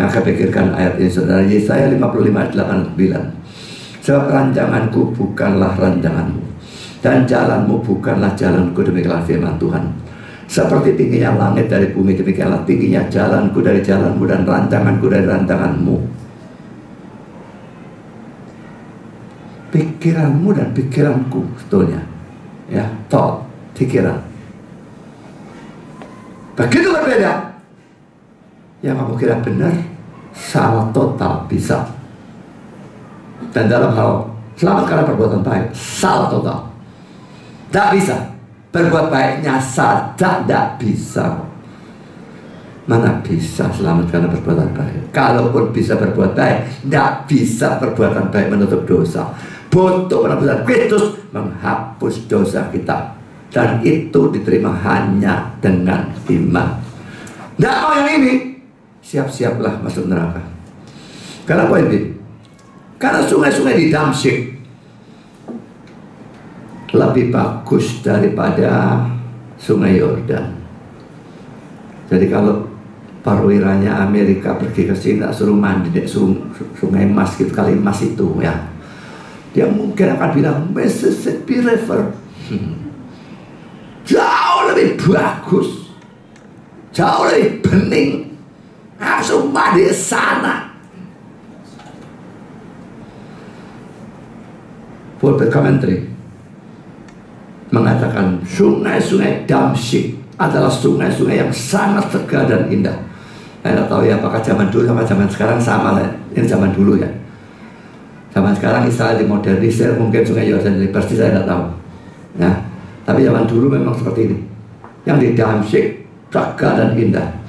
Speaker 1: maka pikirkan ayat ini saudara Yesaya 55 ayat 8 9 Sebab rancanganku bukanlah rancanganmu Dan jalanmu bukanlah jalanku demikianlah firman Tuhan. Seperti tingginya langit dari bumi Demikianlah tingginya jalanku dari jalanmu Dan rancanganku dari rancanganmu. Pikiranmu dan pikiranku sebetulnya. Ya, thought, pikiran. Begitu berbeda. Yang kamu kira benar salah total bisa. Dan dalam hal selamat karena perbuatan baik, salah total. Tidak bisa. Berbuat baiknya saja tidak bisa. Mana bisa selamat karena perbuatan baik. Kalaupun bisa berbuat baik, tidak bisa perbuatan baik menutup dosa. Butuh penebusan Kristus menghapus dosa kita. Dan itu diterima hanya dengan iman. Tidak mau yang ini, siap-siaplah masuk neraka. Kenapa ini? Karena sungai-sungai di Damsyik lebih bagus daripada sungai Yordan. Jadi kalau perwiranya Amerika pergi ke sini suruh mandi di sungai Mas gitu kali Mas itu ya. Dia mungkin akan bilang Mississippi River. Hmm. Jauh lebih bagus. Jauh lebih bening langsung mandi sana. Pulpit Commentary mengatakan sungai-sungai Damsyik adalah sungai-sungai yang sangat segar dan indah. Saya tidak tahu ya apakah zaman dulu sama zaman sekarang sama lah. Ini zaman dulu ya. Zaman sekarang Israel dimodernisir mungkin sungai Yordan jadi pasti saya tidak tahu. Ya, tapi zaman dulu memang seperti ini. Yang di Damsyik segar dan indah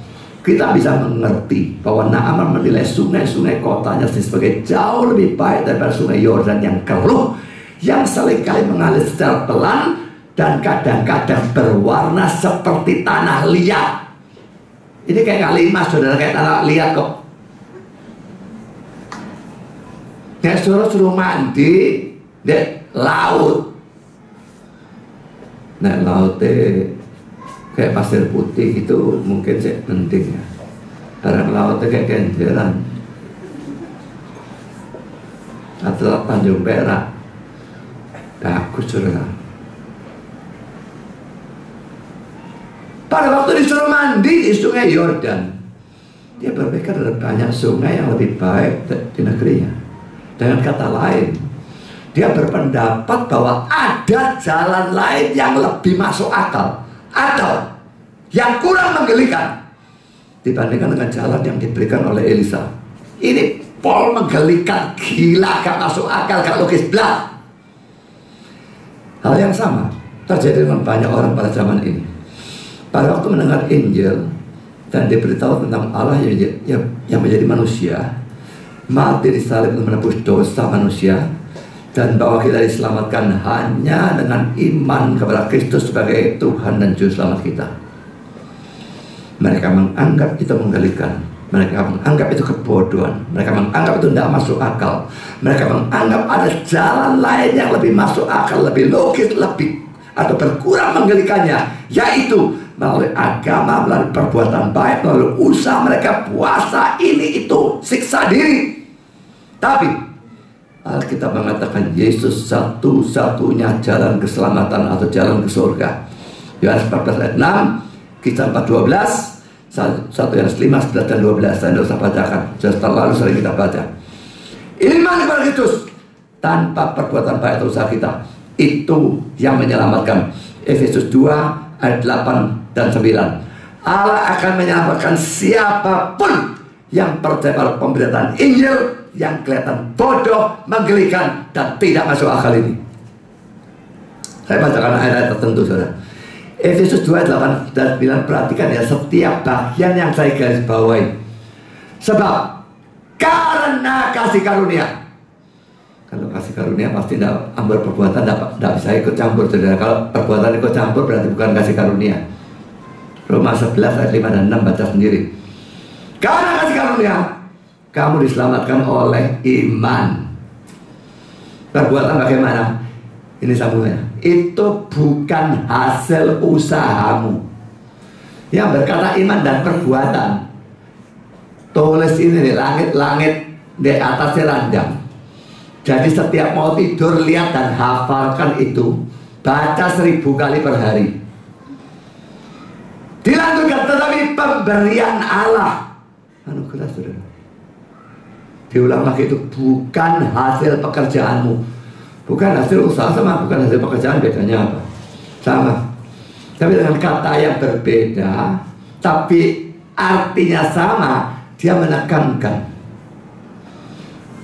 Speaker 1: kita bisa mengerti bahwa Naaman menilai sungai-sungai kotanya sebagai jauh lebih baik daripada sungai Yordan yang keruh yang sering kali mengalir secara pelan dan kadang-kadang berwarna seperti tanah liat. Ini kayak kalimat saudara kayak tanah liat kok. Ya suruh suruh mandi di laut. Nah lautnya kayak pasir putih itu mungkin sih penting ya. Barang lautnya kayak kenjeran atau Tanjung Perak. Bagus saudara pada waktu disuruh mandi di sungai Yordan dia berpikir ada banyak sungai yang lebih baik di negerinya. Dengan kata lain dia berpendapat bahwa ada jalan lain yang lebih masuk akal atau yang kurang menggelikan dibandingkan dengan jalan yang diberikan oleh Elisa. Ini pol menggelikan, gila, gak masuk akal, gak logis, bla. Hal yang sama terjadi dengan banyak orang pada zaman ini. Pada waktu mendengar Injil dan diberitahu tentang Allah yang, yang, yang menjadi manusia, mati di salib untuk menebus dosa manusia, dan bahwa kita diselamatkan hanya dengan iman kepada Kristus sebagai Tuhan dan Juru Selamat kita. Mereka menganggap itu menggelikan. Mereka menganggap itu kebodohan. Mereka menganggap itu tidak masuk akal. Mereka menganggap ada jalan lain yang lebih masuk akal, lebih logis, lebih atau berkurang menggelikannya, yaitu melalui agama, melalui perbuatan baik, melalui usaha mereka puasa ini itu siksa diri. Tapi Alkitab mengatakan Yesus satu-satunya jalan keselamatan atau jalan ke surga. Yohanes 14 ayat 6, kisah 4 12, satu yang 5, 11 dan 12 saya tidak usah bacakan sudah terlalu sering kita baca. Iman kepada Kristus tanpa perbuatan baik atau usaha kita itu yang menyelamatkan. Efesus 2 ayat 8 dan 9 Allah akan menyelamatkan siapa pun yang percaya pada pemberitaan Injil yang kelihatan bodoh, menggelikan dan tidak masuk akal ini. Saya bacakan ayat-ayat tertentu saudara. Efesus 2 8 dan 9 perhatikan ya setiap bagian yang saya garis bawahi. Sebab karena kasih karunia. Kalau kasih karunia pasti tidak ambil perbuatan tidak, bisa ikut campur saudara. Kalau perbuatan ikut campur berarti bukan kasih karunia. Roma 11 ayat 5 dan 6 baca sendiri. Karena kasih karunia kamu diselamatkan oleh iman. Perbuatan bagaimana? Ini sambungannya. Itu bukan hasil usahamu. Yang berkata iman dan perbuatan. Tulis ini nih, langit-langit di atasnya ranjang. Jadi setiap mau tidur lihat dan hafalkan itu. Baca seribu kali per hari. Dilanjutkan tetapi pemberian Allah. Anugerah saudara. Diulang lagi itu bukan hasil pekerjaanmu. Bukan hasil usaha sama bukan hasil pekerjaan bedanya apa? Sama. Tapi dengan kata yang berbeda, tapi artinya sama, dia menekankan.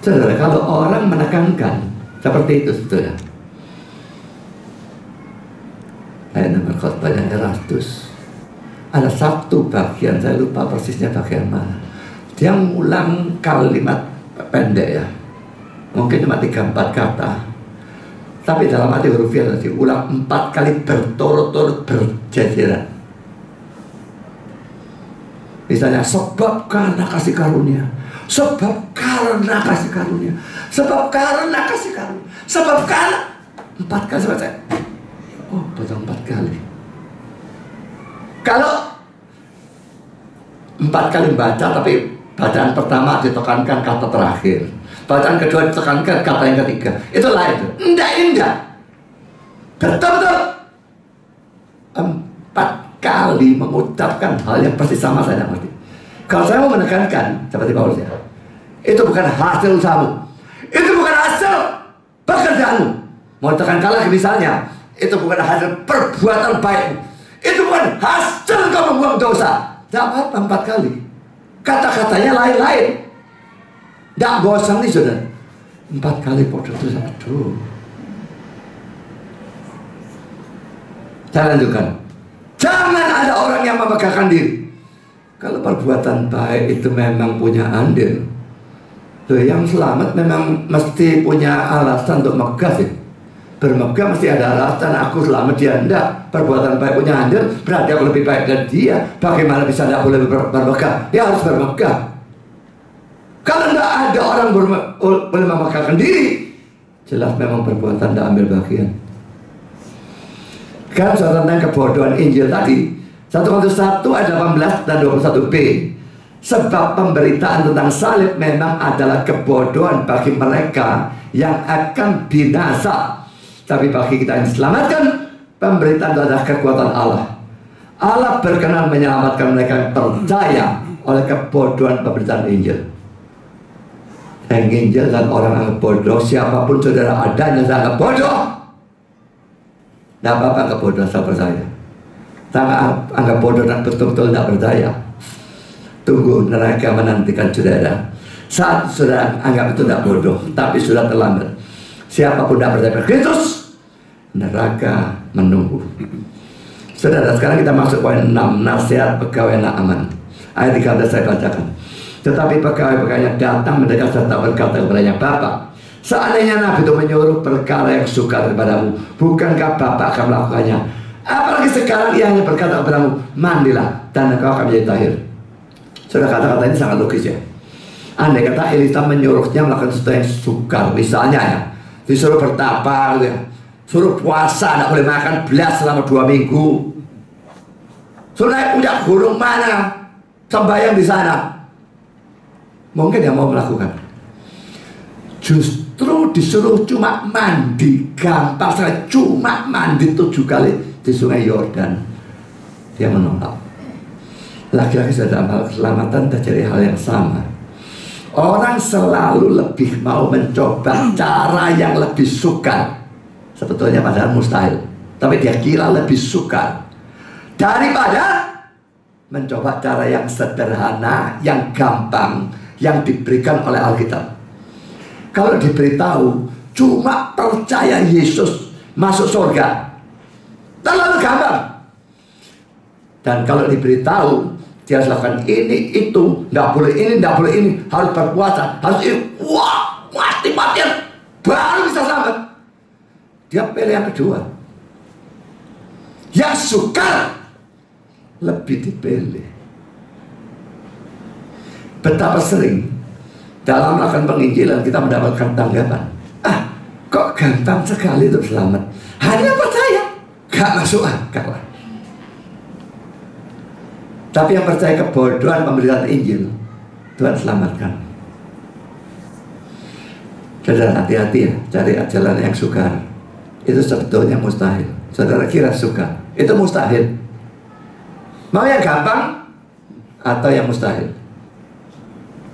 Speaker 1: Saudara, kalau orang menekankan seperti itu, saudara. Ayat nomor khotbahnya Erastus. Ada satu bagian, saya lupa persisnya bagian mana. Dia mengulang kalimat pendek ya. Mungkin cuma tiga empat kata. Tapi dalam arti hurufnya tadi ulang empat kali berturut-turut berjajaran misalnya sebab karena kasih karunia sebab karena kasih karunia sebab karena kasih karunia sebab karena empat kali saya oh betul empat kali. Kalau empat kali baca tapi Bacaan pertama ditekankan kata terakhir. Bacaan kedua ditekankan kata yang ketiga. Itulah itu. Enggak, enggak. Betul-betul. Empat kali mengucapkan hal yang persis sama saya ngerti. Kalau saya mau menekankan, seperti Paulus ya, itu bukan hasil usahamu. Itu bukan hasil pekerjaanmu. Mau tekankan lagi misalnya, itu bukan hasil perbuatan baikmu. Itu bukan hasil kau membuang dosa. Dapat empat kali. Kata-katanya lain-lain. Tidak bosan nih sudah. Empat kali bodoh itu aduh. Saya lanjutkan. Jangan ada orang yang memegahkan diri. Kalau perbuatan baik itu memang punya andil. Tuh, yang selamat memang mesti punya alasan untuk megah sih bermegah mesti ada alasan. Aku selamat dia. Enggak perbuatan baik punya andil berarti aku lebih baik dari dia. Bagaimana bisa tidak boleh ber bermegah? Dia harus bermegah. Kalau tidak ada orang boleh memegahkan diri jelas memang perbuatan tidak ambil bagian. Kan soal tentang kebodohan Injil tadi 1 Korintus 1 ayat 18 dan 21b Sebab pemberitaan tentang salib memang adalah kebodohan bagi mereka yang akan binasa tapi bagi kita yang diselamatkan, pemberitaan adalah kekuatan Allah. Allah berkenan menyelamatkan mereka yang percaya oleh kebodohan pemberitaan Injil. Yang Injil dan orang yang bodoh, siapa pun saudara adanya saya anggap bodoh. Tidak apa-apa anggap saya percaya. Saya anggap bodoh dan betul-betul tidak percaya. Tunggu neraka menantikan saudara. Saat saudara anggap itu tidak bodoh, tapi sudah terlambat. Siapa pun tidak percaya Kristus, neraka menunggu. Saudara, sekarang kita masuk poin 6, nasihat pegawai Naaman. Ayat 13 saya bacakan. Tetapi pegawai-pegawainya datang mendekat serta berkata kepadanya, Bapak, Seandainya Nabi itu menyuruh perkara yang suka kepadamu, bukankah Bapak akan melakukannya? Apalagi sekarang ia hanya berkata kepadamu, mandilah dan engkau akan menjadi tahir. Sudah kata-kata ini sangat logis ya. Andai kata Elisa menyuruhnya melakukan sesuatu yang sukar, misalnya ya, disuruh bertapa gitu ya, suruh puasa, tidak boleh makan belas selama dua minggu, suruh naik puncak gunung mana, sembahyang di sana, mungkin dia mau melakukan. Justru disuruh cuma mandi gampang saya cuma mandi tujuh kali di sungai Yordan. Dia menolak. Laki-laki sudah amal keselamatan terjadi hal yang sama. Orang selalu lebih mau mencoba cara yang lebih sukar. Sebetulnya padahal mustahil. Tapi dia kira lebih sukar. Daripada mencoba cara yang sederhana, yang gampang, yang diberikan oleh Alkitab. Kalau diberitahu cuma percaya Yesus masuk surga, terlalu gampang. Dan kalau diberitahu dia lakukan ini itu, tidak boleh ini, tidak boleh ini, harus berpuasa, harus ini, wah mati matian, baru bisa selamat. Dia pilih yang kedua, yang suka lebih dipilih. Betapa sering dalam melakukan penginjilan kita mendapatkan tanggapan. Ah, kok gampang sekali untuk selamat. Hanya percaya, gak masuk akal. Tapi yang percaya kebodohan pemberitaan Injil, Tuhan selamatkan. Saudara hati-hati ya, cari jalan yang sukar. Itu sebetulnya mustahil. Saudara kira suka, itu mustahil. Mau yang gampang atau yang mustahil?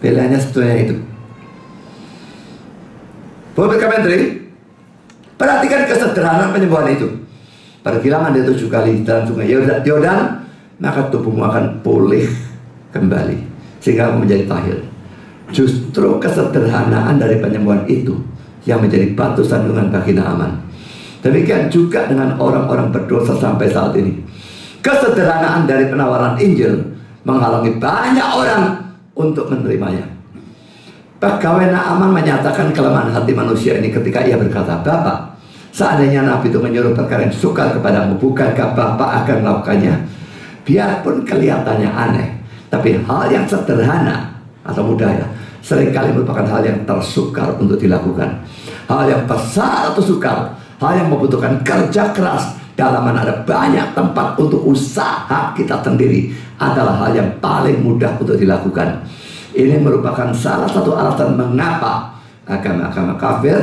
Speaker 1: Pilihannya sebetulnya itu. Bapak Menteri, perhatikan kesederhanaan penyembuhan itu. Pergilah mandi tujuh kali dalam sungai Yordan, maka tubuhmu akan pulih kembali sehingga menjadi tahir. Justru kesederhanaan dari penyembuhan itu yang menjadi batu sandungan bagi Naaman. Demikian juga dengan orang-orang berdosa sampai saat ini. Kesederhanaan dari penawaran Injil menghalangi banyak orang untuk menerimanya. Pegawai Naaman menyatakan kelemahan hati manusia ini ketika ia berkata, Bapak, seandainya Nabi itu menyuruh perkara yang suka kepadamu, bukankah Bapak akan melakukannya? Biarpun kelihatannya aneh, tapi hal yang sederhana atau mudah ya, sering kali merupakan hal yang tersukar untuk dilakukan. Hal yang besar atau sukar, hal yang membutuhkan kerja keras, dalam ada banyak tempat untuk usaha kita sendiri adalah hal yang paling mudah untuk dilakukan. Ini merupakan salah satu alasan mengapa agama-agama kafir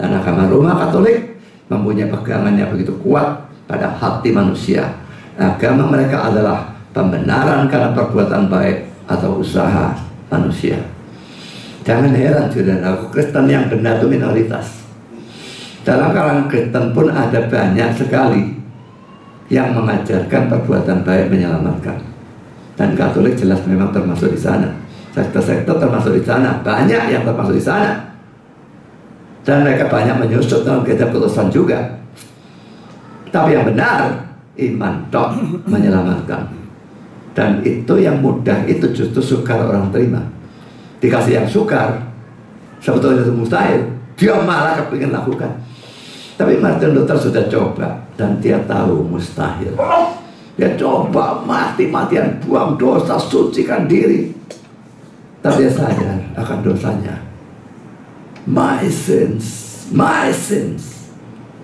Speaker 1: dan agama Roma Katolik mempunyai pegangan yang begitu kuat pada hati manusia. Agama mereka adalah pembenaran karena perbuatan baik atau usaha manusia. Jangan heran saudara, Kristen yang benar itu minoritas. Dalam kalangan Kristen pun ada banyak sekali yang mengajarkan perbuatan baik menyelamatkan. Dan Katolik jelas memang termasuk di sana. Sektor-sektor termasuk di sana. Banyak yang termasuk di sana. Dan mereka banyak menyusup dalam kitab ketusan juga. Tapi yang benar, iman tok menyelamatkan. Dan itu yang mudah, itu justru sukar orang terima. Dikasih yang sukar, sebetulnya itu mustahil. Dia malah kepingin lakukan. Tapi Martin Luther sudah coba dan dia tahu mustahil. Dia coba mati-matian buang dosa, sucikan diri. Tapi dia sadar akan dosanya. My sins, my sins.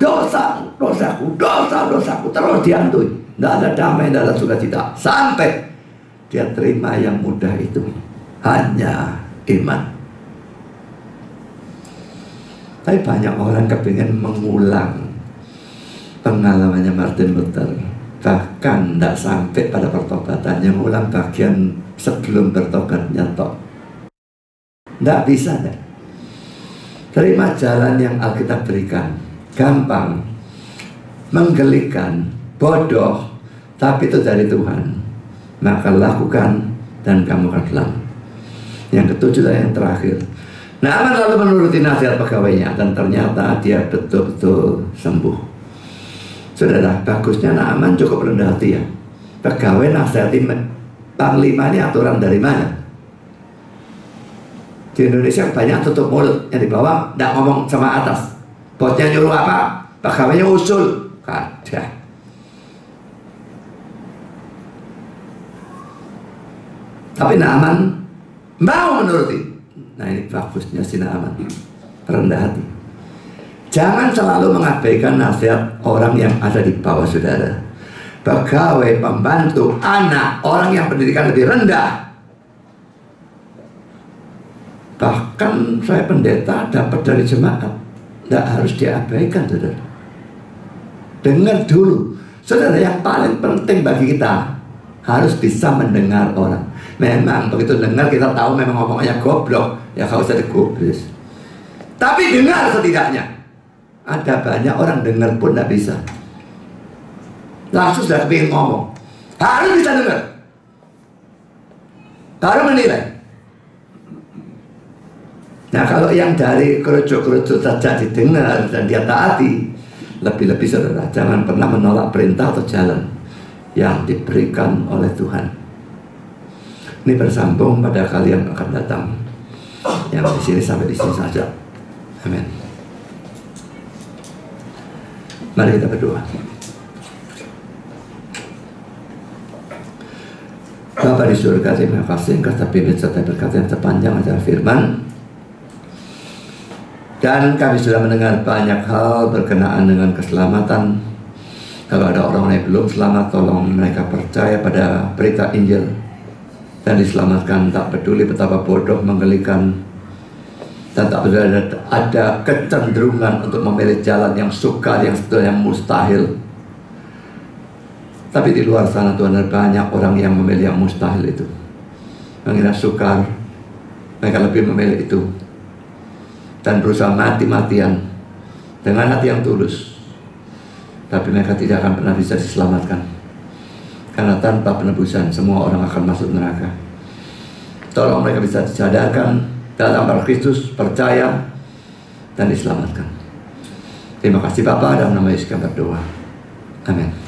Speaker 1: Dosa, dosaku, dosa, dosaku terus dihantui. Tidak ada damai, tidak ada sukacita. Sampai dia terima yang mudah itu. Hanya iman. Tapi banyak orang kepingin mengulang pengalamannya Martin Luther. Bahkan tidak sampai pada pertobatannya mengulang bagian sebelum bertobatnya toh. Tidak bisa deh. Terima jalan yang Alkitab berikan. Gampang. Menggelikan. Bodoh. Tapi itu dari Tuhan. Maka lakukan dan kamu akan selamat. Yang ketujuh dan yang terakhir Naaman lalu menuruti nasihat pegawainya dan ternyata dia betul-betul sembuh. Saudara, bagusnya Naaman cukup rendah hati ya. Pegawai nasihati panglima ini aturan dari mana? Di Indonesia banyak tutup mulut yang di bawah tidak ngomong sama atas. Bosnya nyuruh apa? Pegawainya usul. Kada. Tapi Naaman mau menuruti. Nah ini bagusnya si Naaman. Rendah hati. Jangan selalu mengabaikan nasihat orang yang ada di bawah saudara. Pegawai, pembantu, anak, orang yang pendidikan lebih rendah Bahkan saya pendeta dapat dari jemaat. Tidak harus diabaikan, saudara. Dengar dulu. Saudara, yang paling penting bagi kita harus bisa mendengar orang. Memang begitu dengar kita tahu memang ngomongnya goblok. Ya kalau usah digoblis. Tapi dengar setidaknya. Ada banyak orang dengar pun tidak bisa. Langsung sudah ingin ngomong. Harus bisa dengar. Baru menilai. Nah kalau yang dari kerucut-kerucut saja didengar dan dia taati Lebih-lebih saudara Jangan pernah menolak perintah atau jalan Yang diberikan oleh Tuhan. Ini bersambung pada kalian akan datang. Yang di sini sampai di sini saja. Amin. Mari kita berdoa. Bapak di surga, terima kasih Engkau pimpin serta berkat yang terpanjang acara firman. Dan kami sudah mendengar banyak hal berkenaan dengan keselamatan. Kalau ada orang yang belum selamat, tolong mereka percaya pada berita Injil dan diselamatkan. Tak peduli betapa bodoh, menggelikan, dan tak peduli ada, ada kecenderungan untuk memilih jalan yang sukar, yang sebetulnya mustahil. Tapi di luar sana Tuhan ada banyak orang yang memilih yang mustahil itu. Mengira sukar, mereka lebih memilih itu dan berusaha mati-matian dengan hati yang tulus. Tapi mereka tidak akan pernah bisa diselamatkan. Karena tanpa penebusan semua orang akan masuk neraka. Tolong mereka bisa disadarkan dalam Kristus, percaya dan diselamatkan. Terima kasih Bapak dalam nama Yesus kami berdoa. Amin.